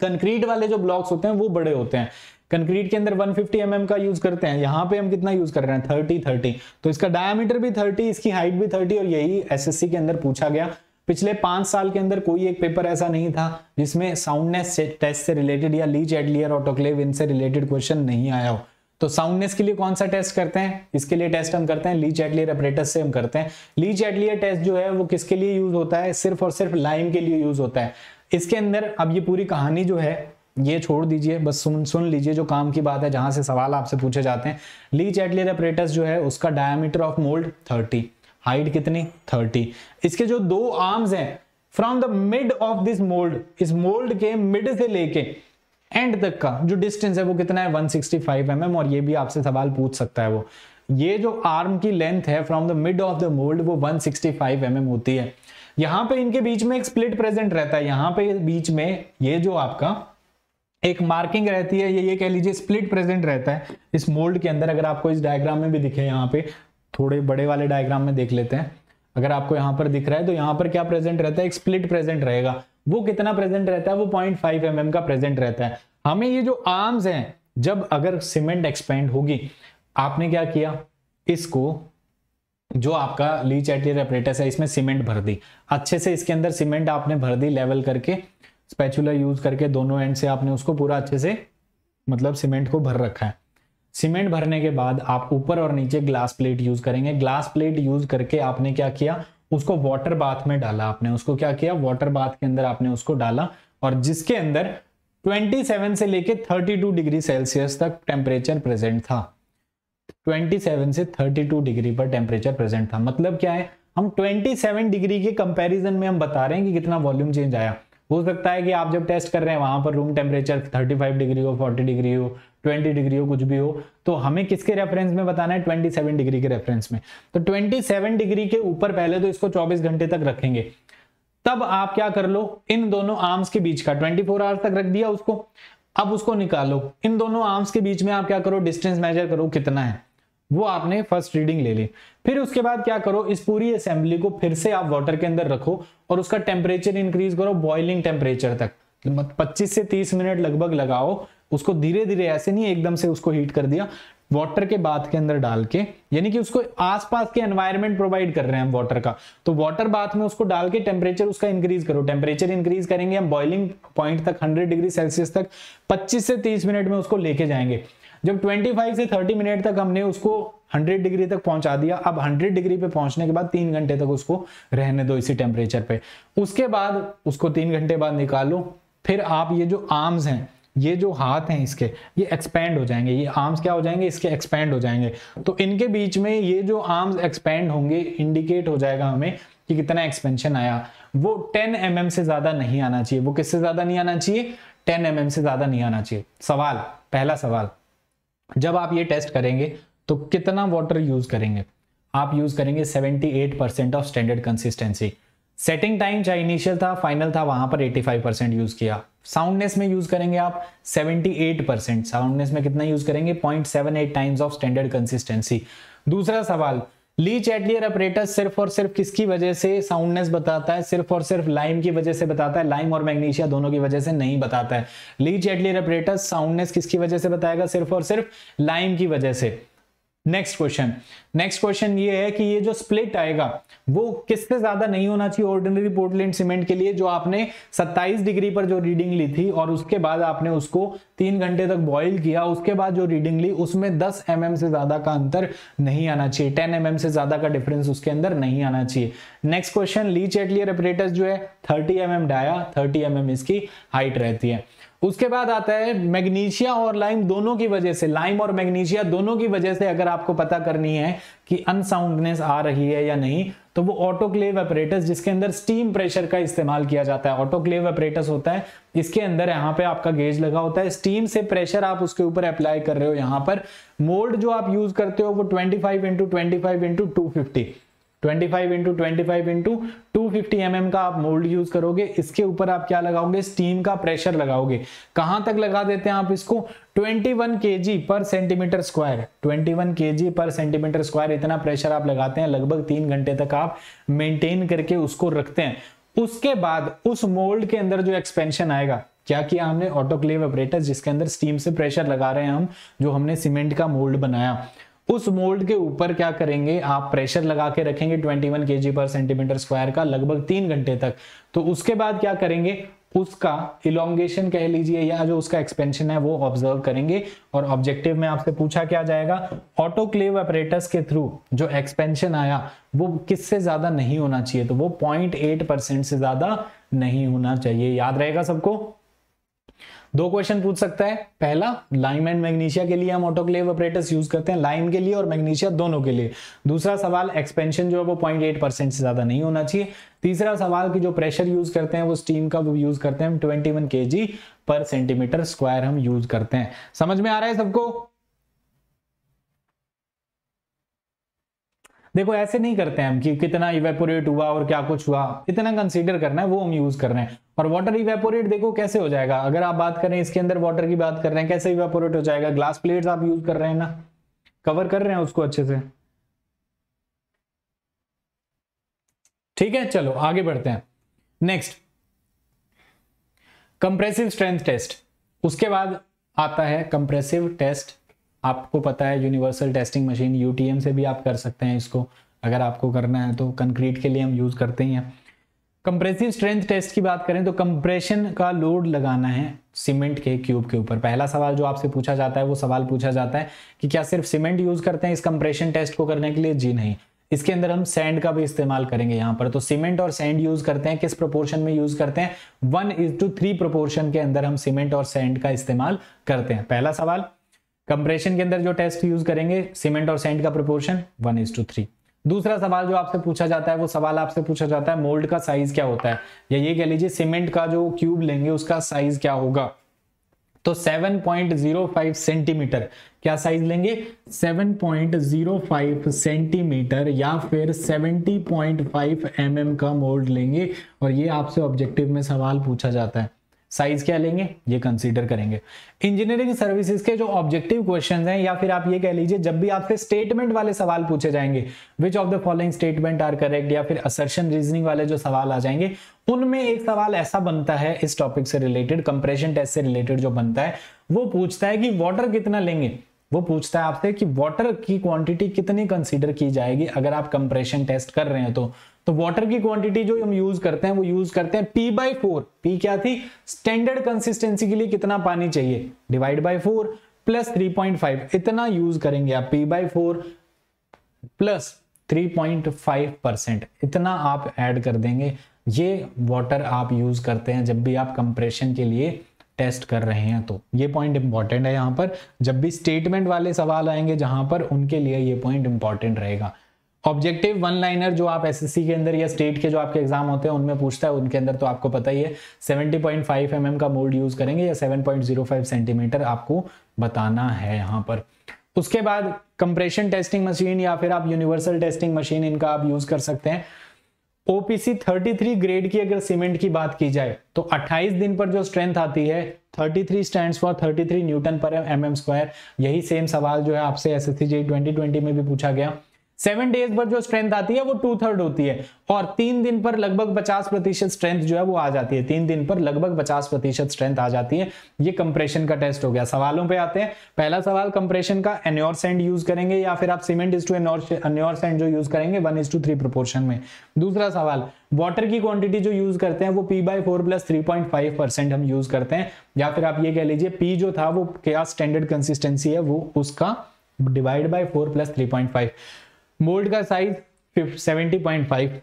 कंक्रीट वाले जो ब्लॉक्स होते हैं, वो बड़े होते हैं. कंक्रीट के अंदर 150 फिफ्टी mm का यूज़ करते हैं. यहाँ पे हम कितना यूज़ कर रहे हैं? 30 30 तो इसका डायमीटर भी 30 इसकी हाइट भी 30 और यही एसएससी के अंदर पूछा गया. पिछले पाँच साल के अंदर कोई एक पेपर ऐसा नहीं था जिसमें साउंडनेस टेस्ट से रिलेटेड या लीच एडलियर ऑटोक्लेव इनसे रिलेटेड क्वेश्चन नहीं आया हो. तो साउंडनेस के लिए कौन सा टेस्ट करते हैं? इसके लिए टेस्ट हम करते हैं लीच एटलियर अपरेटस से हम करते हैं। लीच एटलियर टेस्ट जो है, वो किसके लिए यूज़ होता है? सिर्फ़ और सिर्फ़ लाइम के लिए यूज़ होता है। इसके अंदर अब ये पूरी कहानी जो है, ये छोड़ दीजिए, बस सुन सुन लीजिए जो काम की बात है, जहाँ से सवाल आपसे पूछे जाते हैं। लीच एटलियर अपरेटस जो है, उसका diameter of mould thirty height कितनी? थर्टी इसके जो दो आर्म्स हैं from the mid of this mould इस मोल्ड के मिड से लेके एंड तक का, जो डिस्टेंस है वो कितना है? 165 सिक्सटी mm और ये भी आपसे सवाल पूछ सकता है वो। ये जो आर्म की लेंथ है from the mid of the mould, वो 165 mm होती है। यहाँ पे इनके बीच में एक स्प्लिट प्रेजेंट रहता है। यहाँ पे बीच में ये जो आपका एक मार्किंग रहती है, ये ये कह लीजिए स्प्लिट प्रेजेंट रहता है। इस मोल्ड के अंदर अगर आपको इस डायग्राम में भी दिखे यहाँ पे, थोड़े बड़े वाले डायग्राम में देख लेते हैं। अगर आपको यहाँ पर दिख रहा है तो यहाँ पर क्या प्रेजेंट रहता है? एक स्प्लिट प्रेजेंट रहेगा। वो कितना प्रेजेंट रहता है? वो पॉइंट फाइव एम का प्रेजेंट रहता है। हमें ये जो आर्म्स हैं, जब अगर सीमेंट एक्सपेंड होगी, आपने क्या किया? इसको जो आपका लीच एटियर अपरेटस है, इसमें सीमेंट भर दी। अच्छे से इसके अंदर सीमेंट आपने भर दी लेवल करके स्पेचुलर यूज़ करके, दोनों एंड से आपने उसको पूरा अच्छे से मतलब सीमेंट को भर रखा है। सीमेंट भरने के बाद आप ऊपर और नीचे ग्लास प्लेट यूज़ करेंगे। ग्लास प्लेट यूज़ करके आपने क्या किया? उसको वाटर बाथ में डाला आपने। उसको क्या किया? वाटर बाथ के अंदर आपने उसको डाला और जिसके अंदर 27 से लेके 32 डिग्री सेल्सियस तक टेम्परेचर प्रेजेंट था। 27 से 32 डिग्री पर टेम्परेचर प्रेजेंट था। मतलब क्या है? हम 27 डिग्री के कंपैरिजन में हम बता रहे हैं कि कितना वॉल्यूम चेंज आया। हो सकता है कि आप जब टेस्ट कर रहे हैं, वहाँ पर रूम टेम्परेचर 35 डिग्री हो 40 डिग्री हो 20 डिग्री हो, कुछ भी हो तो हमें किसके रेफरेंस में बताना है? 27 डिग्री के रेफरेंस में। तो 27 डिग्री के ऊपर पहले तो इसको 24 घंटे तक रखेंगे। तब आप क्या कर लो? इन दोनों आर्म्स के बीच का 24 फोर आवर्स तक रख दिया उसको। अब उसको निकालो। इन दोनों आर्म्स के बीच में आप क्या करो? डिस्टेंस मेजर करो, कितना है। वो आपने फ़र्स्ट रीडिंग ले ली। फिर उसके बाद क्या करो? इस पूरी असेंबली को फिर से आप वाटर के अंदर रखो और उसका टेम्परेचर इंक्रीज करो बॉइलिंग टेम्परेचर तक। 25 से 30 मिनट लगभग लगाओ। उसको धीरे धीरे ऐसे नहीं एकदम से उसको हीट कर दिया वाटर के बाथ के अंदर डाल के, यानी कि उसको आसपास के एनवायरनमेंट प्रोवाइड कर रहे हैं हम वाटर का। तो वाटर बाथ में उसको डाल के टेम्परेचर उसका इंक्रीज करो। टेम्परेचर इंक्रीज करेंगे, हम बॉइलिंग पॉइंट तक 100 डिग्री सेल्सियस तक 25 से 30 मिनट में उसको लेके जाएँगे। जब 25 से 30 मिनट तक हमने उसको 100 डिग्री तक पहुँचा दिया, अब 100 डिग्री पे पहुँचने के बाद तीन घंटे तक उसको रहने दो इसी टेम्परेचर पे। उसके बाद, उसको तीन घंटे बाद निकालो, फिर आप ये जो आर्म्स हैं ये जो हाथ हैं इसके, ये एक्सपेंड हो जाएँगे, ये आर्म्स क्या हो जाएँगे? इसके एक्सपेंड हो जाएँगे। तो इनके बीच में ये जो आर्म्स एक्सपेंड होंगे इंडिकेट हो जाएगा हमें कि कितना एक्सपेंशन आया। वो 10 एम mm से ज़्यादा नहीं आना चाहिए। वो किससे ज़्यादा नहीं आना चाहिए? 10 एम mm से ज़्यादा नहीं आना चाहिए। सवाल, पहला सवाल, जब आप ये टेस्ट करेंगे तो कितना वाटर यूज़ करेंगे? आप यूज़ करेंगे 78 percent of standard consistency setting time चाहे इनिशियल था फाइनल था, वहाँ पर 85 परसेंट यूज़ किया। साउंडनेस में यूज़ करेंगे आप 78 परसेंट साउंडनेस में कितना यूज़ करेंगे? 0.78 टाइम्स ऑफ़ स्टैंडर्ड कंसिस्टेंसी दूसरा सवाल ली चैटलियर अपरेटस सिर्फ़ और सिर्फ़ किसकी वजह से साउंडनेस बताता है? सिर्फ़ और सिर्फ़ लाइम की वजह से बताता है? लाइम और मैग्नीशिया दोनों की वजह से नहीं बताता है। ली चैटलियर अपरेटस साउंडनेस किसकी वजह से बताएगा? सिर्फ़ और सिर्फ़ लाइम की वजह से। नेक्स्ट क्वेश्चन नेक्स्ट क्वेश्चन ये है कि ये जो स्प्लिट आएगा, वो किससे ज़्यादा नहीं होना चाहिए ऑर्डिनरी पोर्टलैंड सीमेंट के लिए, जो आपने 27 डिग्री पर जो रीडिंग ली थी और उसके बाद आपने उसको तीन घंटे तक बॉईल किया, उसके बाद जो रीडिंग ली, उसमें 10 एम mm से ज़्यादा का अंतर नहीं आना चाहिए। 10 एम mm से ज़्यादा का डिफरेंस उसके अंदर नहीं आना चाहिए। नेक्स्ट क्वेश्चन ली चेटलियर रेपरेटस जो है thirty M mm dia thirty M mm इसकी हाइट रहती है। उसके बाद आता है मैग्नीशिया और लाइम दोनों की वजह से। लाइम और मैग्नीशिया दोनों की वजह से अगर आपको पता करनी है कि अनसाउंडनेस आ रही है या नहीं तो वो ऑटोक्लेव अपरेटस जिसके अंदर स्टीम प्रेशर का इस्तेमाल किया जाता है। ऑटोक्लेव अपरेटस होता है, इसके अंदर यहाँ पे आपका गेज लगा होता है। स्टीम से प्रेशर आप उसके ऊपर अप्लाई कर रहे हो यहाँ पर। मोल्ड जो आप यूज़ करते हो वो 25 five into twenty five into two fifty 25 into twenty five into two fifty mm का आप मोल्ड यूज़ करोगे, इसके ऊपर आप क्या लगाओगे? स्टीम का प्रेशर लगाओगे। कहाँ तक लगा देते हैं आप इसको? 21 केजी पर सेंटीमीटर स्क्वायर 21 केजी पर सेंटीमीटर स्क्वायर इतना प्रेशर आप लगाते हैं, लगभग तीन घंटे तक आप मेंटेन करके उसको रखते हैं। उसके बाद उस मोल्ड के अंदर जो एक्सपेंशन आएगा, क्या किया हमने? ऑटोक्लेव ऑपरेटर जिसके अंदर स्टीम से प्रेशर लगा रहे हैं हम, जो हमने सीमेंट का मोल्ड बनाया। उस मोल्ड के ऊपर क्या करेंगे? आप प्रेशर लगा के रखेंगे 21 वन के पर सेंटीमीटर स्क्वायर का लगभग तीन घंटे तक। तो उसके बाद क्या करेंगे? उसका इलोंगेशन कह लीजिए या जो उसका एक्सपेंशन है वो ऑब्ज़र्व करेंगे। और ऑब्जेक्टिव में आपसे पूछा क्या जाएगा? ऑटोक्लेव ऑपरेटर्स के थ्रू जो एक्सपेंशन आया, वो किससे ज़्यादा नहीं होना चाहिए? तो वो पॉइंट परसेंट से ज़्यादा नहीं होना चाहिए। याद रहेगा सबको? दो क्वेश्चन पूछ सकता है। पहला लाइम एंड मैग्नीशिया के लिए हम ऑटोक्लेव ऑपरेटर्स यूज़ करते हैं लाइम के लिए और मैग्नीशिया दोनों के लिए। दूसरा सवाल एक्सपेंशन जो है वो पॉइंट एट परसेंट से ज़्यादा नहीं होना चाहिए। तीसरा सवाल की जो प्रेशर यूज़ करते हैं, वो स्टीम का वो यूज़ करते हैं, हम ट्वेंटी वन पर सेंटीमीटर स्क्वायर हम यूज़ करते हैं। समझ में आ रहा है सबको? देखो, ऐसे नहीं करते हैं हम कि कितना इवेपोरेट हुआ और क्या कुछ हुआ। इतना कंसीडर करना है, वो हम यूज़ कर रहे हैं। और वाटर इवेपोरेट देखो, कैसे हो जाएगा? अगर आप बात करें इसके अंदर वाटर की बात कर रहे हैं, कैसे इवेपोरेट हो जाएगा? ग्लास प्लेट्स आप यूज़ कर रहे हैं ना? कवर कर रहे हैं उसको अच्छे से? ठीक है, चलो, आगे बढ़ते हैं। नेक्स्ट कंप्रेसिव स्ट्रेंथ टेस्ट उसके बाद आता है कंप्रेसिव टेस्ट आपको पता है यूनिवर्सल टेस्टिंग मशीन यूटीएम से भी आप कर सकते हैं इसको, अगर आपको करना है तो कंक्रीट के लिए हम यूज़ करते ही हैं। कंप्रेसिव स्ट्रेंथ टेस्ट की बात करें तो कंप्रेशन का लोड लगाना है सीमेंट के क्यूब के ऊपर। पहला सवाल जो आपसे पूछा जाता है, वो सवाल पूछा जाता है कि क्या सिर्फ़ सीमेंट यूज़ करते हैं इस कंप्रेशन टेस्ट को करने के लिए? जी नहीं। इसके अंदर हम सैंड का भी इस्तेमाल करेंगे यहाँ पर। तो सीमेंट और सैंड यूज़ करते हैं, किस प्रोपोर्शन में यूज़ करते हैं? One is to three proportion के अंदर हम सीमेंट और सैंड का इस्तेमाल करते हैं। पहला सवाल कंप्रेशन के अंदर जो टेस्ट यूज़ करेंगे सीमेंट और सैंड का proportion one is to three दूसरा सवाल जो आपसे पूछा जाता है, वो सवाल आपसे पूछा जाता है मोल्ड का साइज़ क्या होता है? या ये कह लीजिए सीमेंट का जो क्यूब लेंगे, उसका साइज़ क्या होगा? तो 7.05 सेंटीमीटर क्या साइज़ लेंगे? 7.05 सेंटीमीटर या फिर 70.5 पॉइंट mm का मोल्ड लेंगे। और ये आपसे ऑब्जेक्टिव में सवाल पूछा जाता है। साइज़ क्या लेंगे? ये कंसीडर करेंगे। इंजीनियरिंग सर्विसेज़ के जो ऑब्जेक्टिव क्वेश्चन हैं, या फिर आप ये कह लीजिए, जब भी आपसे स्टेटमेंट वाले सवाल पूछे जाएँगे which of the following statement are correct या फिर असर्शन रीजनिंग वाले जो सवाल आ जाएँगे, उनमें एक सवाल ऐसा बनता है, इस टॉपिक से रिलेटेड कंप्रेशन टेस्ट से रिलेटेड जो बनता है, वो पूछता है कि वाटर कितना लेंगे? वो पूछता है आपसे कि वाटर की क्वांटिटी कितनी कंसीडर की जाएगी, अगर आप कंप्रेशन टेस्ट कर रहे हैं तो। तो वाटर की क्वांटिटी जो हम यूज़ करते हैं, वो यूज़ करते हैं पी बाई फोर पी क्या थी? स्टैंडर्ड कंसिस्टेंसी के लिए कितना पानी चाहिए? Divide by four plus three point five इतना यूज़ करेंगे आप P by four plus three point five percent इतना आप ऐड कर देंगे। ये वाटर आप यूज़ करते हैं जब भी आप कंप्रेशन के लिए टेस्ट कर रहे हैं तो। ये पॉइंट इंपॉर्टेंट है यहाँ पर। जब भी स्टेटमेंट वाले सवाल आएँगे जहाँ पर, उनके लिए ये पॉइंट इंपॉर्टेंट रहेगा। ऑब्जेक्टिव वन लाइनर जो आप एसएससी के अंदर या स्टेट के जो आपके एग्ज़ाम होते हैं, उनमें पूछता है, उनके अंदर तो आपको पता ही है 70.5 पॉइंट mm का मोल्ड यूज़ करेंगे या 7.05 सेंटीमीटर आपको बताना है यहाँ पर। उसके बाद कंप्रेशन टेस्टिंग मशीन या फिर आप यूनिवर्सल टेस्टिंग मशीन इनका आप यूज़ कर सकते हैं। ओपीसी 33 ग्रेड की अगर सीमेंट की बात की जाए तो 28 दिन पर जो स्ट्रेंथ आती है 33 स्टैंड्स फॉर 33 न्यूटन पर एम एम स्क्वायर यही सेम सवाल जो है आपसे एस एस सी 2020 में भी पूछा गया। सेवन डेज़ पर जो स्ट्रेंथ आती है, वो टू थर्ड होती है। और तीन दिन पर लगभग पचास प्रतिशत स्ट्रेंथ जो है, वो आ जाती है। तीन दिन पर लगभग पचास प्रतिशत स्ट्रेंथ आ जाती है। ये कंप्रेशन का टेस्ट हो गया। सवालों पे आते हैं। पहला सवाल कंप्रेशन का एन्योर सेंड यूज़ करेंगे या फिर आप सीमेंट इज़ टू एन्योर सेंड जो यूज़ करेंगे one is to three proportion में। दूसरा सवाल वाटर की क्वांटिटी जो यूज़ करते हैं, वो P by four plus three point five percent हम यूज़ करते हैं। या फिर आप ये कह लीजिए पी जो था, वो क्या स्टैंडर्ड कंसिस्टेंसी है, वो उसका divide by four plus three point five mould का size seventy point five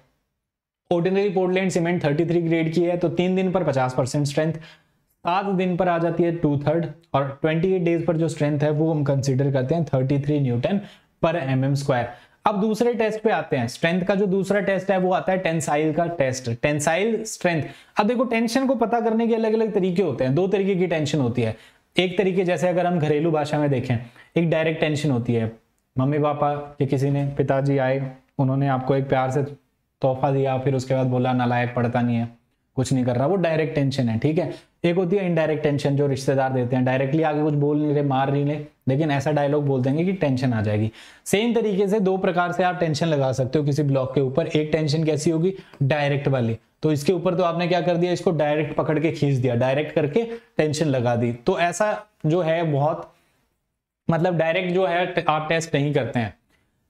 ordinary Portland cement 33 grade की है तो तीन दिन पर 50 परसेंट स्ट्रेंथ सात दिन पर आ जाती है टू थर्ड और 28 डेज़ पर जो स्ट्रेंथ है, वो हम कंसिडर करते हैं 33 न्यूटन पर एम एम स्क्वायर अब दूसरे टेस्ट पे आते हैं। स्ट्रेंथ का जो दूसरा टेस्ट है, वो आता है टेंसाइल का टेस्ट टेंसाइल स्ट्रेंथ अब देखो टेंशन को पता करने के अलग अलग तरीके होते हैं। दो तरीके की टेंशन होती है। एक तरीके जैसे अगर हम घरेलू भाषा में देखें, एक डायरेक्ट टेंशन होती है। मम्मी पापा या किसी ने, पिताजी आए, उन्होंने आपको एक प्यार से तोहफा दिया, फिर उसके बाद बोला, नालायक पढ़ता नहीं है, कुछ नहीं कर रहा। वो डायरेक्ट टेंशन है, ठीक है? एक होती है इनडायरेक्ट टेंशन जो रिश्तेदार देते हैं। डायरेक्टली आगे कुछ बोल नहीं रहे, मार नहीं रहे, लेकिन ऐसा डायलॉग बोल देंगे कि टेंशन आ जाएगी। सेम तरीके से दो प्रकार से आप टेंशन लगा सकते हो किसी ब्लॉक के ऊपर। एक टेंशन कैसी होगी? डायरेक्ट वाली। तो इसके ऊपर तो आपने क्या कर दिया? इसको डायरेक्ट पकड़ के खींच दिया। डायरेक्ट करके टेंशन लगा दी। तो ऐसा जो है बहुत मतलब डायरेक्ट जो है आप टेस्ट नहीं करते हैं।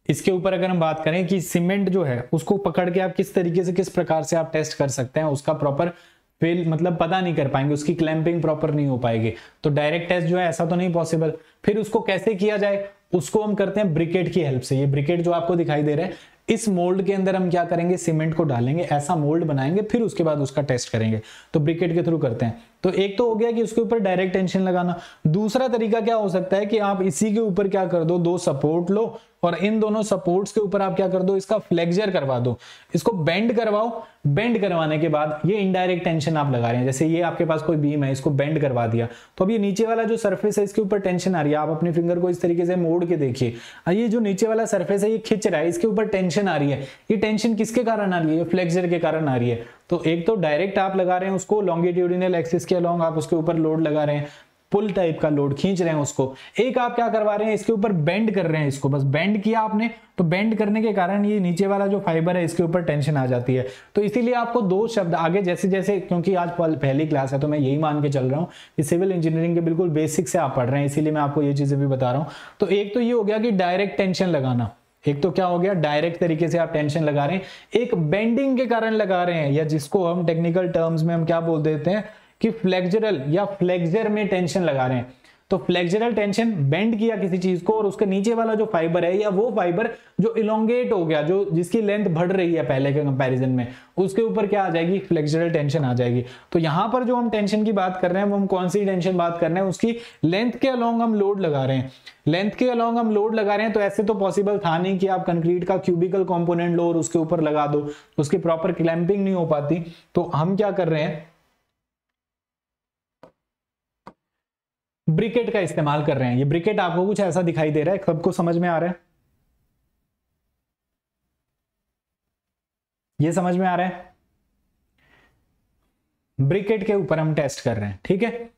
इसके ऊपर अगर हम बात करें कि सीमेंट जो है, उसको पकड़ के आप किस तरीके से, किस प्रकार से आप टेस्ट कर सकते हैं, उसका प्रॉपर फेल मतलब पता नहीं कर पाएँगे, उसकी क्लैंपिंग प्रॉपर नहीं हो पाएगी। तो डायरेक्ट टेस्ट जो है, ऐसा तो नहीं पॉसिबल फिर उसको कैसे किया जाए? उसको हम करते हैं ब्रिकेट की हेल्प से। ये ब्रिकेट जो आपको दिखाई दे रहा है, इस मोल्ड के अंदर हम क्या करेंगे? सीमेंट को डालेंगे, ऐसा मोल्ड बनाएँगे, फिर उसके बाद उसका टेस्ट करेंगे। तो ब्रिकेट के थ्रू करते हैं। तो एक तो हो गया कि उसके ऊपर डायरेक्ट टेंशन लगाना। दूसरा तरीका क्या हो सकता है कि आप इसी के ऊपर क्या कर दो दो सपोर्ट लो और इन दोनों सपोर्ट्स के ऊपर आप क्या कर दो, इसका फ्लेक्जर करवा दो। इसको बेंड करवाओ। बेंड करवाने के बाद ये इनडायरेक्ट टेंशन आप लगा रहे हैं। जैसे ये आपके पास कोई बीम है, इसको बेंड करवा दिया। तो अब ये नीचे वाला जो सरफेस है, इसके ऊपर टेंशन आ रही है। आप अपने फिंगर को इस तरीके से मोड़ के देखिए। ये जो नीचे वाला सरफेस है, ये खिंच रहा है, इसके ऊपर टेंशन आ रही है। ये टेंशन किसके कारण आ रही है? फ्लेक्जर के कारण आ रही है। तो एक तो डायरेक्ट आप लगा रहे हैं उसको लॉन्गिट्यूडिनल एक्सिस के अलॉन्ग आप उसके ऊपर लोड लगा रहे हैं पुल टाइप का लोड खींच रहे हैं उसको। एक आप क्या करवा रहे हैं, इसके ऊपर बेंड कर रहे हैं इसको। बस बेंड किया आपने तो बेंड करने के कारण ये नीचे वाला जो फाइबर है, इसके ऊपर टेंशन आ जाती है। तो इसीलिए आपको दो शब्द आगे जैसे जैसे क्योंकि आज पहली क्लास है तो मैं यही मान के चल रहा हूँ कि सिविल इंजीनियरिंग के बिल्कुल बेसिक से आप पढ़ रहे हैं, इसीलिए मैं आपको ये चीज़ें भी बता रहा हूँ। तो एक तो ये हो गया कि डायरेक्ट टेंशन लगाना। एक तो क्या हो गया? डायरेक्ट तरीके से आप टेंशन लगा रहे हैं। एक बेंडिंग के कारण लगा रहे हैं, या जिसको हम टेक्निकल टर्म्स में हम क्या बोल देते हैं कि फ्लेक्जरल या फ्लेक्जर में टेंशन लगा रहे हैं। तो फ्लेक्जरल टेंशन बेंड किया किसी चीज़ को और उसके नीचे वाला जो फाइबर है या वो फाइबर जो इलोंगेट हो गया, जो जिसकी लेंथ बढ़ रही है पहले के कंपैरिजन में, उसके ऊपर क्या आ जाएगी? फ्लेक्जरल टेंशन आ जाएगी। तो यहाँ पर जो हम टेंशन की बात कर रहे हैं, वो हम कौन सी टेंशन बात कर रहे हैं? उसकी लेंथ के अलोंग हम लोड लगा रहे हैं। लेंथ के अलोंग हम लोड लगा रहे हैं तो ऐसे तो पॉसिबल था नहीं कि आप कंक्रीट का क्यूबिकल कॉम्पोनेंट लो और उसके ऊपर लगा दो, उसकी प्रॉपर क्लैंपिंग नहीं हो पाती। तो हम क्या कर रहे हैं? ब्रिकेट का इस्तेमाल कर रहे हैं। ये ब्रिकेट आपको कुछ ऐसा दिखाई दे रहा है? सबको समझ में आ रहा है? ये समझ में आ रहा है? ब्रिकेट के ऊपर हम टेस्ट कर रहे हैं, ठीक है?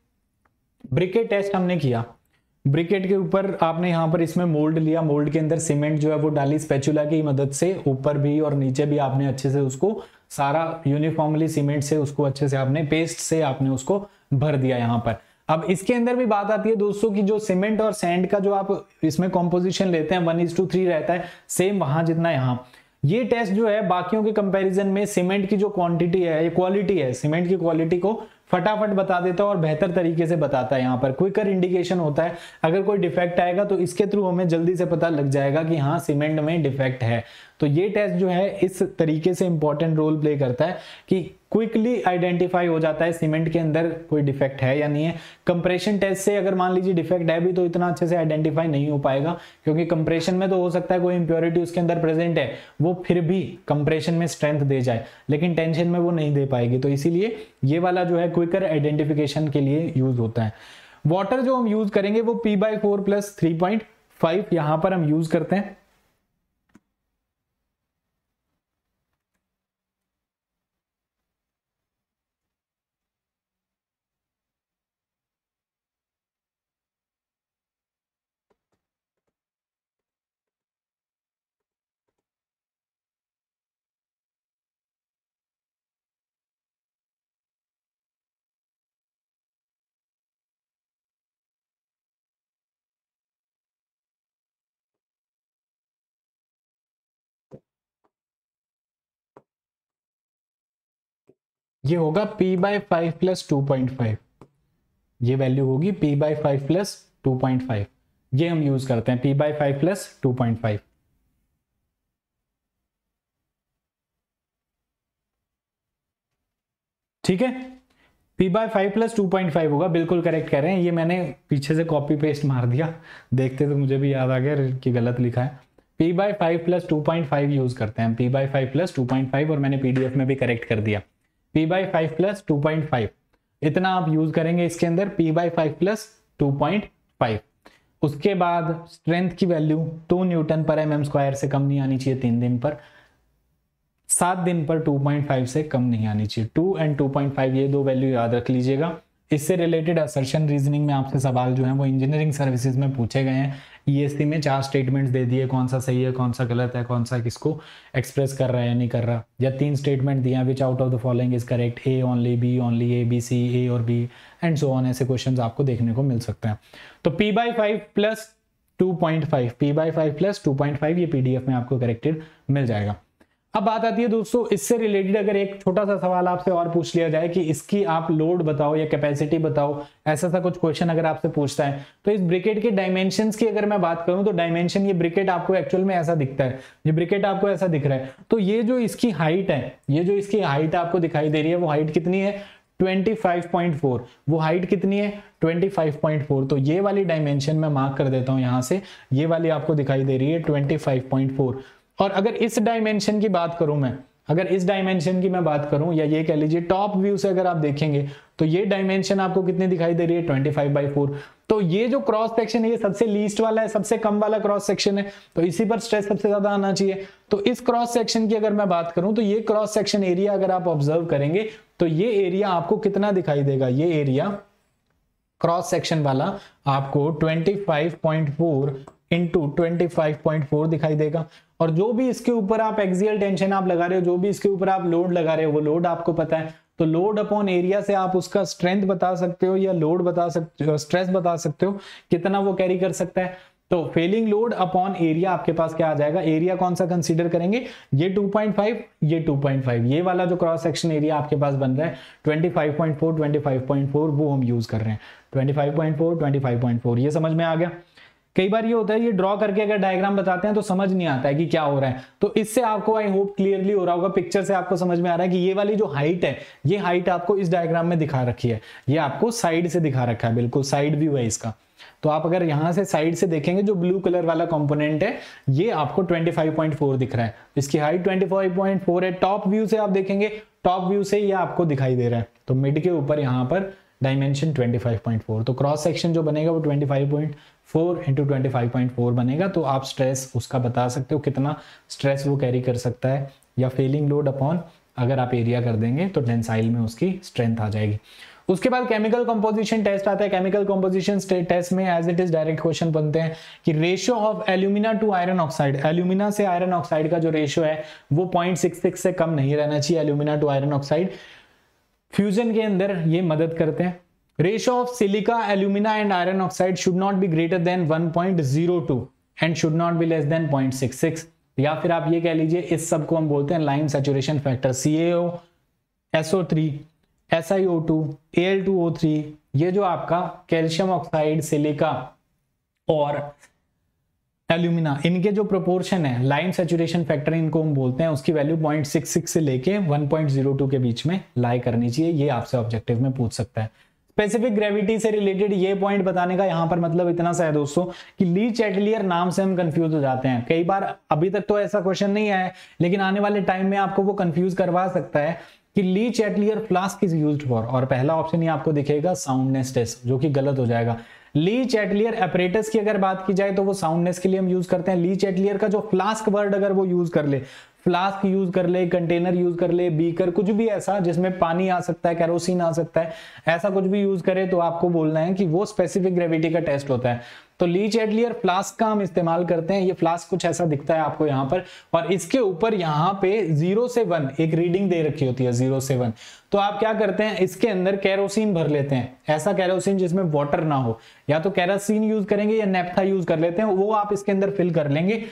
ब्रिकेट टेस्ट हमने किया। ब्रिकेट के ऊपर आपने यहाँ पर इसमें मोल्ड लिया। मोल्ड के अंदर सीमेंट जो है वो डाली, स्पेचुला की मदद से। ऊपर भी और नीचे भी आपने अच्छे से उसको सारा यूनिफॉर्मली सीमेंट से उसको अच्छे से आपने पेस्ट से आपने उसको भर दिया यहाँ पर। अब इसके अंदर भी बात आती है दोस्तों की जो सीमेंट और सैंड का जो आप इसमें कॉम्पोजिशन लेते हैं वन इज़ टू थ्री रहता है सेम वहाँ जितना यहाँ। ये टेस्ट जो है, बाकियों के कंपैरिजन में सीमेंट की जो क्वांटिटी है, ये क्वालिटी है, सीमेंट की क्वालिटी को फटाफट बता देता है और बेहतर तरीके से बताता है यहाँ पर। क्विकर इंडिकेशन होता है। अगर कोई डिफेक्ट आएगा तो इसके थ्रू हमें जल्दी से पता लग जाएगा कि हाँ सीमेंट में डिफेक्ट है। तो ये टेस्ट जो है, इस तरीके से इंपॉर्टेंट रोल प्ले करता है कि क्विकली आइडेंटिफाई हो जाता है सीमेंट के अंदर कोई डिफेक्ट है या नहीं है। कंप्रेशन टेस्ट से अगर मान लीजिए डिफेक्ट है भी तो इतना अच्छे से आइडेंटिफाई नहीं हो पाएगा, क्योंकि कंप्रेशन में तो हो सकता है कोई इंप्योरिटी उसके अंदर प्रेजेंट है, वो फिर भी कंप्रेशन में स्ट्रेंथ दे जाए, लेकिन टेंशन में वो नहीं दे पाएगी। तो इसीलिए ये वाला जो है क्विकर आइडेंटिफिकेशन के लिए यूज़ होता है। वाटर जो हम यूज़ करेंगे वो P by four plus three point five यहाँ पर हम यूज़ करते हैं। ये होगा p by five plus two point five ये वैल्यू होगी p by five plus two point five ये हम यूज़ करते हैं p by five plus two point five ठीक है? P by five plus two point five होगा, बिल्कुल करेक्ट कह रहे हैं। ये मैंने पीछे से कॉपी पेस्ट मार दिया। देखते तो मुझे भी याद आ गया कि गलत लिखा है। P by five plus two point five use करते हैं p by five plus two point five और मैंने पीडीएफ में भी करेक्ट कर दिया। P by five plus two point five इतना आप यूज़ करेंगे इसके अंदर p by five plus two point five उसके बाद स्ट्रेंथ की वैल्यू टू न्यूटन पर एम एम स्क्वायर से कम नहीं आनी चाहिए तीन दिन पर. सात दिन पर 2.5 से कम नहीं आनी चाहिए. टू एंड 2.5 ये दो वैल्यू याद रख लीजिएगा. इससे रिलेटेड असर्शन रीजनिंग में आपसे सवाल जो है, वो इंजीनियरिंग सर्विसेज़ में पूछे गए हैं। ईएससी में चार स्टेटमेंट्स दे दिए, कौन सा सही है, कौन सा गलत है, कौन सा किसको एक्सप्रेस कर रहा है या नहीं कर रहा। या तीन स्टेटमेंट दिए which out of the following is correct A only B only A B C A और बी एंड सो ऑन ऐसे क्वेश्चन आपको देखने को मिल सकते हैं। तो P by five plus two point five P by five plus two point five ये पीडीएफ में आपको करेक्टेड मिल जाएगा। अब बात आती है दोस्तों, इससे रिलेटेड अगर एक छोटा सा सवाल आपसे और पूछ लिया जाए कि इसकी आप लोड बताओ या कैपेसिटी बताओ, ऐसा सा कुछ क्वेश्चन अगर आपसे पूछता है तो इस ब्रिकेट के डायमेंशन की अगर मैं बात करूँ तो डायमेंशन ये ब्रिकेट आपको एक्चुअल में ऐसा दिखता है। ये ब्रिकेट आपको ऐसा दिख रहा है। तो ये जो इसकी हाइट है, ये जो इसकी हाइट आपको दिखाई दे रही है, वो हाइट कितनी है? 25.4 वो हाइट कितनी है? 25.4 तो ये वाली डायमेंशन मैं मार्क कर देता हूँ यहाँ से। ये वाली आपको दिखाई दे रही है 25.4 और अगर इस डायमेंशन की बात करूँ मैं, अगर इस डायमेंशन की मैं बात करूँ, या ये कह लीजिए टॉप व्यू से अगर आप देखेंगे तो ये डायमेंशन आपको कितनी दिखाई दे रही है? 25 फाइव बाई फोर तो ये जो क्रॉस सेक्शन है, ये सबसे लीस्ट वाला है, सबसे कम वाला क्रॉस सेक्शन है तो इसी पर स्ट्रेस सबसे ज़्यादा आना चाहिए। तो इस क्रॉस सेक्शन की अगर मैं बात करूँ तो ये क्रॉस सेक्शन एरिया अगर आप ऑब्ज़र्व करेंगे तो ये एरिया आपको कितना दिखाई देगा? ये एरिया क्रॉस सेक्शन वाला आपको 25.4 इंटू ट्वेंटी दिखाई देगा। और जो भी इसके ऊपर आप एक्सियल टेंशन आप लगा रहे हो, जो भी इसके ऊपर आप लोड लगा रहे हो, वो लोड आपको पता है। तो लोड अपॉन एरिया से आप उसका स्ट्रेंथ बता सकते हो या लोड बता सकते हो स्ट्रेस बता सकते हो, कितना वो कैरी कर सकता है। तो फेलिंग लोड अपॉन एरिया आपके पास क्या आ जाएगा? एरिया कौन सा कंसीडर करेंगे? ये 2.5 ये 2.5 ये वाला जो क्रॉस सेक्शन एरिया आपके पास बन रहा है 25.4 25.4 वो हम यूज़ कर रहे हैं। 25.4 25.4 ये समझ में आ गया? कई बार ये होता है, ये ड्रॉ करके अगर डायग्राम बताते हैं तो समझ नहीं आता है कि क्या हो रहा है। तो इससे आपको आई होप क्लियरली हो रहा होगा पिक्चर से आपको समझ में आ रहा है कि ये वाली जो हाइट है, ये हाइट आपको इस डायग्राम में दिखा रखी है। ये आपको साइड से दिखा रखा है, बिल्कुल साइड व्यू है इसका। तो आप अगर यहाँ से साइड से देखेंगे, जो ब्लू कलर वाला कंपोनेंट है, ये आपको 25.4 दिख रहा है। इसकी हाइट 25.4 है। टॉप व्यू से आप देखेंगे टॉप व्यू से ये आपको दिखाई दे रहा है। तो मिड के ऊपर यहाँ पर डायमेंशन 25.4 तो क्रॉस सेक्शन जो बनेगा वो 25.4 इंटू ट्वेंटी बनेगा तो आप स्ट्रेस उसका बता सकते हो कितना स्ट्रेस वो कैरी कर सकता है, या फेलिंग लोड अपॉन अगर आप एरिया कर देंगे तो टेंसाइल में उसकी स्ट्रेंथ आ जाएगी। उसके बाद केमिकल कंपोजिशन टेस्ट आता है। केमिकल कंपोजिशन टेस्ट में as it is direct question बनते हैं कि ratio of alumina to iron oxide alumina से आयरन ऑक्साइड का जो रेशियो है, वो 0.66 से कम नहीं रहना चाहिए। Alumina to iron oxide fusion के अंदर ये मदद करते हैं। Ratio of silica alumina and iron oxide should not be greater than 1.02 and should not be less than 0.66 या फिर आप ये कह लीजिए, इस सबको हम बोलते हैं line saturation factor C A O S O three S I O two L two O three ये जो आपका कैल्शियम ऑक्साइड सिलिका और एल्यूमिना, इनके जो प्रोपोर्शन है लाइन सेचुरेशन फैक्टर इनको हम बोलते हैं, उसकी वैल्यू 0.66 से लेके 1.02 के बीच में लाई करनी चाहिए, ये आपसे ऑब्जेक्टिव में पूछ सकता है। स्पेसिफिक ग्रेविटी से रिलेटेड ये पॉइंट बताने का यहाँ पर मतलब इतना सा है दोस्तों कि ली चैटलियर नाम से हम कंफ्यूज हो जाते हैं। कई बार अभी तक तो ऐसा क्वेश्चन नहीं आया लेकिन आने वाले टाइम में आपको वो कंफ्यूज करवा सकता है कि Le Chatelier flask is used for और पहला ऑप्शन ही आपको दिखेगा साउंडनेस टेस्ट जो कि गलत हो जाएगा। ली चैटलियर एपरेटस की अगर बात की जाए तो वो साउंडनेस के लिए हम यूज़ करते हैं। ली चैटलियर का जो फ्लास्क वर्ड अगर वो यूज़ कर ले फ्लास्क यूज़ कर ले कंटेनर यूज़ कर ले बीकर कुछ भी ऐसा जिसमें पानी आ सकता है कैरोसिन आ सकता है, ऐसा कुछ भी यूज़ करे तो आपको बोलना है कि वो स्पेसिफिक ग्रेविटी का टेस्ट होता है। तो लीच एडलियर फ्लास्क का हम इस्तेमाल करते हैं। ये फ्लास्क कुछ ऐसा दिखता है आपको यहाँ पर। और इसके ऊपर यहाँ पे ज़ीरो से वन, एक रीडिंग दे रखी होती है ज़ीरो से वन। तो आप क्या करते हैं, इसके अंदर कैरोसिन भर लेते हैं। ऐसा कैरोसिन जिसमें वाटर ना हो। या तो कैरासिन यूज़ करेंगे या नेपथा यूज़ कर लेते हैं, वो आप इसके अंदर फिल कर लेंगे।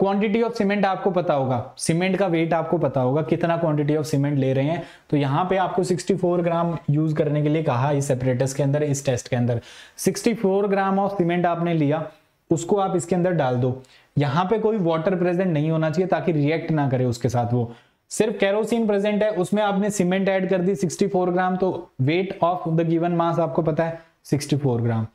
क्वांटिटी ऑफ़ सीमेंट आपको पता होगा। सीमेंट का वेट आपको पता होगा, कितना क्वांटिटी ऑफ़ सीमेंट ले रहे हैं। तो यहाँ पे आपको 64 ग्राम यूज़ करने के लिए कहा इस सेपरेटस के अंदर, इस टेस्ट के अंदर। 64 ग्राम ऑफ़ सीमेंट आपने लिया, उसको आप इसके अंदर डाल दो। यहाँ पे कोई वाटर प्रेजेंट नहीं होना चाहिए ताकि रिएक्ट ना करे उसके साथ वो। सिर्फ़ कैरोसिन प्रेजेंट है, उसमें आपने सीमेंट ऐड कर दी 64 ग्राम तो weight of the given mass आपको पता है 64 ग्राम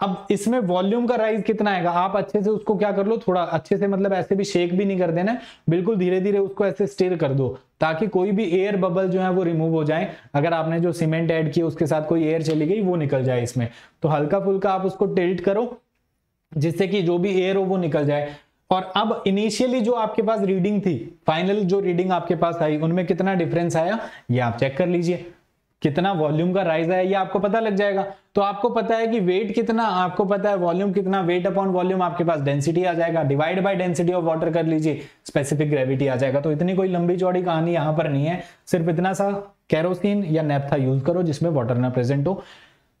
अब इसमें वॉल्यूम का राइज कितना आएगा? आप अच्छे से उसको क्या कर लो, थोड़ा अच्छे से मतलब ऐसे भी शेक भी नहीं कर देना, बिल्कुल धीरे धीरे उसको ऐसे स्टेर कर दो, ताकि कोई भी एयर बबल जो है वो रिमूव हो जाए। अगर आपने जो सीमेंट ऐड किया, उसके साथ कोई एयर चली गई, वो निकल जाए इसमें। तो हल्का फुल्का आप उसको टिल्ट करो, जिससे कि जो भी एयर हो, वो निकल जाए। और अब इनिशियली जो आपके पास रीडिंग थी फाइनल जो रीडिंग आपके पास आई, उनमें कितना डिफरेंस आया? ये आप चेक कर लीजिए। कितना वॉल्यूम का राइज आया, ये आपको पता लग जाएगा। तो आपको पता है कि वेट कितना, आपको पता है वॉल्यूम कितना वेट अपॉन वॉल्यूम आपके पास डेंसिटी आ जाएगा। Divide by density of water कर लीजिए स्पेसिफिक ग्रेविटी आ जाएगा। तो इतनी कोई लंबी चौड़ी कहानी यहाँ पर नहीं है। सिर्फ़ इतना सा कैरोसिन या नेपथा यूज़ करो जिसमें वाटर ना प्रेजेंट हो।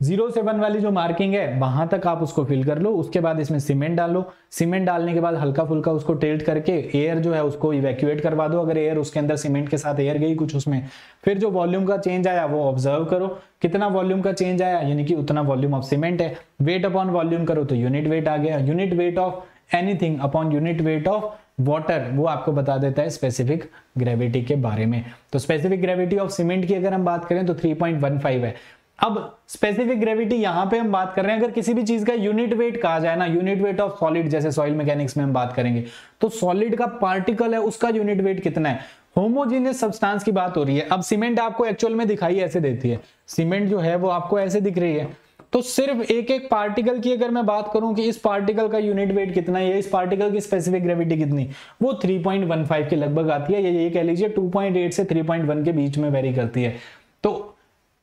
ज़ीरो से वन वाली जो मार्किंग है, वहाँ तक आप उसको फिल कर लो, उसके बाद इसमें सीमेंट डालो सीमेंट डालने के बाद हल्का फुल्का उसको टेल्ट करके एयर जो है उसको इवैक्यूएट करवा दो। अगर एयर उसके अंदर सीमेंट के साथ एयर गई कुछ उसमें, फिर जो वॉल्यूम का चेंज आया वो ऑब्ज़र्व करो। कितना वॉल्यूम का चेंज आया? यानी कि उतना वॉल्यूम ऑफ़ सीमेंट है। वेट अपॉन वॉल्यूम करो तो यूनिट वेट आ गया। Unit weight of anything upon unit weight of water वो आपको बता देता है स्पेसिफिक ग्रेविटी के बारे में। तो स्पेसिफिक ग्रेविटी ऑफ़ सीमेंट की अगर हम बात करें तो 3.15 है। अब स्पेसिफिक ग्रेविटी यहाँ पे हम बात कर रहे हैं, अगर किसी भी चीज़ का यूनिट वेट कहा जाए ना यूनिट वेट ऑफ़ सॉलिड जैसे सॉइल मैकेनिक्स में हम बात करेंगे तो सॉलिड का पार्टिकल है, उसका यूनिट वेट कितना है? होमोजीनियस सब्सटेंस की बात हो रही है। अब सीमेंट आपको एक्चुअल में दिखाई ऐसे देती है। सीमेंट जो है वो आपको ऐसे दिख रही है। तो सिर्फ़ एक एक पार्टिकल की अगर मैं बात करूँ कि इस पार्टिकल का यूनिट वेट कितना है इस पार्टिकल की स्पेसिफिक ग्रेविटी कितनी वो 3.15 के लगभग आती है, ये कह लीजिए 2.8 से 3.1 के बीच में वेरी करती है।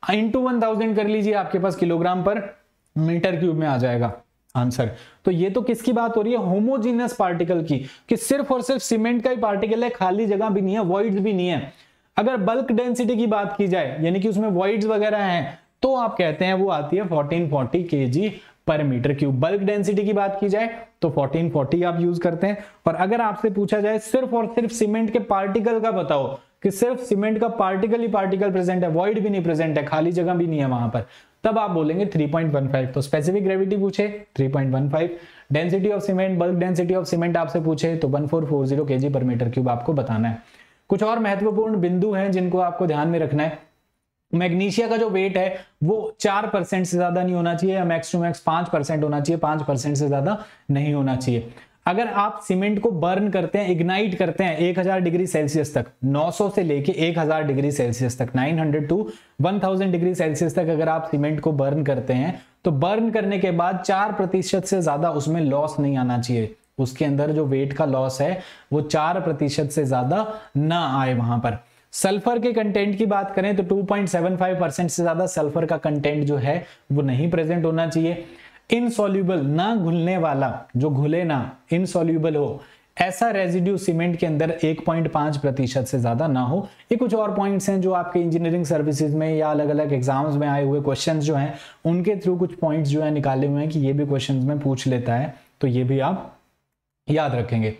इंटू वन थाउज़ेंड कर लीजिए आपके पास किलोग्राम पर, मीटर क्यूब में आ जाएगा आंसर तो ये तो किसकी बात हो रही है? होमोजीनियस पार्टिकल की, कि सिर्फ़ और सिर्फ़ सीमेंट का ही पार्टिकल है, खाली जगह भी नहीं है वॉइड्स भी नहीं है। अगर बल्क डेंसिटी की बात की जाए, यानी कि उसमें वॉइड्स वगैरह हैं तो आप कहते हैं वो आती है 1440 केजी पर मीटर क्यूब बल्क डेंसिटी की बात की जाए तो 1440 आप यूज़ करते हैं। और अगर आपसे पूछा जाए, सिर्फ़ और सिर्फ़ सीमेंट के पार्टिकल का बताओ कि सिर्फ़ सीमेंट का पार्टिकल ही पार्टिकल प्रेजेंट है वॉइड भी नहीं प्रेजेंट है, खाली जगह भी नहीं है वहाँ पर। तब आप बोलेंगे 3.15 तो स्पेसिफिक ग्रेविटी पूछे 3.15 density of cement bulk density of cement आपसे पूछे तो 1440 केजी पर मीटर क्यूब आपको बताना है। कुछ और महत्वपूर्ण बिंदु हैं जिनको आपको ध्यान में रखना है। मैग्नीशिया का जो वेट है, वो चार परसेंट से ज़्यादा नहीं होना चाहिए या मैक्स टू मैक्स पाँच परसेंट होना चाहिए, पाँच परसेंट से ज़्यादा नहीं होना चाहिए। अगर आप सीमेंट को बर्न करते हैं, इग्नाइट करते हैं 1000 डिग्री सेल्सियस तक 900 से लेके 1000 डिग्री सेल्सियस तक 900 टू 1000 डिग्री सेल्सियस तक अगर आप सीमेंट को बर्न करते हैं तो बर्न करने के बाद चार प्रतिशत से ज़्यादा उसमें लॉस नहीं आना चाहिए। उसके अंदर जो वेट का लॉस है, वो चार प्रतिशत से ज़्यादा ना आए वहाँ पर। सल्फ़र के कंटेंट की बात करें तो 2.75 परसेंट से ज़्यादा सल्फ़र का कंटेंट जो है, वो नहीं प्रेजेंट होना चाहिए। इनसॉल्यूबल ना घुलने वाला, जो घुले ना इनसॉल्यूबल हो, ऐसा रेजिड्यू सीमेंट के अंदर 1.5 प्रतिशत से ज़्यादा ना हो। ये कुछ और पॉइंट्स हैं जो आपके इंजीनियरिंग सर्विसेज़ में या अलग अलग एग्ज़ाम्स में आए हुए क्वेश्चंस जो हैं, उनके थ्रू कुछ पॉइंट्स जो है निकाले हुए हैं कि ये भी क्वेश्चंस में पूछ लेता है। तो ये भी आप याद रखेंगे।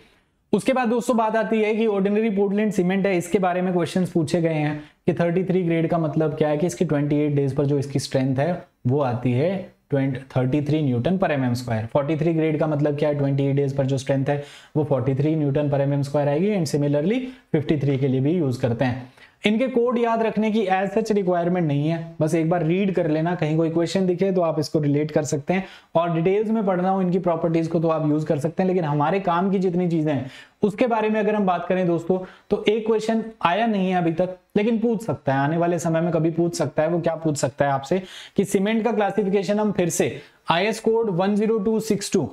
उसके बाद दोस्तों बात आती है कि ऑर्डिनरी पोर्टलैंड सीमेंट है, इसके बारे में क्वेश्चन पूछे गए हैं कि 33 ग्रेड का मतलब क्या है कि इसकी 28 डेज़ पर जो इसकी स्ट्रेंथ है, वो आती है थर्टी थ्री न्यूटन पर M M square. Forty three grade का मतलब क्या है? ट्वेंटी डेज़ पर जो स्ट्रेंथ है, वो फोर्टी थ्री न्यूटन पर एम एम स्क्वायर आएगी एंड सिमिलरली फिफ्टी थ्री के लिए भी यूज़ करते हैं। इनके कोड याद रखने की एज सच रिक्वायरमेंट नहीं है। बस एक बार रीड कर लेना, कहीं कोई क्वेश्चन दिखे तो आप इसको रिलेट कर सकते हैं। और डिटेल्स में पढ़ना हो इनकी प्रॉपर्टीज़ को तो आप यूज़ कर सकते हैं, लेकिन हमारे काम की जितनी चीज़ें हैं, उसके बारे में अगर हम बात करें दोस्तों तो एक क्वेश्चन आया नहीं है अभी तक, लेकिन पूछ सकता है। आने वाले समय में कभी पूछ सकता है, वो क्या पूछ सकता है आपसे कि सीमेंट का क्लासिफिकेशन हम फिर से IS code one zero two six two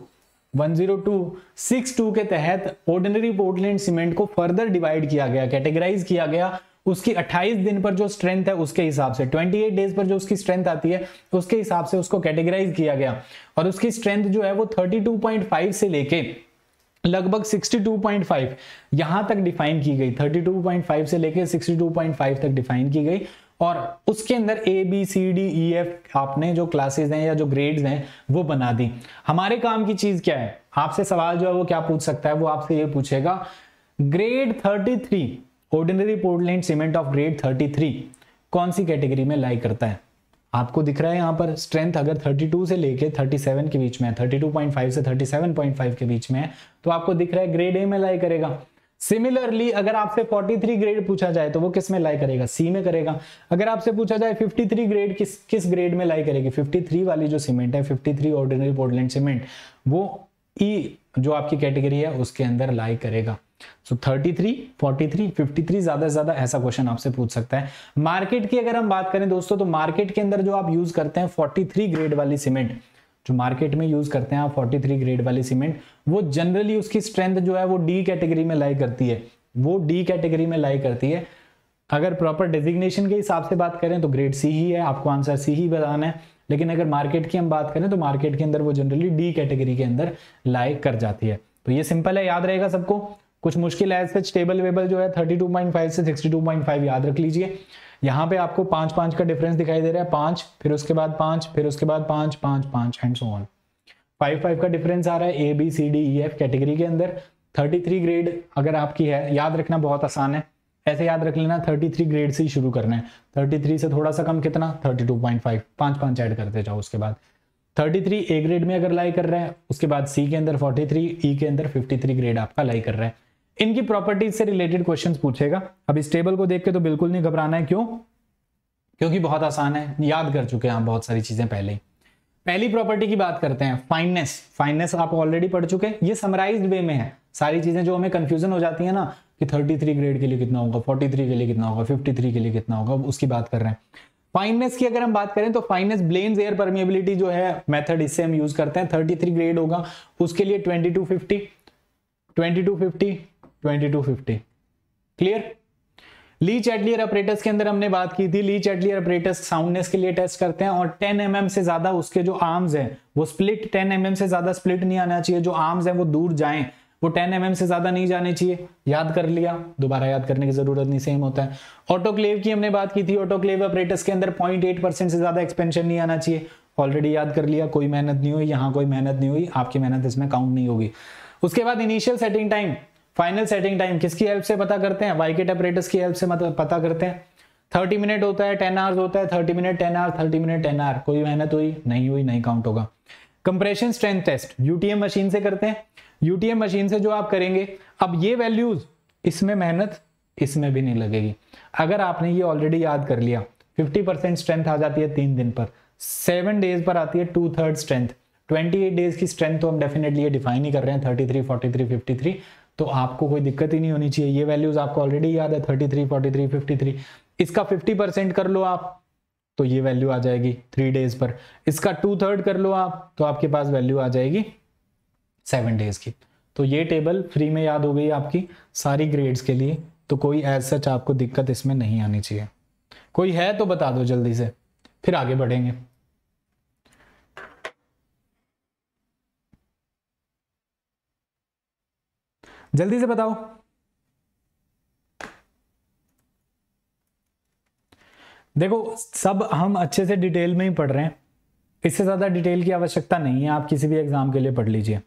10262 के तहत ऑर्डिनरी पोर्टलैंड सीमेंट को फर्दर डिवाइड किया गया कैटेगराइज किया गया उसकी 28 दिन पर जो स्ट्रेंथ है, उसके हिसाब से 28 डेज़ पर जो उसकी स्ट्रेंथ आती है, उसके हिसाब से उसको कैटेगराइज किया गया। और उसकी स्ट्रेंथ जो है, वो 32.5 से लेके लगभग 62.5 यहाँ तक डिफाइन की गई। 32.5 से लेके 62.5 तक डिफाइन की गई। और उसके अंदर A B C D E F आपने जो क्लासेस हैं या जो ग्रेड्स हैं, वो बना दी। हमारे काम की चीज़ क्या है? आपसे सवाल जो है, वो क्या पूछ सकता है? वो आपसे ये पूछेगा। Grade 33 ordinary Portland cement of grade 33 कौन सी कैटेगरी में लाई करता है? आपको दिख रहा है यहाँ पर स्ट्रेंथ अगर 32 से लेके 37 के बीच में है 32.5 से 37.5 के बीच में है तो आपको दिख रहा है ग्रेड ए में लाई करेगा। सिमिलरली अगर आपसे 43 ग्रेड पूछा जाए तो वो किसमें लाई करेगा? सी में करेगा। अगर आपसे पूछा जाए 53 ग्रेड किस किस ग्रेड में लाई करेगी? 53 वाली जो सीमेंट है 53 ऑर्डिनरी पोर्टलैंड सीमेंट वो ई e, जो आपकी कैटेगरी है उसके अंदर लाई करेगा। So forty three fifty three ज़्यादा से ज़्यादा ऐसा क्वेश्चन आपसे पूछ सकता है। मार्केट की अगर हम बात करें दोस्तों तो मार्केट के अंदर जो आप यूज़ करते हैं फोर्टी थ्री ग्रेड वाली सीमेंट जो मार्केट में यूज़ करते हैं आप 43 ग्रेड वाली सीमेंट वो जनरली उसकी स्ट्रेंथ जो है वो डी कैटेगरी में लाई करती है। वो डी कैटेगरी में लाई करती है। अगर प्रॉपर डेजिग्नेशन के हिसाब से बात करें तो ग्रेड सी ही है, आपको आंसर सी ही बताना है। लेकिन अगर मार्केट की हम बात करें तो मार्केट के अंदर वो जनरली डी कैटेगरी के अंदर लाई कर जाती है। तो ये सिंपल है, याद रहेगा सबको। कुछ मुश्किल है सच टेबल वेबल जो है 32.5 से 62.5 याद रख लीजिए। यहाँ पे आपको पाँच पाँच का डिफरेंस दिखाई दे रहा है, पाँच, फिर उसके बाद पाँच, फिर उसके बाद पाँच पाँच पाँच and so on five five का डिफरेंस आ रहा है A B C D E F category के अंदर। थर्टी थ्री ग्रेड अगर आपकी है, याद रखना बहुत आसान है। ऐसे याद रख लेना थर्टी थ्री ग्रेड से ही शुरू करना है। थर्टी थ्री से थोड़ा सा कम कितना? थर्टी टू पॉइंट फाइव पाँच पाँच ऐड करते जाओ उसके बाद। थर्टी थ्री ए ग्रेड में अगर लाई कर रहे हैं, उसके बाद सी के अंदर फोर्टी थ्री ई के अंदर फिफ्टी थ्री ग्रेड आपका लाई कर रहा है। इनकी प्रॉपर्टीज़ से रिलेटेड क्वेश्चन पूछेगा। अब इस टेबल को देख के तो बिल्कुल नहीं घबराना है, क्यों? क्योंकि बहुत आसान है। याद कर चुके हैं आप बहुत सारी चीज़ें पहले ही। पहली प्रॉपर्टी की बात करते हैं फाइननेस फाइननेस आप ऑलरेडी पढ़ चुके हैं। ये समराइज वे में है। सारी चीज़ें जो हमें कंफ्यूजन हो जाती है ना, कि 33 ग्रेड के लिए कितना होगा 43 के लिए कितना होगा 53 के लिए कितना होगा उसकी बात कर रहे हैं। फाइननेस की अगर हम बात करें तो फाइननेस ब्लेन्स एयर परमिएबिलिटी जो है मेथड इससे हम यूज़ करते हैं। 33 ग्रेड होगा, उसके लिए 2250 2250 2250 क्लियर ली चैटलियर अपरेटस के अंदर हमने बात की थी। ली चैटलियर अपरेटस साउंडनेस के लिए टेस्ट करते हैं और 10 एम mm से ज़्यादा उसके जो आर्म्स हैं, वो स्प्लिट 10 एम mm से ज़्यादा स्प्लिट नहीं आना चाहिए। जो आर्म्स हैं, वो दूर जाएँ। वो 10 एम mm से ज़्यादा नहीं जाने चाहिए। याद कर लिया। दोबारा याद करने की ज़रूरत नहीं सेम होता है। ऑटोक्लेव की हमने बात की थी। ऑटोक्लेव अपरेटस के अंदर पॉइंट से ज़्यादा एक्सपेंशन नहीं आना चाहिए। ऑलरेडी याद कर लिया। कोई मेहनत नहीं हुई। यहाँ कोई मेहनत नहीं हुई। आपकी मेहनत इसमें काउंट नहीं होगी। उसके बाद initial setting time final setting time किसकी हेल्प से पता करते हैं? वाइकेट अपरेटस की हेल्प से मतलब पता करते हैं। थर्टी मिनट होता है टेन आवर्स होता है thirty minute ten hour thirty minute ten hour कोई मेहनत हुई? नहीं हुई नहीं काउंट होगा। Compression strength test UTM machine से करते हैं। यूटीएम मशीन से जो आप करेंगे अब ये वैल्यूज़ इसमें मेहनत इसमें भी नहीं लगेगी। अगर आपने ये ऑलरेडी याद कर लिया 50 परसेंट स्ट्रेंथ आ जाती है तीन दिन पर। सेवन डेज़ पर आती है टू थर्ड स्ट्रेंथ 28 डेज़ की स्ट्रेंथ तो हम डेफिनेटली ये डिफाइन ही कर रहे हैं 33, 43, 53 तो आपको कोई दिक्कत ही नहीं होनी चाहिए। ये वैल्यूज़ आपको ऑलरेडी याद है 33, 43, 53 इसका 50 परसेंट कर लो आप तो ये वैल्यू आ जाएगी थ्री डेज़ पर। इसका टू थर्ड कर लो आप तो आपके पास वैल्यू आ जाएगी सेवन डेज़ की। तो ये टेबल फ्री में याद हो गई आपकी सारी ग्रेड्स के लिए तो कोई एज सच आपको दिक्कत इसमें नहीं आनी चाहिए। कोई है तो बता दो जल्दी से फिर आगे बढ़ेंगे। जल्दी से बताओ। देखो, सब हम अच्छे से डिटेल में ही पढ़ रहे हैं। इससे ज़्यादा डिटेल की आवश्यकता नहीं है, आप किसी भी एग्ज़ाम के लिए पढ़ लीजिए।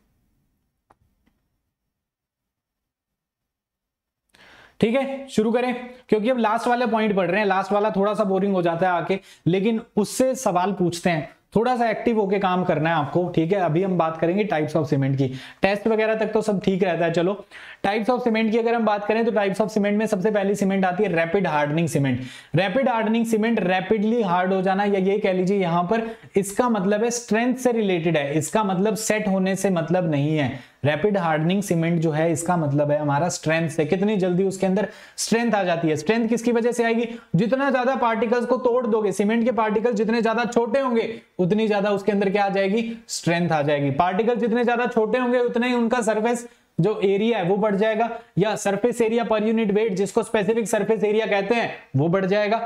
ठीक है, शुरू करें, क्योंकि अब लास्ट वाले पॉइंट पढ़ रहे हैं, लास्ट वाला थोड़ा सा बोरिंग हो जाता है आके, लेकिन उससे सवाल पूछते हैं। थोड़ा सा एक्टिव होके काम करना है आपको, ठीक है? अभी हम बात करेंगे टाइप्स ऑफ़ सीमेंट की। टेस्ट वगैरह तक तो सब ठीक रहता है, चलो। टाइप्स ऑफ़ सीमेंट की अगर हम बात करें तो टाइप्स ऑफ़ सीमेंट में सबसे पहली सीमेंट आती है rapid hardening cement rapid hardening cement rapidly hard हो जाना, या ये कह लीजिए यहाँ पर इसका मतलब है स्ट्रेंथ से रिलेटेड है। इसका मतलब सेट होने से मतलब नहीं है। रैपिड हार्डनिंग सीमेंट जो है, इसका मतलब है हमारा स्ट्रेंथ से कितनी जल्दी उसके अंदर स्ट्रेंथ आ जाती है? स्ट्रेंथ किसकी वजह से आएगी? जितना ज़्यादा पार्टिकल्स को तोड़ दोगे सीमेंट के पार्टिकल जितने ज़्यादा छोटे होंगे, उतनी ज़्यादा उसके अंदर क्या आ जाएगी? स्ट्रेंथ आ जाएगी। पार्टिकल जितने ज़्यादा छोटे होंगे, उतने ही उनका सर्फेस जो एरिया है, वो बढ़ जाएगा। या सरफेस एरिया पर यूनिट वेट जिसको स्पेसिफिक सरफेस एरिया कहते हैं, वो बढ़ जाएगा।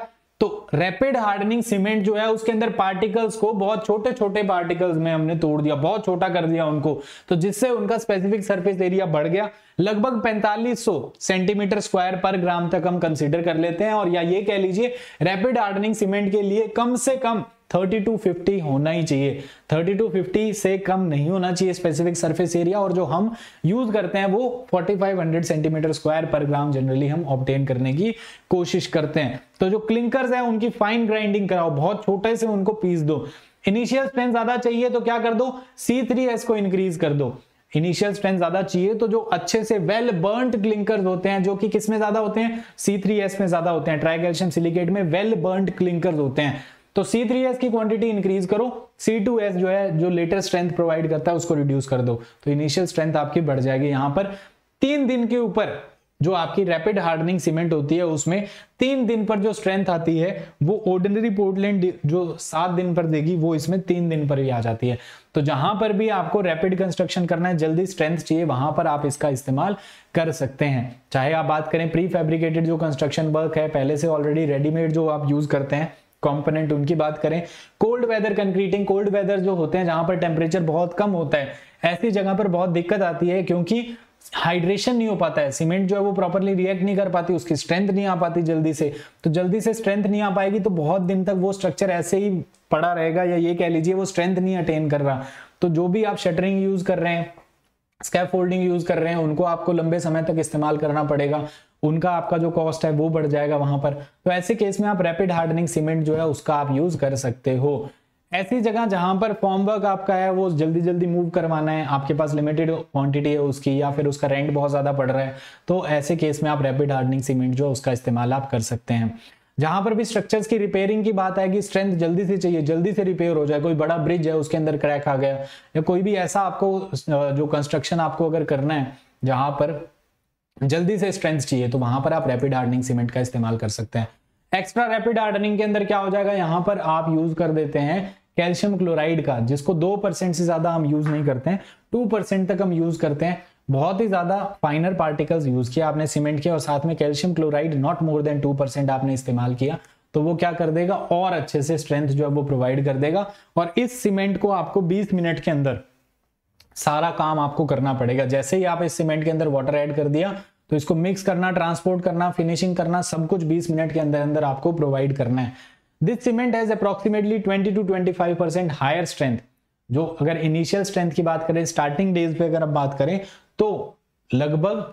तो रैपिड हार्डनिंग सीमेंट जो है, उसके अंदर पार्टिकल्स को बहुत छोटे छोटे पार्टिकल्स में हमने तोड़ दिया, बहुत छोटा कर दिया उनको। तो जिससे उनका स्पेसिफिक सरफेस एरिया बढ़ गया। लगभग 4500 सेंटीमीटर स्क्वायर पर ग्राम तक हम कंसीडर कर लेते हैं। और या ये कह लीजिए रैपिड हार्डनिंग सीमेंट के लिए कम से कम थर्टी टू फिफ्टी होना ही चाहिए। थर्टी टू फिफ्टी से कम नहीं होना चाहिए स्पेसिफिक सरफेस एरिया और जो हम यूज़ करते हैं वो forty five hundred centimetre square पर ग्राम जनरली हम ऑप्टेन करने की कोशिश करते हैं। तो जो क्लिंकर्स है, उनकी फाइन ग्राइंडिंग कराओ, बहुत छोटे से उनको पीस दो। इनिशियल स्ट्रेंथ ज़्यादा चाहिए तो क्या कर दो? C3S को इंक्रीज कर दो। इनिशियल स्ट्रेंथ ज़्यादा चाहिए तो जो अच्छे से वेल बर्नड क्लिंकर्स होते हैं, जो कि किसमें ज़्यादा होते हैं? C3S में ज़्यादा होते हैं। ट्राइकैल्शियम सिलिकेट में वेल बर्नड क्लिंकर्स होते हैं। तो C3S की क्वांटिटी इंक्रीज करो C2S जो है, जो लेटर स्ट्रेंथ प्रोवाइड करता है, उसको रिड्यूस कर दो। तो इनिशियल स्ट्रेंथ आपकी बढ़ जाएगी यहाँ पर। तीन दिन के ऊपर जो आपकी रैपिड हार्डनिंग सीमेंट होती है, उसमें तीन दिन पर जो स्ट्रेंथ आती है, वो ऑर्डिनरी पोर्टलैंड जो सात दिन पर देगी, वो इसमें तीन दिन पर ही आ जाती है। तो जहाँ पर भी आपको रैपिड कंस्ट्रक्शन करना है, जल्दी स्ट्रेंथ चाहिए, वहाँ पर आप इसका इस्तेमाल कर सकते हैं। चाहे आप बात करें प्री फैब्रिकेटेड जो कंस्ट्रक्शन वर्क है, पहले से ऑलरेडी रेडीमेड जो आप यूज़ करते हैं कंपोनेंट उनकी बात करें cold weather concreting cold weather जो होते हैं, जहाँ पर टेम्परेचर बहुत कम होता है, ऐसी जगह पर बहुत दिक्कत आती है क्योंकि हाइड्रेशन नहीं हो पाता है सीमेंट जो है वो प्रॉपरली रिएक्ट नहीं कर पाती, उसकी स्ट्रेंथ नहीं आ पाती जल्दी से। तो जल्दी से स्ट्रेंथ नहीं आ पाएगी तो बहुत दिन तक वो स्ट्रक्चर ऐसे ही पड़ा रहेगा, या ये कह लीजिए वो स्ट्रेंथ नहीं अटेन कर रहा। तो जो भी आप शटरिंग यूज़ कर रहे हैं स्कैप फोल्डिंग यूज़ कर रहे हैं, उनको आपको लंबे समय तक इस्तेमाल करना पड़ेगा। उनका आपका जो कॉस्ट है, वो बढ़ जाएगा वहाँ पर। तो ऐसे केस में आप रैपिड हार्डनिंग सीमेंट जो है, उसका आप यूज़ कर सकते हो। ऐसी जगह जहाँ पर फॉर्म वर्क आपका है, वो जल्दी जल्दी मूव करवाना है। आपके पास लिमिटेड क्वांटिटी है उसकी, या फिर उसका रेंट बहुत ज़्यादा पड़ रहा है तो ऐसे केस में आप रैपिड हार्डनिंग सीमेंट जो है, उसका इस्तेमाल आप कर सकते हैं। जहाँ पर भी स्ट्रक्चर्स की रिपेयरिंग की बात आएगी स्ट्रेंथ जल्दी से चाहिए, जल्दी से रिपेयर हो जाए। कोई बड़ा ब्रिज है, उसके अंदर क्रैक आ गया, या कोई भी ऐसा आपको जो कंस्ट्रक्शन आपको अगर करना है, जहाँ पर जल्दी से स्ट्रेंथ चाहिए तो वहाँ पर आप रैपिड हार्डनिंग सीमेंट का इस्तेमाल कर सकते हैं। एक्स्ट्रा रैपिड हार्डनिंग के अंदर क्या हो जाएगा? यहाँ पर आप यूज़ कर देते हैं कैल्शियम क्लोराइड का, जिसको दो परसेंट से ज़्यादा हम यूज़ नहीं करते हैं, टू परसेंट तक हम यूज़ करते हैं। बहुत ही ज़्यादा फाइनर पार्टिकल्स यूज़ किया आपने सीमेंट किया और साथ में calcium chloride not more than two percent आपने इस्तेमाल किया तो वो क्या कर देगा? और अच्छे से स्ट्रेंथ जो है वो प्रोवाइड कर देगा। और इस सीमेंट को आपको 20 मिनट के अंदर सारा काम आपको करना पड़ेगा। जैसे ही आप इस सीमेंट के अंदर वाटर ऐड कर दिया तो इसको मिक्स करना ट्रांसपोर्ट करना फिनिशिंग करना, सब कुछ 20 मिनट के अंदर अंदर आपको प्रोवाइड करना है। This cement has approximately 20 to 25 percent higher strength जो अगर इनिशियल स्ट्रेंथ की बात करें स्टार्टिंग डेज़ पे अगर आप बात करें तो लगभग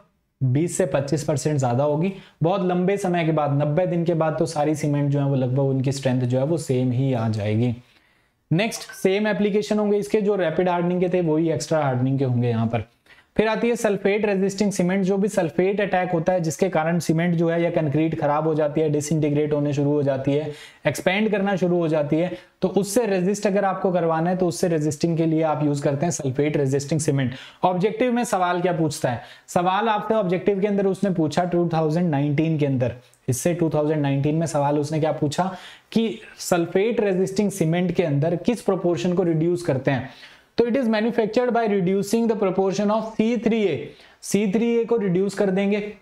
20 से 25 परसेंट ज़्यादा होगी। बहुत लंबे समय के बाद 90 दिन के बाद तो सारी सीमेंट जो है वो लगभग उनकी स्ट्रेंथ जो है वो सेम ही आ जाएगी। नेक्स्ट सेम एप्लीकेशन होंगे इसके, जो रैपिड हार्डनिंग के थे, वही एक्स्ट्रा हार्डनिंग के होंगे यहाँ पर। फिर आती है सल्फेट रेजिस्टिंग सीमेंट जो भी सल्फेट अटैक होता है, जिसके कारण सीमेंट जो है या कंक्रीट खराब हो जाती है डिसइंटीग्रेट होने शुरू हो जाती है एक्सपेंड करना शुरू हो जाती है तो उससे रेजिस्ट अगर आपको करवाना है तो उससे रेजिस्टिंग के लिए आप यूज़ करते हैं सल्फेट रेजिस्टिंग सीमेंट ऑब्जेक्टिव में सवाल क्या पूछता है? सवाल आपसे ऑब्जेक्टिव के अंदर उसने पूछा टू के अंदर। इससे 2019 में सवाल उसने क्या पूछा कि सल्फेट रेजिस्टिंग सीमेंट के अंदर किस प्रोपोर्शन को रिड्यूस करते हैं? तो it is manufactured by reducing the proportion of C3A C3A को रिड्यूस कर देंगे।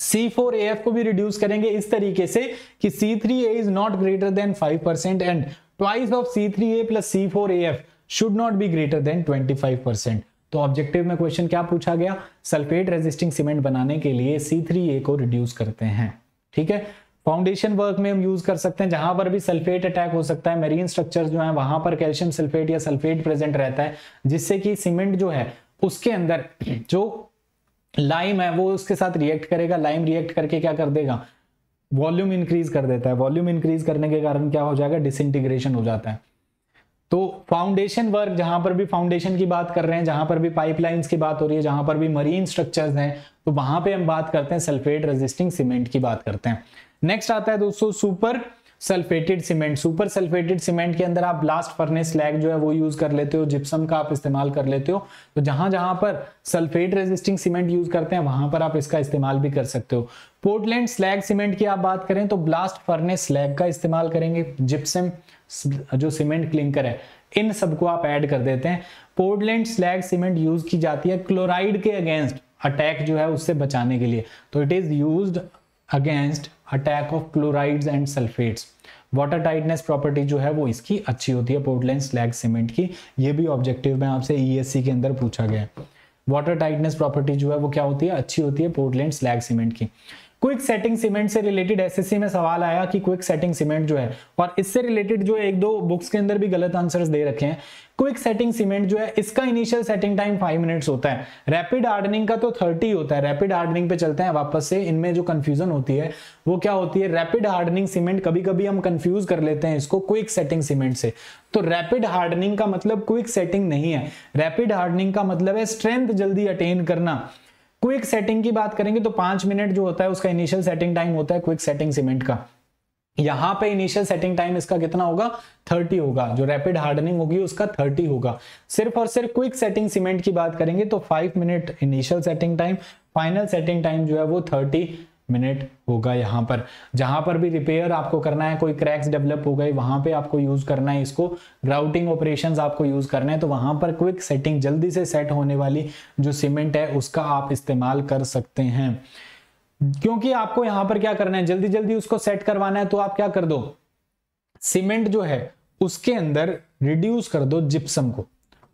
C4AF को भी रिड्यूस करेंगे इस तरीके से कि C3A is not greater than 5% and twice of C3A plus C4AF should not be greater than 25%. तो ऑब्जेक्टिव में क्वेश्चन क्या पूछा गया? सल्फेट रेजिस्टिंग सीमेंट बनाने के लिए C3A को रिड्यूस करते हैं। ठीक है? फाउंडेशन वर्क में हम यूज़ कर सकते हैं। जहाँ पर भी सल्फेट अटैक हो सकता है मेरीन स्ट्रक्चर जो है, वहाँ पर कैल्शियम सल्फेट या सल्फेट प्रेजेंट रहता है, जिससे कि सीमेंट जो है, उसके अंदर (clears throat) जो लाइम है, वो उसके साथ रिएक्ट करेगा। लाइम रिएक्ट करके क्या कर देगा? वॉल्यूम इंक्रीज कर देता है। वॉल्यूम इंक्रीज करने के कारण क्या हो जाएगा? डिसइंटीग्रेशन हो जाता है। तो फाउंडेशन वर्क जहाँ पर भी फाउंडेशन की बात कर रहे हैं, जहाँ पर भी पाइपलाइंस की बात हो रही है, जहाँ पर भी मरीन स्ट्रक्चर्स हैं तो वहाँ पे हम बात करते हैं सल्फेट रेजिस्टिंग सीमेंट की बात करते हैं। नेक्स्ट आता है दोस्तों super sulphated cement super sulphated cement के अंदर आप ब्लास्ट फर्नेस स्लैग जो है वो यूज़ कर लेते हो जिप्सम का आप इस्तेमाल कर लेते हो। तो जहाँ जहाँ पर सल्फेट रेजिस्टिंग सीमेंट यूज़ करते हैं, वहाँ पर आप इसका इस्तेमाल भी कर सकते हो। पोर्टलैंड स्लैग सीमेंट की आप बात करें तो ब्लास्ट फर्नेस स्लैग का इस्तेमाल करेंगे जिप्सम जो सीमेंट क्लिंकर है, इन सबको आप ऐड कर देते हैं। पोर्टलैंड स्लैग सीमेंट यूज़ की जाती है क्लोराइड के अगेंस्ट अटैक जो है उससे बचाने के लिए। तो it is used against attack of chlorides and sulphates water tightness property जो है वो इसकी अच्छी होती है पोर्टलैंड स्लैग सीमेंट की। ये भी ऑब्जेक्टिव में आपसे ईएससी e के अंदर पूछा गया है। वाटर टाइटनेस प्रॉपर्टी जो है वो क्या होती है? अच्छी होती है पोर्टलैंड स्लैग सीमेंट की। क्विक सेटिंग सीमेंट से रिलेटेड एसएससी में सवाल आया कि क्विक सेटिंग सीमेंट जो है, और इससे रिलेटेड जो एक दो बुक्स के अंदर भी गलत आंसर्स दे रखे हैं। क्विक सेटिंग सीमेंट जो है, इसका initial setting time five minutes होता है। रैपिड हार्डनिंग का तो थर्टी होता है। रैपिड हार्डनिंग पे चलते हैं, वापस से इनमें जो कंफ्यूजन होती है, वो क्या होती है? रैपिड हार्डनिंग सीमेंट कभी कभी हम कंफ्यूज कर लेते हैं इसको क्विक सेटिंग सीमेंट से। तो रैपिड हार्डनिंग का मतलब क्विक सेटिंग नहीं है। रैपिड हार्डनिंग का मतलब है स्ट्रेंथ जल्दी अटेन करना। क्विक सेटिंग की बात करेंगे तो पाँच मिनट जो होता है, उसका इनिशियल सेटिंग टाइम होता है क्विक सेटिंग सीमेंट का। यहाँ पे इनिशियल सेटिंग टाइम इसका कितना होगा? 30 होगा। जो रैपिड हार्डनिंग होगी, उसका 30 होगा। सिर्फ़ और सिर्फ़ क्विक सेटिंग सीमेंट की बात करेंगे तो 5 minute initial setting time final setting time जो है वो 30 मिनट होगा यहाँ पर। जहाँ पर भी रिपेयर आपको करना है, कोई क्रैक्स डेवलप हो गए, वहाँ पे आपको यूज़ करना है इसको। ग्राउटिंग ऑपरेशंस आपको यूज़ करना है तो वहाँ पर क्विक सेटिंग जल्दी से सेट होने वाली जो सीमेंट है, उसका आप इस्तेमाल कर सकते हैं। क्योंकि आपको यहाँ पर क्या करना है जल्दी जल्दी उसको सेट करवाना है तो आप क्या कर दो? सीमेंट जो है, उसके अंदर रिड्यूस कर दो जिप्सम को।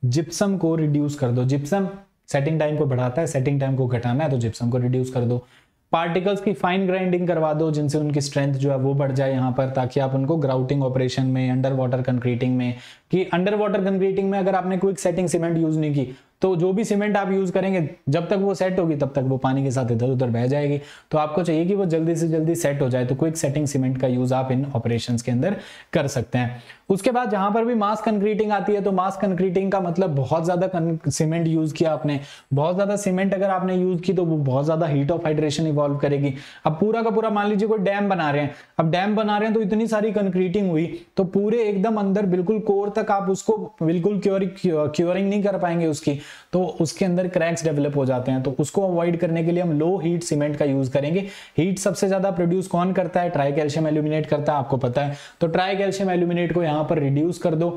जिप्सम को रिड्यूस कर दो। जिप्सम सेटिंग टाइम को बढ़ाता है सेटिंग टाइम को घटाना है तो जिप्सम को रिड्यूस कर दो। पार्टिकल्स की फाइन ग्राइंडिंग करवा दो, जिनसे उनकी स्ट्रेंथ जो है वो बढ़ जाए यहाँ पर, ताकि आप उनको ग्राउटिंग ऑपरेशन में अंडर वाटर कंक्रीटिंग में, कि अंडर वाटर कंक्रीटिंग में अगर आपने क्विक सेटिंग सीमेंट यूज़ नहीं की तो जो भी सीमेंट आप यूज़ करेंगे, जब तक वो सेट होगी, तब तक वो पानी के साथ इधर उधर बह जाएगी। तो आपको चाहिए कि वो जल्दी से जल्दी सेट हो जाए तो क्विक सेटिंग सीमेंट का यूज़ आप इन ऑपरेशन के अंदर कर सकते हैं। उसके बाद जहाँ पर भी मास कंक्रीटिंग आती है तो मास कंक्रीटिंग का मतलब बहुत ज़्यादा सीमेंट यूज़ किया आपने। बहुत ज़्यादा सीमेंट अगर आपने यूज़ की तो वो बहुत ज़्यादा हीट ऑफ़ हाइड्रेशन इवॉल्व करेगी। अब पूरा का पूरा, मान लीजिए कोई डैम बना रहे हैं। अब डैम बना रहे हैं तो इतनी सारी कंक्रीटिंग हुई तो पूरे एकदम अंदर बिल्कुल कोर तक आप उसको बिल्कुल क्योरिंग नहीं कर पाएँगे उसकी। तो उसके अंदर क्रैक्स डेवलप हो जाते हैं। तो उसको अवॉइड करने के लिए हम लो हीट सीमेंट का यूज़ करेंगे। हीट सबसे ज़्यादा प्रोड्यूस कौन करता है? ट्राई कैल्शियम एल्यूमिनेट करता है, आपको पता है। तो ट्राई कैल्शियम एल्यूमिनेट को यहाँ पर रिड्यूस कर दो।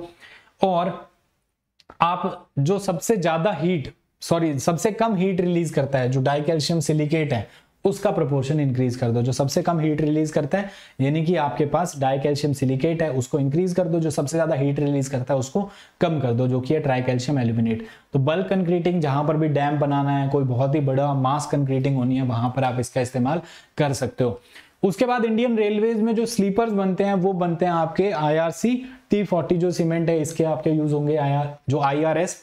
और आप जो सबसे ज़्यादा हीट सॉरी सबसे कम हीट रिलीज़ करता है, जो डाई कैल्शियम सिलिकेट है उसका प्रोपोर्शन इंक्रीज कर दो, जो सबसे कम हीट रिलीज़ करता है, यानी कि आपके पास डाई कैल्शियम सिलिकेट है, उसको इंक्रीज कर दो, जो सबसे ज़्यादा हीट रिलीज़ करता है, उसको कम कर दो, जो कि है ट्राई कैल्शियम एल्यूमिनेट तो बल्क कंक्रीटिंग जहाँ पर भी डैम बनाना है, कोई बहुत ही बड़ा मास कंक्रीटिंग होनी है, वहाँ पर आप इसका इस्तेमाल कर सकते हो. उसके बाद इंडियन रेलवेज में जो स्लीपर्स बनते हैं, वो बनते हैं आपके I R C T forty जो सीमेंट है, इसके आपके यूज़ होंगे आई जो आई आर एस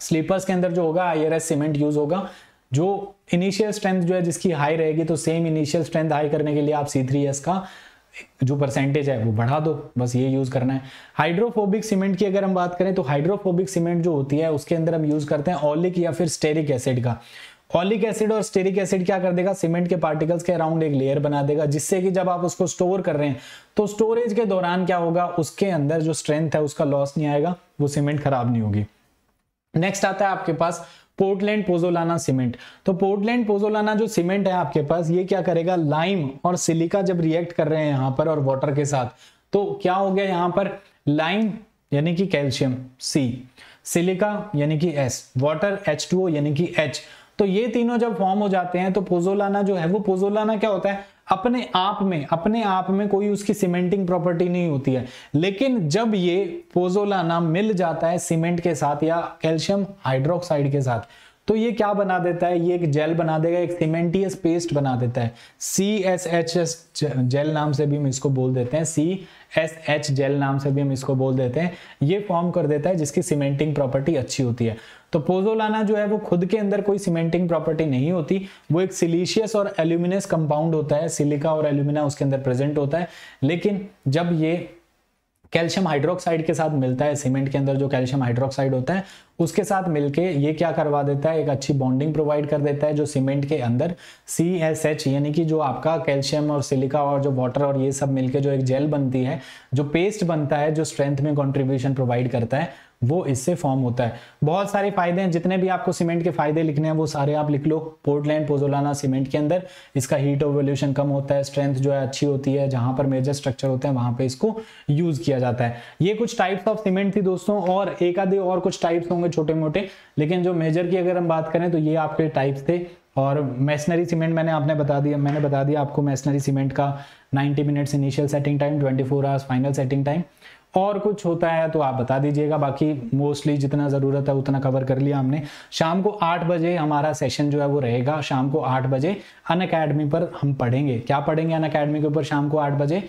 स्लीपर्स के अंदर जो होगा I R S cement use होगा जो इनिशियल स्ट्रेंथ जो है, जिसकी हाई रहेगी तो सेम इनिशियल स्ट्रेंथ हाई करने के लिए आप सी थ्री एस का जो परसेंटेज है, वो बढ़ा दो। बस ये यूज़ करना है। हाइड्रोफोबिक सीमेंट की अगर हम बात करें तो हाइड्रोफोबिक सीमेंट जो होती है, उसके अंदर हम यूज़ करते हैं ऑलिक या फिर स्टेरिक एसिड का। ऑलिक एसिड और स्टेरिक एसिड क्या कर देगा? सीमेंट के पार्टिकल्स के अराउंड एक लेयर बना देगा, जिससे कि जब आप उसको स्टोर कर रहे हैं तो स्टोरेज के दौरान क्या होगा? उसके अंदर जो स्ट्रेंथ है, उसका लॉस नहीं आएगा, वो सीमेंट खराब नहीं होगी। नेक्स्ट आता है आपके पास पोर्टलैंड पोजोलाना सीमेंट। तो पोर्टलैंड पोजोलाना जो सीमेंट है आपके पास, ये क्या करेगा? लाइम और सिलिका जब रिएक्ट कर रहे हैं यहाँ पर और वाटर के साथ तो क्या हो गया यहाँ पर? लाइम यानी कि कैल्शियम सी सिलिका यानी कि एस वाटर एच टू यानी कि एच तो ये तीनों जब फॉर्म हो जाते हैं तो पोजोलाना जो है, वो पोजोलाना क्या होता है? अपने आप में, अपने आप में कोई उसकी सीमेंटिंग प्रॉपर्टी नहीं होती है। लेकिन जब ये पोजोलाना मिल जाता है सीमेंट के साथ या कैल्शियम हाइड्रोक्साइड के साथ तो ये क्या बना देता है? ये एक जेल बना देगा, एक सीमेंटियस पेस्ट बना देता है। C S H S gel नाम से भी हम इसको बोल देते हैं। सी एस एच जेल नाम से भी हम इसको बोल देते हैं। ये फॉर्म कर देता है जिसकी सीमेंटिंग प्रॉपर्टी अच्छी होती है। तो पोजोलाना जो है वो खुद के अंदर कोई सीमेंटिंग प्रॉपर्टी नहीं होती। वो एक सिलीशियस और एल्यूमिनियस कंपाउंड होता है। सिलिका और एल्यूमिना उसके अंदर प्रेजेंट होता है। लेकिन जब ये कैल्शियम हाइड्रोक्साइड के साथ मिलता है सीमेंट के अंदर जो कैल्शियम हाइड्रोक्साइड होता है, उसके साथ मिलके ये क्या करवा देता है, एक अच्छी बॉन्डिंग प्रोवाइड कर देता है जो सीमेंट के अंदर। सी एस एच यानी कि जो आपका कैल्शियम और सिलिका और जो वाटर और ये सब मिलके जो एक जेल बनती है, जो पेस्ट बनता है, जो स्ट्रेंथ में कॉन्ट्रीब्यूशन प्रोवाइड करता है वो इससे फॉर्म होता है। बहुत सारे फ़ायदे हैं, जितने भी आपको सीमेंट के फ़ायदे लिखने हैं, वो सारे आप लिख लो। पोर्टलैंड पोजोलाना सीमेंट के अंदर इसका हीट ओवोल्यूशन कम होता है स्ट्रेंथ जो है अच्छी होती है, जहाँ पर मेजर स्ट्रक्चर होते हैं, वहाँ पे इसको यूज़ किया जाता है। ये कुछ टाइप्स ऑफ़ सीमेंट थी दोस्तों, और एक आधे और कुछ टाइप्स होंगे छोटे मोटे लेकिन जो मेजर की अगर हम बात करें तो ये आपके टाइप्स थे। और मैसनरी सीमेंट मैंने आपने बता दिया, मैंने बता दिया आपको मैसनरी सीमेंट का 90 minutes initial setting time 24 four hours final setting time और कुछ होता है तो आप बता दीजिएगा। बाकी मोस्टली जितना ज़रूरत है उतना कवर कर लिया हमने। शाम को आठ बजे हमारा सेशन जो है वो रहेगा। शाम को आठ बजे अन अकेडमी पर हम पढ़ेंगे। क्या पढ़ेंगे अन अकेडमी के ऊपर शाम को आठ बजे?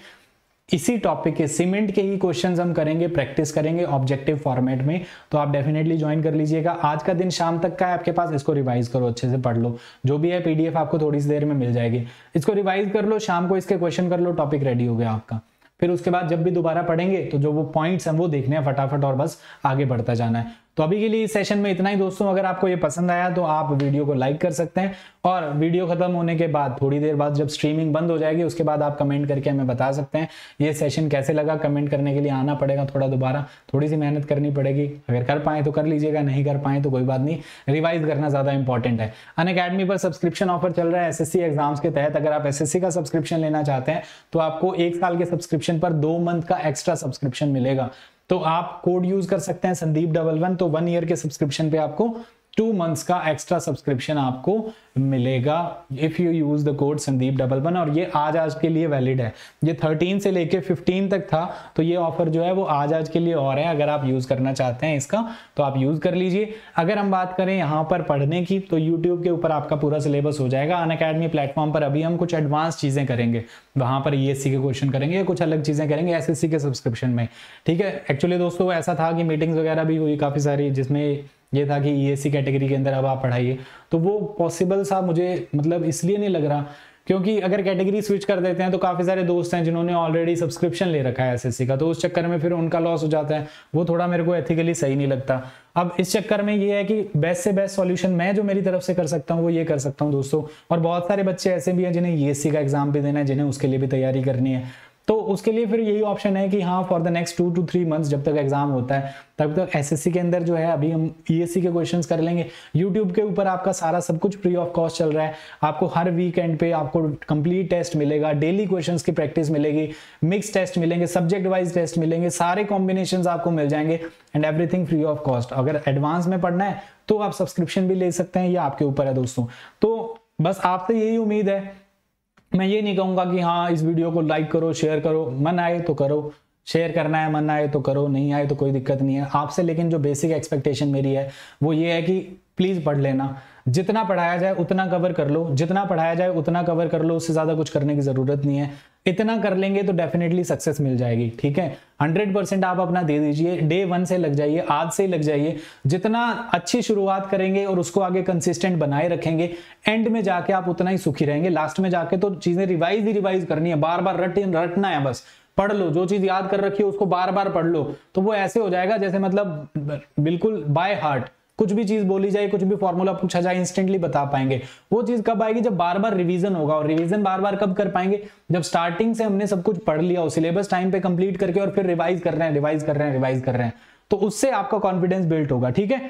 इसी टॉपिक के सीमेंट के ही क्वेश्चंस हम करेंगे प्रैक्टिस करेंगे ऑब्जेक्टिव फॉर्मेट में। तो आप डेफिनेटली ज्वाइन कर लीजिएगा। आज का दिन शाम तक का है आपके पास। इसको रिवाइज करो, अच्छे से पढ़ लो। जो भी है पीडीएफ आपको थोड़ी सी देर में मिल जाएगी। इसको रिवाइज कर लो, शाम को इसके क्वेश्चन कर लो टॉपिक रेडी हो गया आपका। फिर उसके बाद जब भी दोबारा पढ़ेंगे तो जो वो पॉइंट्स हैं वो देखने हैं फटाफट और बस आगे बढ़ता जाना है। तो अभी के लिए सेशन में इतना ही दोस्तों, अगर आपको ये पसंद आया तो आप वीडियो को लाइक कर सकते हैं। और वीडियो खत्म होने के बाद, थोड़ी देर बाद जब स्ट्रीमिंग बंद हो जाएगी, उसके बाद आप कमेंट करके हमें बता सकते हैं ये सेशन कैसे लगा। कमेंट करने के लिए आना पड़ेगा थोड़ा दोबारा। थोड़ी सी मेहनत करनी पड़ेगी। अगर कर पाए तो कर लीजिएगा, नहीं कर पाए तो कोई बात नहीं। रिवाइज करना ज़्यादा इंपॉर्टेंट है। अन पर सब्सक्रिप्शन ऑफ़र चल रहा है एसएससी एग्ज़ाम्स के तहत। अगर आप एसएससी का सब्सक्रिप्शन लेना चाहते हैं तो आपको एक साल के सब्सक्रिप्शन पर दो मंथ का एक्स्ट्रा सब्सक्रिप्शन मिलेगा। तो आप कोड यूज़ कर सकते हैं संदीप डबल वन तो वन ईयर के सब्सक्रिप्शन पे आपको टू मंथ्स का एक्स्ट्रा सब्सक्रिप्शन आपको मिलेगा if you use the code Sandeep double one और ये आज आज के लिए वैलिड है। ये थर्टीन से लेके फिफ्टीन तक था तो ये ऑफ़र जो है वो आज आज के लिए और है, अगर आप यूज़ करना चाहते हैं इसका तो आप यूज़ कर लीजिए। अगर हम बात करें यहाँ पर पढ़ने की तो यूट्यूब के ऊपर आपका पूरा सिलेबस हो जाएगा। अन अकेडमी प्लेटफॉर्म पर अभी हम कुछ एडवांस चीज़ें करेंगे। वहाँ पर ईएससी के क्वेश्चन करेंगे कुछ अलग चीज़ें करेंगे एसएससी के सब्सक्रिप्शन में। ठीक है? एक्चुअली दोस्तों, ऐसा था कि मीटिंग्स वगैरह भी हुई काफ़ी सारी, जिसमें ये था कि ई कैटेगरी के अंदर अब आप पढ़ाइए। तो वो पॉसिबल सा मुझे मतलब इसलिए नहीं लग रहा, क्योंकि अगर कैटेगरी स्विच कर देते हैं तो काफ़ी सारे दोस्त हैं जिन्होंने ऑलरेडी सब्सक्रिप्शन ले रखा है एसएससी का। तो उस चक्कर में फिर उनका लॉस हो जाता है। वो थोड़ा मेरे को एथिकली सही नहीं लगता। अब इस चक्कर में ये है कि बेस्ट से बेस्ट सॉल्यूशन मैं जो मेरी तरफ़ से कर सकता हूँ, वो ये कर सकता हूँ दोस्तों। और बहुत सारे बच्चे ऐसे भी हैं जिन्हें ई का एग्ज़ाम भी देना है, जिन्हें उसके लिए भी तैयारी करनी है। तो उसके लिए फिर यही ऑप्शन है कि हाँ for the next two two three months जब तक एग्ज़ाम होता है, तब तक एसएससी के अंदर जो है, अभी हम ईएससी e के क्वेश्चन कर लेंगे। यूट्यूब के ऊपर आपका सारा सब कुछ फ्री ऑफ़ कॉस्ट चल रहा है। आपको हर वीकेंड पे आपको कंप्लीट टेस्ट मिलेगा डेली क्वेश्चन की प्रैक्टिस मिलेगी मिक्स टेस्ट मिलेंगे सब्जेक्ट वाइज टेस्ट मिलेंगे, सारे कॉम्बिनेशन आपको मिल जाएँगे and everything free of cost अगर एडवांस में पढ़ना है तो आप सब्सक्रिप्शन भी ले सकते हैं, ये आपके ऊपर है दोस्तों। तो बस आपसे यही उम्मीद है मैं ये नहीं कहूँगा कि हाँ इस वीडियो को लाइक करो शेयर करो, मन आए तो करो। शेयर करना है, मन आए तो करो, नहीं आए तो कोई दिक्कत नहीं है। आपसे लेकिन जो बेसिक एक्सपेक्टेशन मेरी है, वो ये है कि प्लीज़ पढ़ लेना। जितना पढ़ाया जाए, उतना कवर कर लो। जितना पढ़ाया जाए, उतना कवर कर लो। उससे ज़्यादा कुछ करने की ज़रूरत नहीं है। इतना कर लेंगे तो डेफिनेटली सक्सेस मिल जाएगी, ठीक है? हंड्रेड परसेंट आप अपना दे दीजिए। डे वन से लग जाइए, आज से ही लग जाइए। जितना अच्छी शुरुआत करेंगे और उसको आगे कंसिस्टेंट बनाए रखेंगे एंड में जाके आप उतना ही सुखी रहेंगे। लास्ट में जाके तो चीज़ें रिवाइज ही रिवाइज करनी है। बार बार रट रटना है बस। पढ़ लो, जो चीज़ याद कर रखी है उसको बार बार पढ़ लो। तो वो ऐसे हो जाएगा जैसे मतलब बिल्कुल बाय हार्ट कुछ भी चीज़ बोली जाए, कुछ भी फॉर्मूला पूछा जाए इंस्टेंटली बता पाएँगे। वो चीज़ कब आएगी? जब बार बार रिवीजन होगा और रिवीजन बार बार कब कर पाएँगे? जब स्टार्टिंग से हमने सब कुछ पढ़ लिया सिलेबस टाइम पे कंप्लीट करके और फिर रिवाइज कर रहे हैं रिवाइज कर रहे हैं रिवाइज कर रहे हैं तो उससे आपका कॉन्फिडेंस बिल्ट होगा, ठीक है?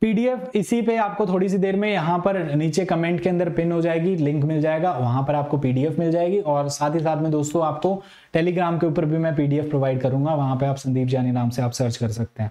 पीडीएफ इसी पे आपको थोड़ी सी देर में यहाँ पर नीचे कमेंट के अंदर पिन हो जाएगी लिंक मिल जाएगा, वहाँ पर आपको पीडीएफ मिल जाएगी और साथ ही साथ में दोस्तों, आपको टेलीग्राम के ऊपर भी मैं पीडीएफ प्रोवाइड करूँगा, वहाँ पे आप संदीप जानी नाम से आप सर्च कर सकते हैं।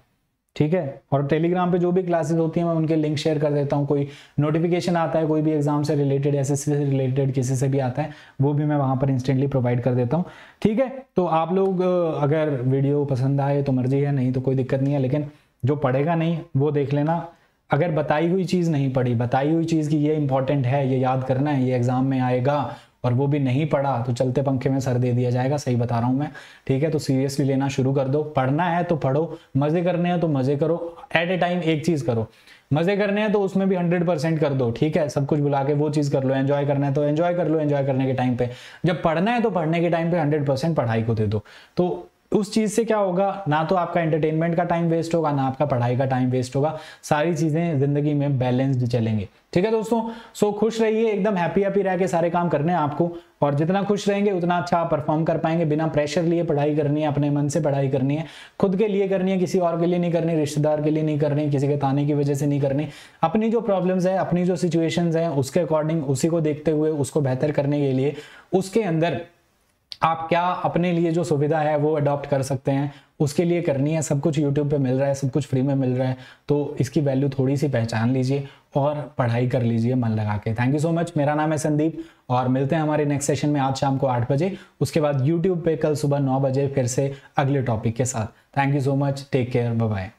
ठीक है? और टेलीग्राम पे जो भी क्लासेस होती हैं, मैं उनके लिंक शेयर कर देता हूँ। कोई नोटिफिकेशन आता है, कोई भी एग्ज़ाम से रिलेटेड एसएससी से रिलेटेड किसी से भी आता है, वो भी मैं वहाँ पर इंस्टेंटली प्रोवाइड कर देता हूँ। ठीक है? तो आप लोग अगर वीडियो पसंद आए तो मर्ज़ी है, नहीं तो कोई दिक्कत नहीं है, लेकिन जो पढ़ेगा नहीं, वो देख लेना। अगर बताई हुई चीज़ नहीं पढ़ी, बताई हुई चीज़ की ये इंपॉर्टेंट है, ये याद करना है, ये एग्ज़ाम में आएगा और वो भी नहीं पढ़ा तो चलते पंखे में सर दे दिया जाएगा, सही बता रहा हूँ मैं। ठीक है तो सीरियसली लेना शुरू कर दो। पढ़ना है तो पढ़ो, मज़े करने हैं तो मज़े करो एट ए टाइम एक चीज़ करो। मज़े करने हैं तो उसमें भी हंड्रेड परसेंट कर दो, ठीक है? सब कुछ बुला के वो चीज़ कर लो एंजॉय करना है तो एंजॉय कर लो एंजॉय करने के टाइम पे। जब पढ़ना है तो पढ़ने के टाइम पे हंड्रेड परसेंट पढ़ाई को दे दो। तो उस चीज़ से क्या होगा? ना तो आपका एंटरटेनमेंट का टाइम वेस्ट होगा, ना आपका पढ़ाई का टाइम वेस्ट होगा। सारी चीज़ें ज़िंदगी में बैलेंस्ड चलेंगे। ठीक है दोस्तों? सो खुश रहिए, एकदम हैप्पी हैप्पी रह के सारे काम करने हैं आपको। और जितना खुश रहेंगे, उतना अच्छा आप परफॉर्म कर पाएँगे। बिना प्रेशर लिए पढ़ाई करनी है, अपने मन से पढ़ाई करनी है। खुद के लिए करनी है, किसी और के लिए नहीं करनी, रिश्तेदार के लिए नहीं करनी, किसी के ताने की वजह से नहीं करनी। अपनी जो प्रॉब्लम्स है, अपनी जो सिचुएशंस हैं, उसके अकॉर्डिंग उसी को देखते हुए, उसको बेहतर करने के लिए, उसके अंदर आप क्या अपने लिए जो सुविधा है वो अडॉप्ट कर सकते हैं? उसके लिए करनी है, सब कुछ यूट्यूब पे मिल रहा है, सब कुछ फ्री में मिल रहा है तो इसकी वैल्यू थोड़ी सी पहचान लीजिए और पढ़ाई कर लीजिए मन लगा के। थैंक यू सो मच मेरा नाम है संदीप और मिलते हैं हमारे नेक्स्ट सेशन में आज शाम को आठ बजे। उसके बाद यूट्यूब पे कल सुबह नौ बजे फिर से अगले टॉपिक के साथ। Thank you so much take care bye